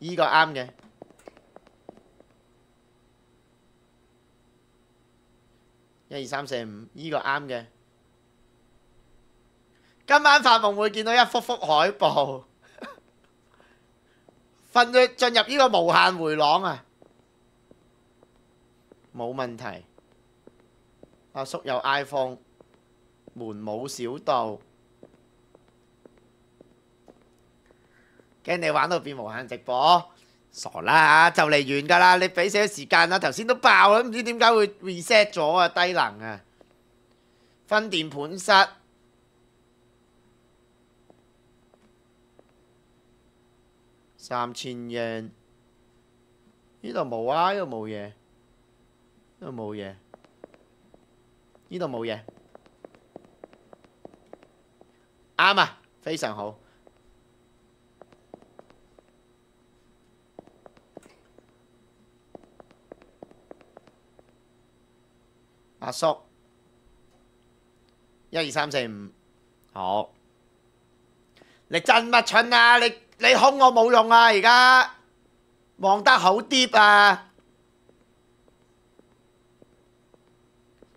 [SPEAKER 1] 依个啱嘅。一二三四五，依个啱嘅。今晚发梦会见到一幅幅海报，瞓入进入呢个无限回廊啊！冇问题。阿叔有 iPhone，門冇小道，驚你玩到變無限直播，傻啦就嚟完噶啦，你俾少時間啦，頭先都爆啦，唔知點解會 reset 咗啊，低能啊！分電盤室。三千人，呢度冇啊，呢度冇嘢，呢度冇嘢。呢度冇嘢，啱啊，非常好，阿叔，一二三四五，好，你真乜蠢啊！你你控我冇用啊！而家望得好啲啊！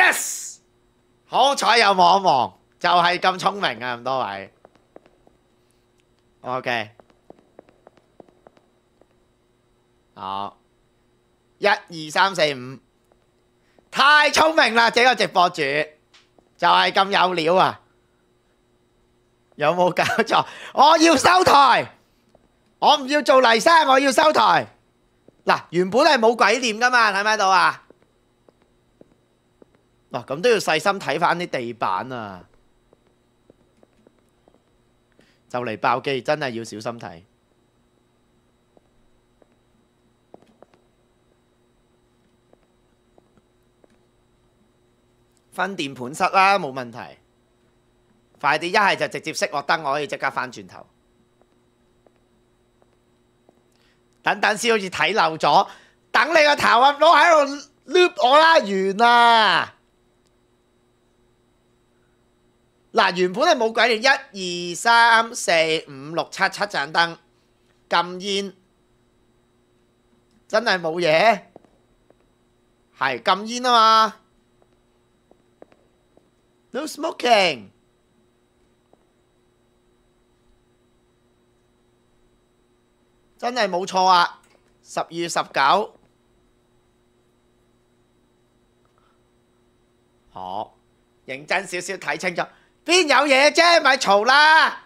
[SPEAKER 1] yes，好彩又望一望，就系咁聪明啊咁多位，ok，好，一二三四五，太聪明啦！这个直播主就系咁有料啊，有冇搞错？我要收台，我唔要做泥生，我要收台。嗱，原本系冇鬼念噶嘛，睇唔睇到啊？哇！咁都要細心睇翻啲地板啊，就嚟爆機，真系要小心睇。分電盤室啦，冇問題。快啲，一系就直接熄落燈，我可以即刻翻轉頭。等等先，好似睇漏咗，等你個頭啊，攞喺度 loop 我啦，完啦！嗱，原本係冇鬼嘅，一二三四五六七七盞燈，禁煙，真係冇嘢，係禁煙啊嘛，no smoking，真係冇錯啊，十二月十九，好，認真少少睇清楚。边有嘢啫，咪嘈啦！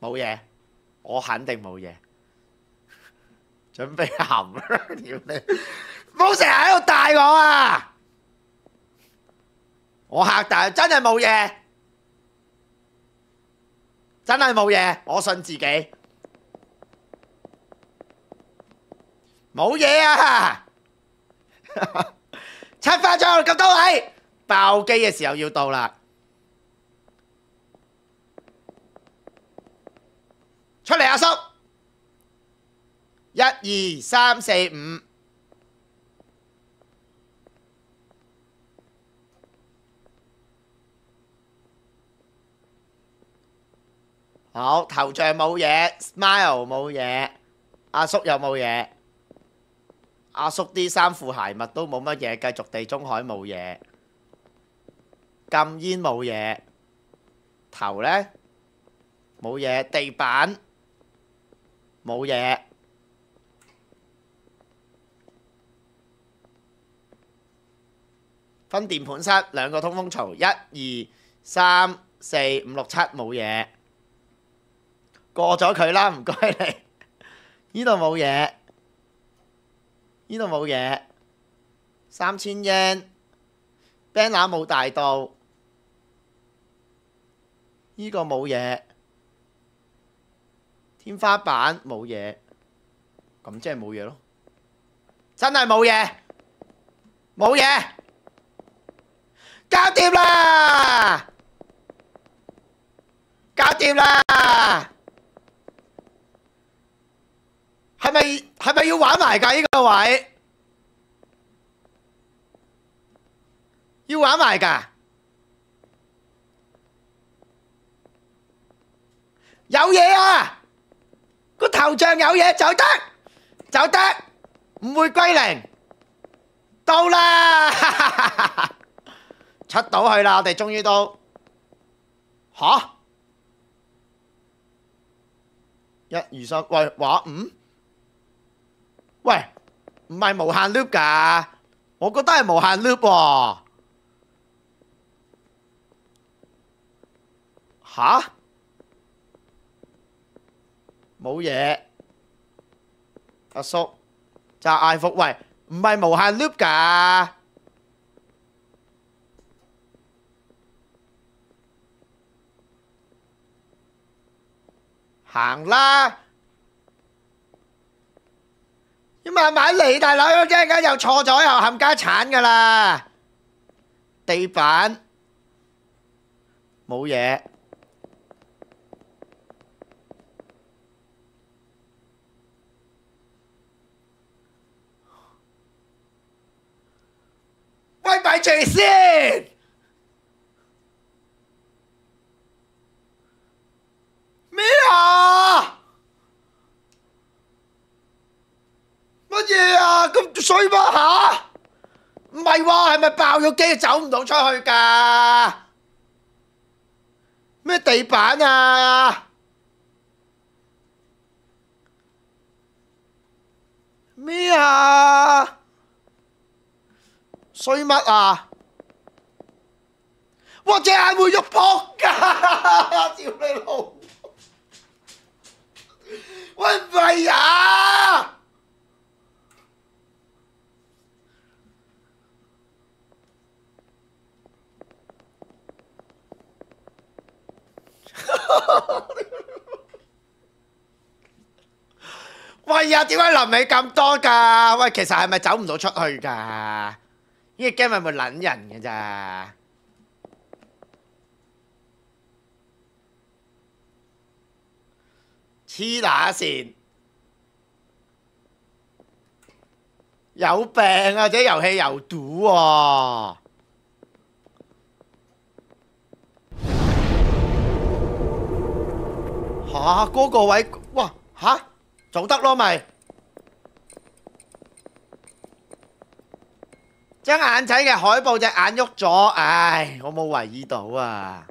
[SPEAKER 1] 冇嘢，我肯定冇嘢。准备含啦，屌你！唔好成日喺度带我啊！我吓大，真系冇嘢，真系冇嘢，我信自己冇嘢啊！出分张咁多位，爆机嘅时候要到啦！出嚟阿叔，一二三四五，好头像冇嘢，smile 冇嘢，阿叔有冇嘢？阿叔啲衫裤鞋袜都冇乜嘢，继续地中海冇嘢，禁烟冇嘢，头咧冇嘢，地板。冇嘢，分电盘室两个通风槽，一二三四五六七冇嘢，过咗佢啦，唔该你，呢度冇嘢，呢度冇嘢，三千 y e n b a n e r 冇大到，呢个冇嘢。天花板冇嘢，咁即系冇嘢咯，真系冇嘢，冇嘢，搞掂啦，搞掂啦，系咪系咪要玩埋噶呢个位？要玩埋噶，有嘢啊！个头像有嘢就得，就得唔会归零。到啦，出到去啦，我哋终于到。吓，一二三，喂，话五，喂，唔系无限 loop 噶，我觉得系无限 loop 喎。吓？冇嘢，阿叔就 i 服喂，唔系無限 loop 噶，行啦，你慢慢嚟，大佬，一阵间又錯咗，又冚家產噶啦，地板冇嘢。
[SPEAKER 5] 我唔系先！咩
[SPEAKER 1] 啊？乜嘢啊？咁水乜嚇？唔係喎，係咪爆咗機走唔到出去噶？咩地板啊？咩啊？衰乜啊？我只眼会喐扑噶，屌你老，喂呀！喂呀，点解淋你咁多噶？喂，其实系咪走唔到出去噶？呢个 game 咪咪揇人嘅咋？黐乸线，有病啊！这游戏又赌喎。吓，嗰个位，哇，吓，得咯未？一眼仔嘅海报只眼喐咗，唉，我冇留意到啊！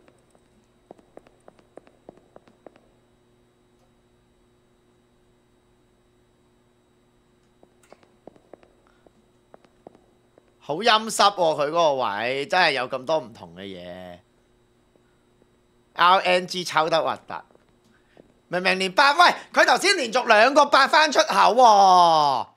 [SPEAKER 1] 好阴湿喎，佢嗰个位真系有咁多唔同嘅嘢 r n g 抽得核突，明明连八位，佢头先连续两个八翻出口喎。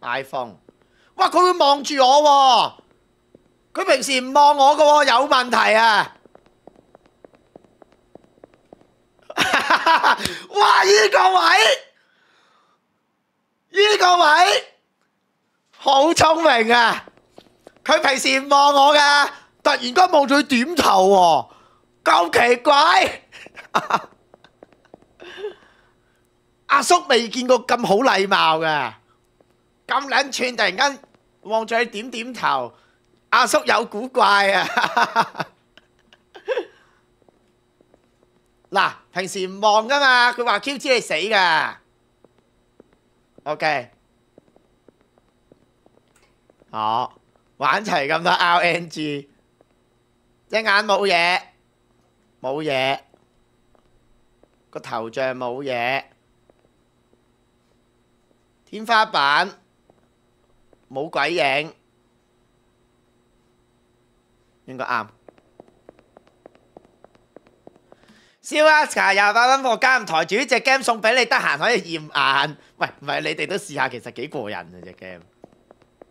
[SPEAKER 1] iPhone，哇！佢会望住我，佢平时唔望我噶，有问题啊！哇！依个咪，依个位。好聪明啊！佢平时唔望我噶，突然间望住佢点头喎，咁奇怪！阿叔未见过咁好礼貌噶，咁捻串突然间望住佢点点头，阿叔有古怪啊！嗱，平时唔望噶嘛，佢话 q 知你死噶，OK。哦，玩齊咁多 RNG，隻眼冇嘢，冇嘢，個頭像冇嘢，天花板冇鬼影，應該啱。烧 u s t a r 廿八蚊货加台主隻 game 送俾你，得閒可以驗眼。喂，唔係你哋都試下，其實幾過癮啊隻 game。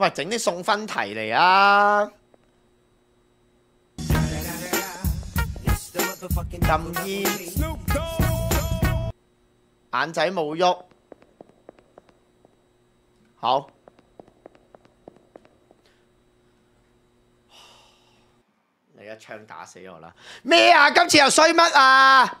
[SPEAKER 1] 喂，整啲送分題嚟啊！眼仔冇喐，好，你一槍打死我啦！咩啊？今次又衰乜啊？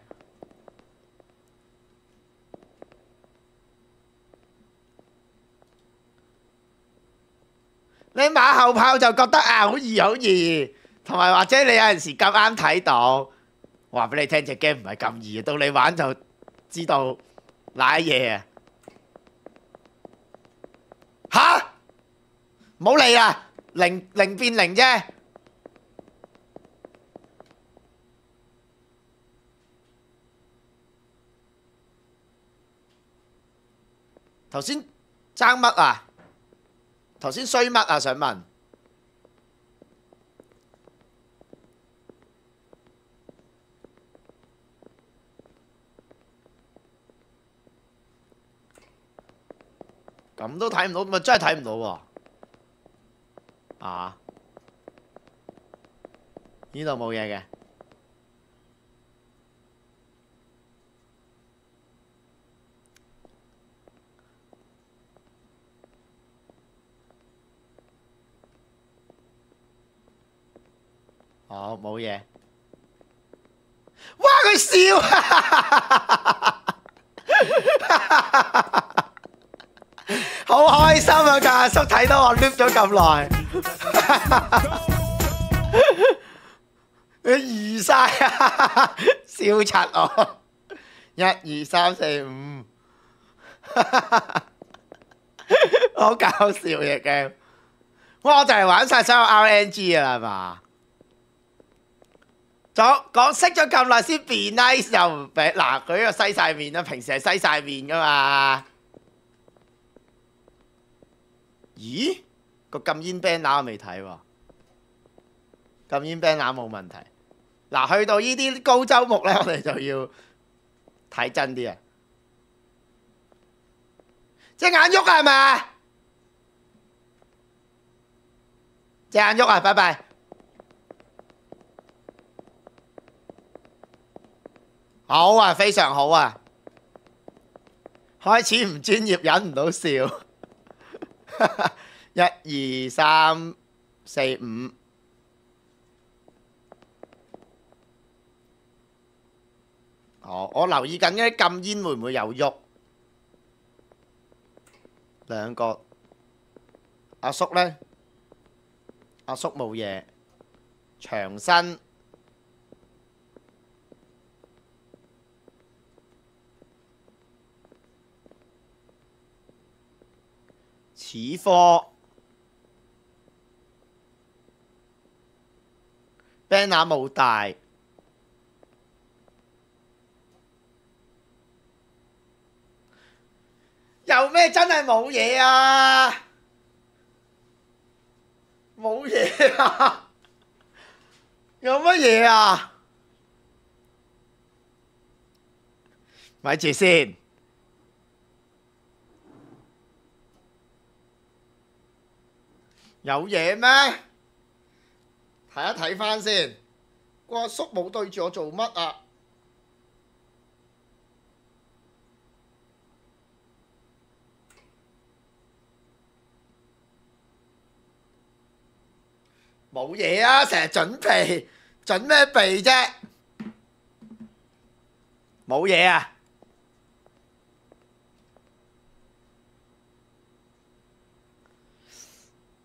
[SPEAKER 1] 你馬後炮就覺得啊好易好易，同埋或者你有阵時咁啱睇到，話俾你聽隻 game 唔係咁易，到你玩就知道濑嘢吓？冇理啊，零零變零啫，頭先爭乜啊？頭先衰乜啊？想問咁都睇唔到，咪真係睇唔到喎！啊？呢度冇嘢嘅。哦，冇嘢，哇！
[SPEAKER 5] 佢笑，
[SPEAKER 1] 好开心啊！阿叔睇到我 lift 咗咁耐，你二晒啊！笑柒我，一二三四五，好搞笑嘅 game。哇！我就系玩晒所有 RNG 啊，啦嘛～就講識咗咁耐先 be nice 又嗱佢呢西晒面啦，平時係西晒面噶嘛？咦？個禁煙 b a n e 眼我未睇喎，禁煙 b a n e 眼冇問題。嗱，去到呢啲高周目咧，我哋就要睇真啲啊！隻眼喐啊，係咪啊？隻眼喐啊，拜拜！好啊，非常好啊！開始唔專業，忍唔到笑。一、二、三、四、五。哦，我留意緊啲禁煙會唔會有喐？兩個阿叔咧，阿叔冇嘢，長身。屎科，banner 冇大，有咩真係冇嘢啊？冇嘢啊？有乜嘢啊？咪住先。有嘢咩？睇一睇翻先。阿叔冇對住我做乜啊？冇嘢啊！成日準备準咩备啫？冇嘢啊！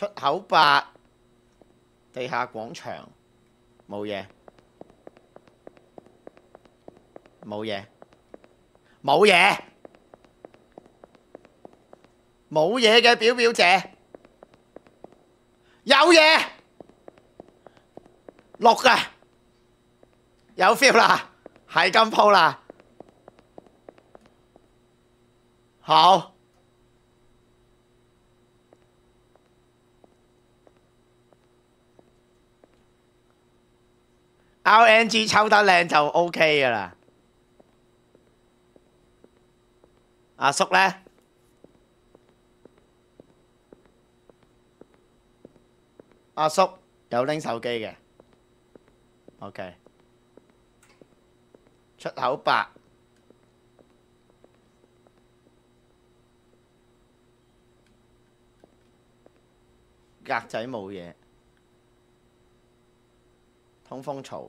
[SPEAKER 1] 出口八地下廣場冇嘢，冇嘢，冇嘢，冇嘢嘅表表姐有嘢六啊，有 feel 啦，系金铺啦，好。LNG 抽得靓就 OK 噶啦。阿叔咧，阿叔有拎手机嘅，OK。出口八格仔冇嘢，通风槽。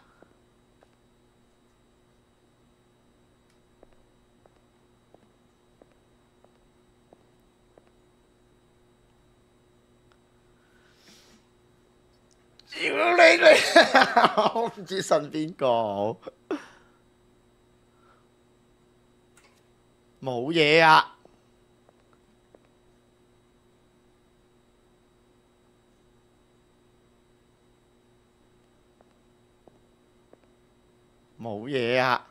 [SPEAKER 5] 屌你你，
[SPEAKER 1] 我唔知信边个，冇嘢啊，冇嘢啊，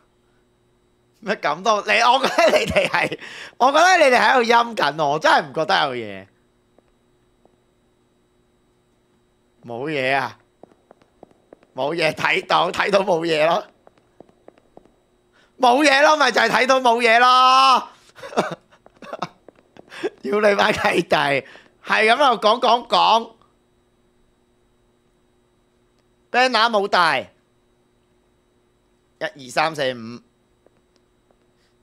[SPEAKER 1] 咩咁多？你我觉得你哋系，我觉得你哋喺度阴紧我，真系唔觉得有嘢。冇嘢啊，冇嘢睇到睇到冇嘢咯，冇嘢咯，咪就系睇到冇嘢咯。屌 你妈契弟，系咁又讲讲讲。banner 冇大，一二三四五，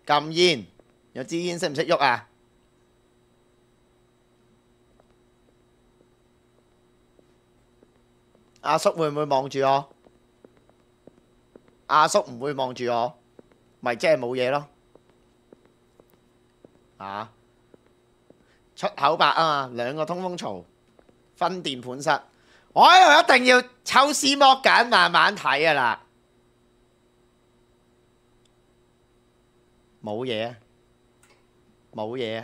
[SPEAKER 1] 禁烟，有支烟识唔识喐啊？阿叔會唔會望住我？阿叔唔會望住我，咪即係冇嘢咯。啊！出口白啊嘛，兩個通風槽，分電盤室，我呢度一定要抽絲剝繭，慢慢睇啊啦。冇嘢，冇嘢，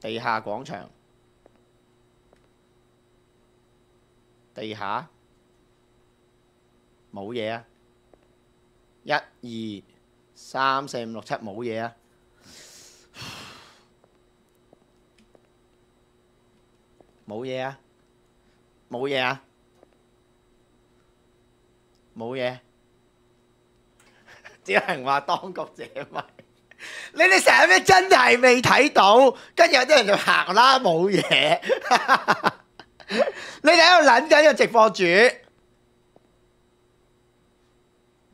[SPEAKER 1] 地下廣場。地下冇嘢啊！一二三四五六七冇嘢啊！冇嘢啊！冇嘢啊！冇嘢！只能话当局者迷，你哋成日咩真系未睇到，跟住有啲人就行啦，冇嘢。你哋喺度谂紧个直播主，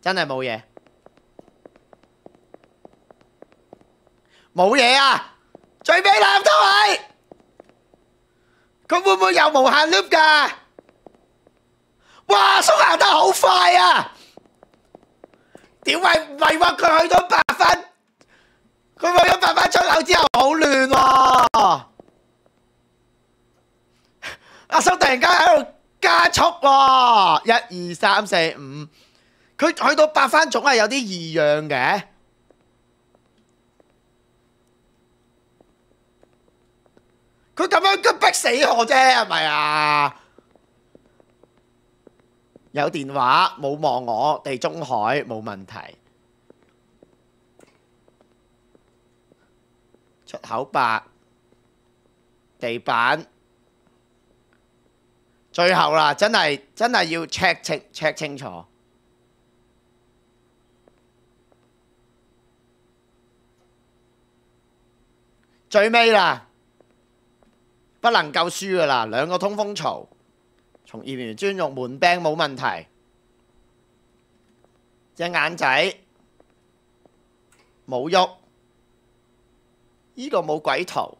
[SPEAKER 1] 真系冇嘢，冇嘢啊！最尾攬都系佢会唔会有无限 loop 噶？哇，缩行得好快啊！点系唔屈话佢去到八分？佢去到八分出楼之后好乱喎。阿叔突然间喺度加速喎，一二三四五，佢去到八番总系有啲异样嘅，佢咁样急逼死我啫，系咪啊？有电话，冇望我，地中海冇问题，出口八，地板。最後啦，真係真係要 check 清 check 清楚，最尾啦，不能夠輸噶啦，兩個通風槽，從業員專用門柄冇問題，隻眼仔冇喐，依個冇鬼圖。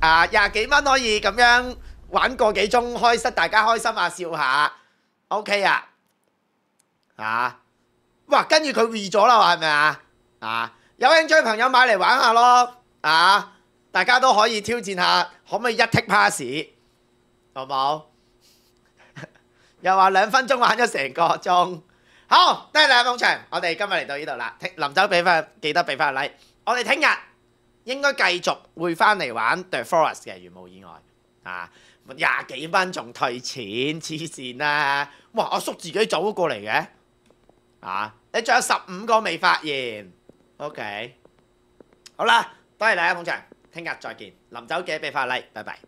[SPEAKER 1] 啊，廿几蚊可以咁样玩个几钟，开室大家开心啊，笑下，OK 啊，啊，哇，跟住佢换咗啦，系咪啊？啊，有趣嘅朋友买嚟玩下咯，啊，大家都可以挑战下，可唔可以一 tick pass？好冇？又话两分钟玩咗成个钟，好，多你阿梦長，我哋今日嚟到呢度啦，臨走俾翻，记得俾翻个礼，我哋听日。應該繼續會翻嚟玩 The Forest 嘅，如無意外啊！廿幾分仲退錢，黐線啦！哇！我叔自己走過嚟嘅啊！你仲有十五個未發現，OK？好啦，多謝大家捧場，聽日再見。臨走嘅俾塊利，拜拜。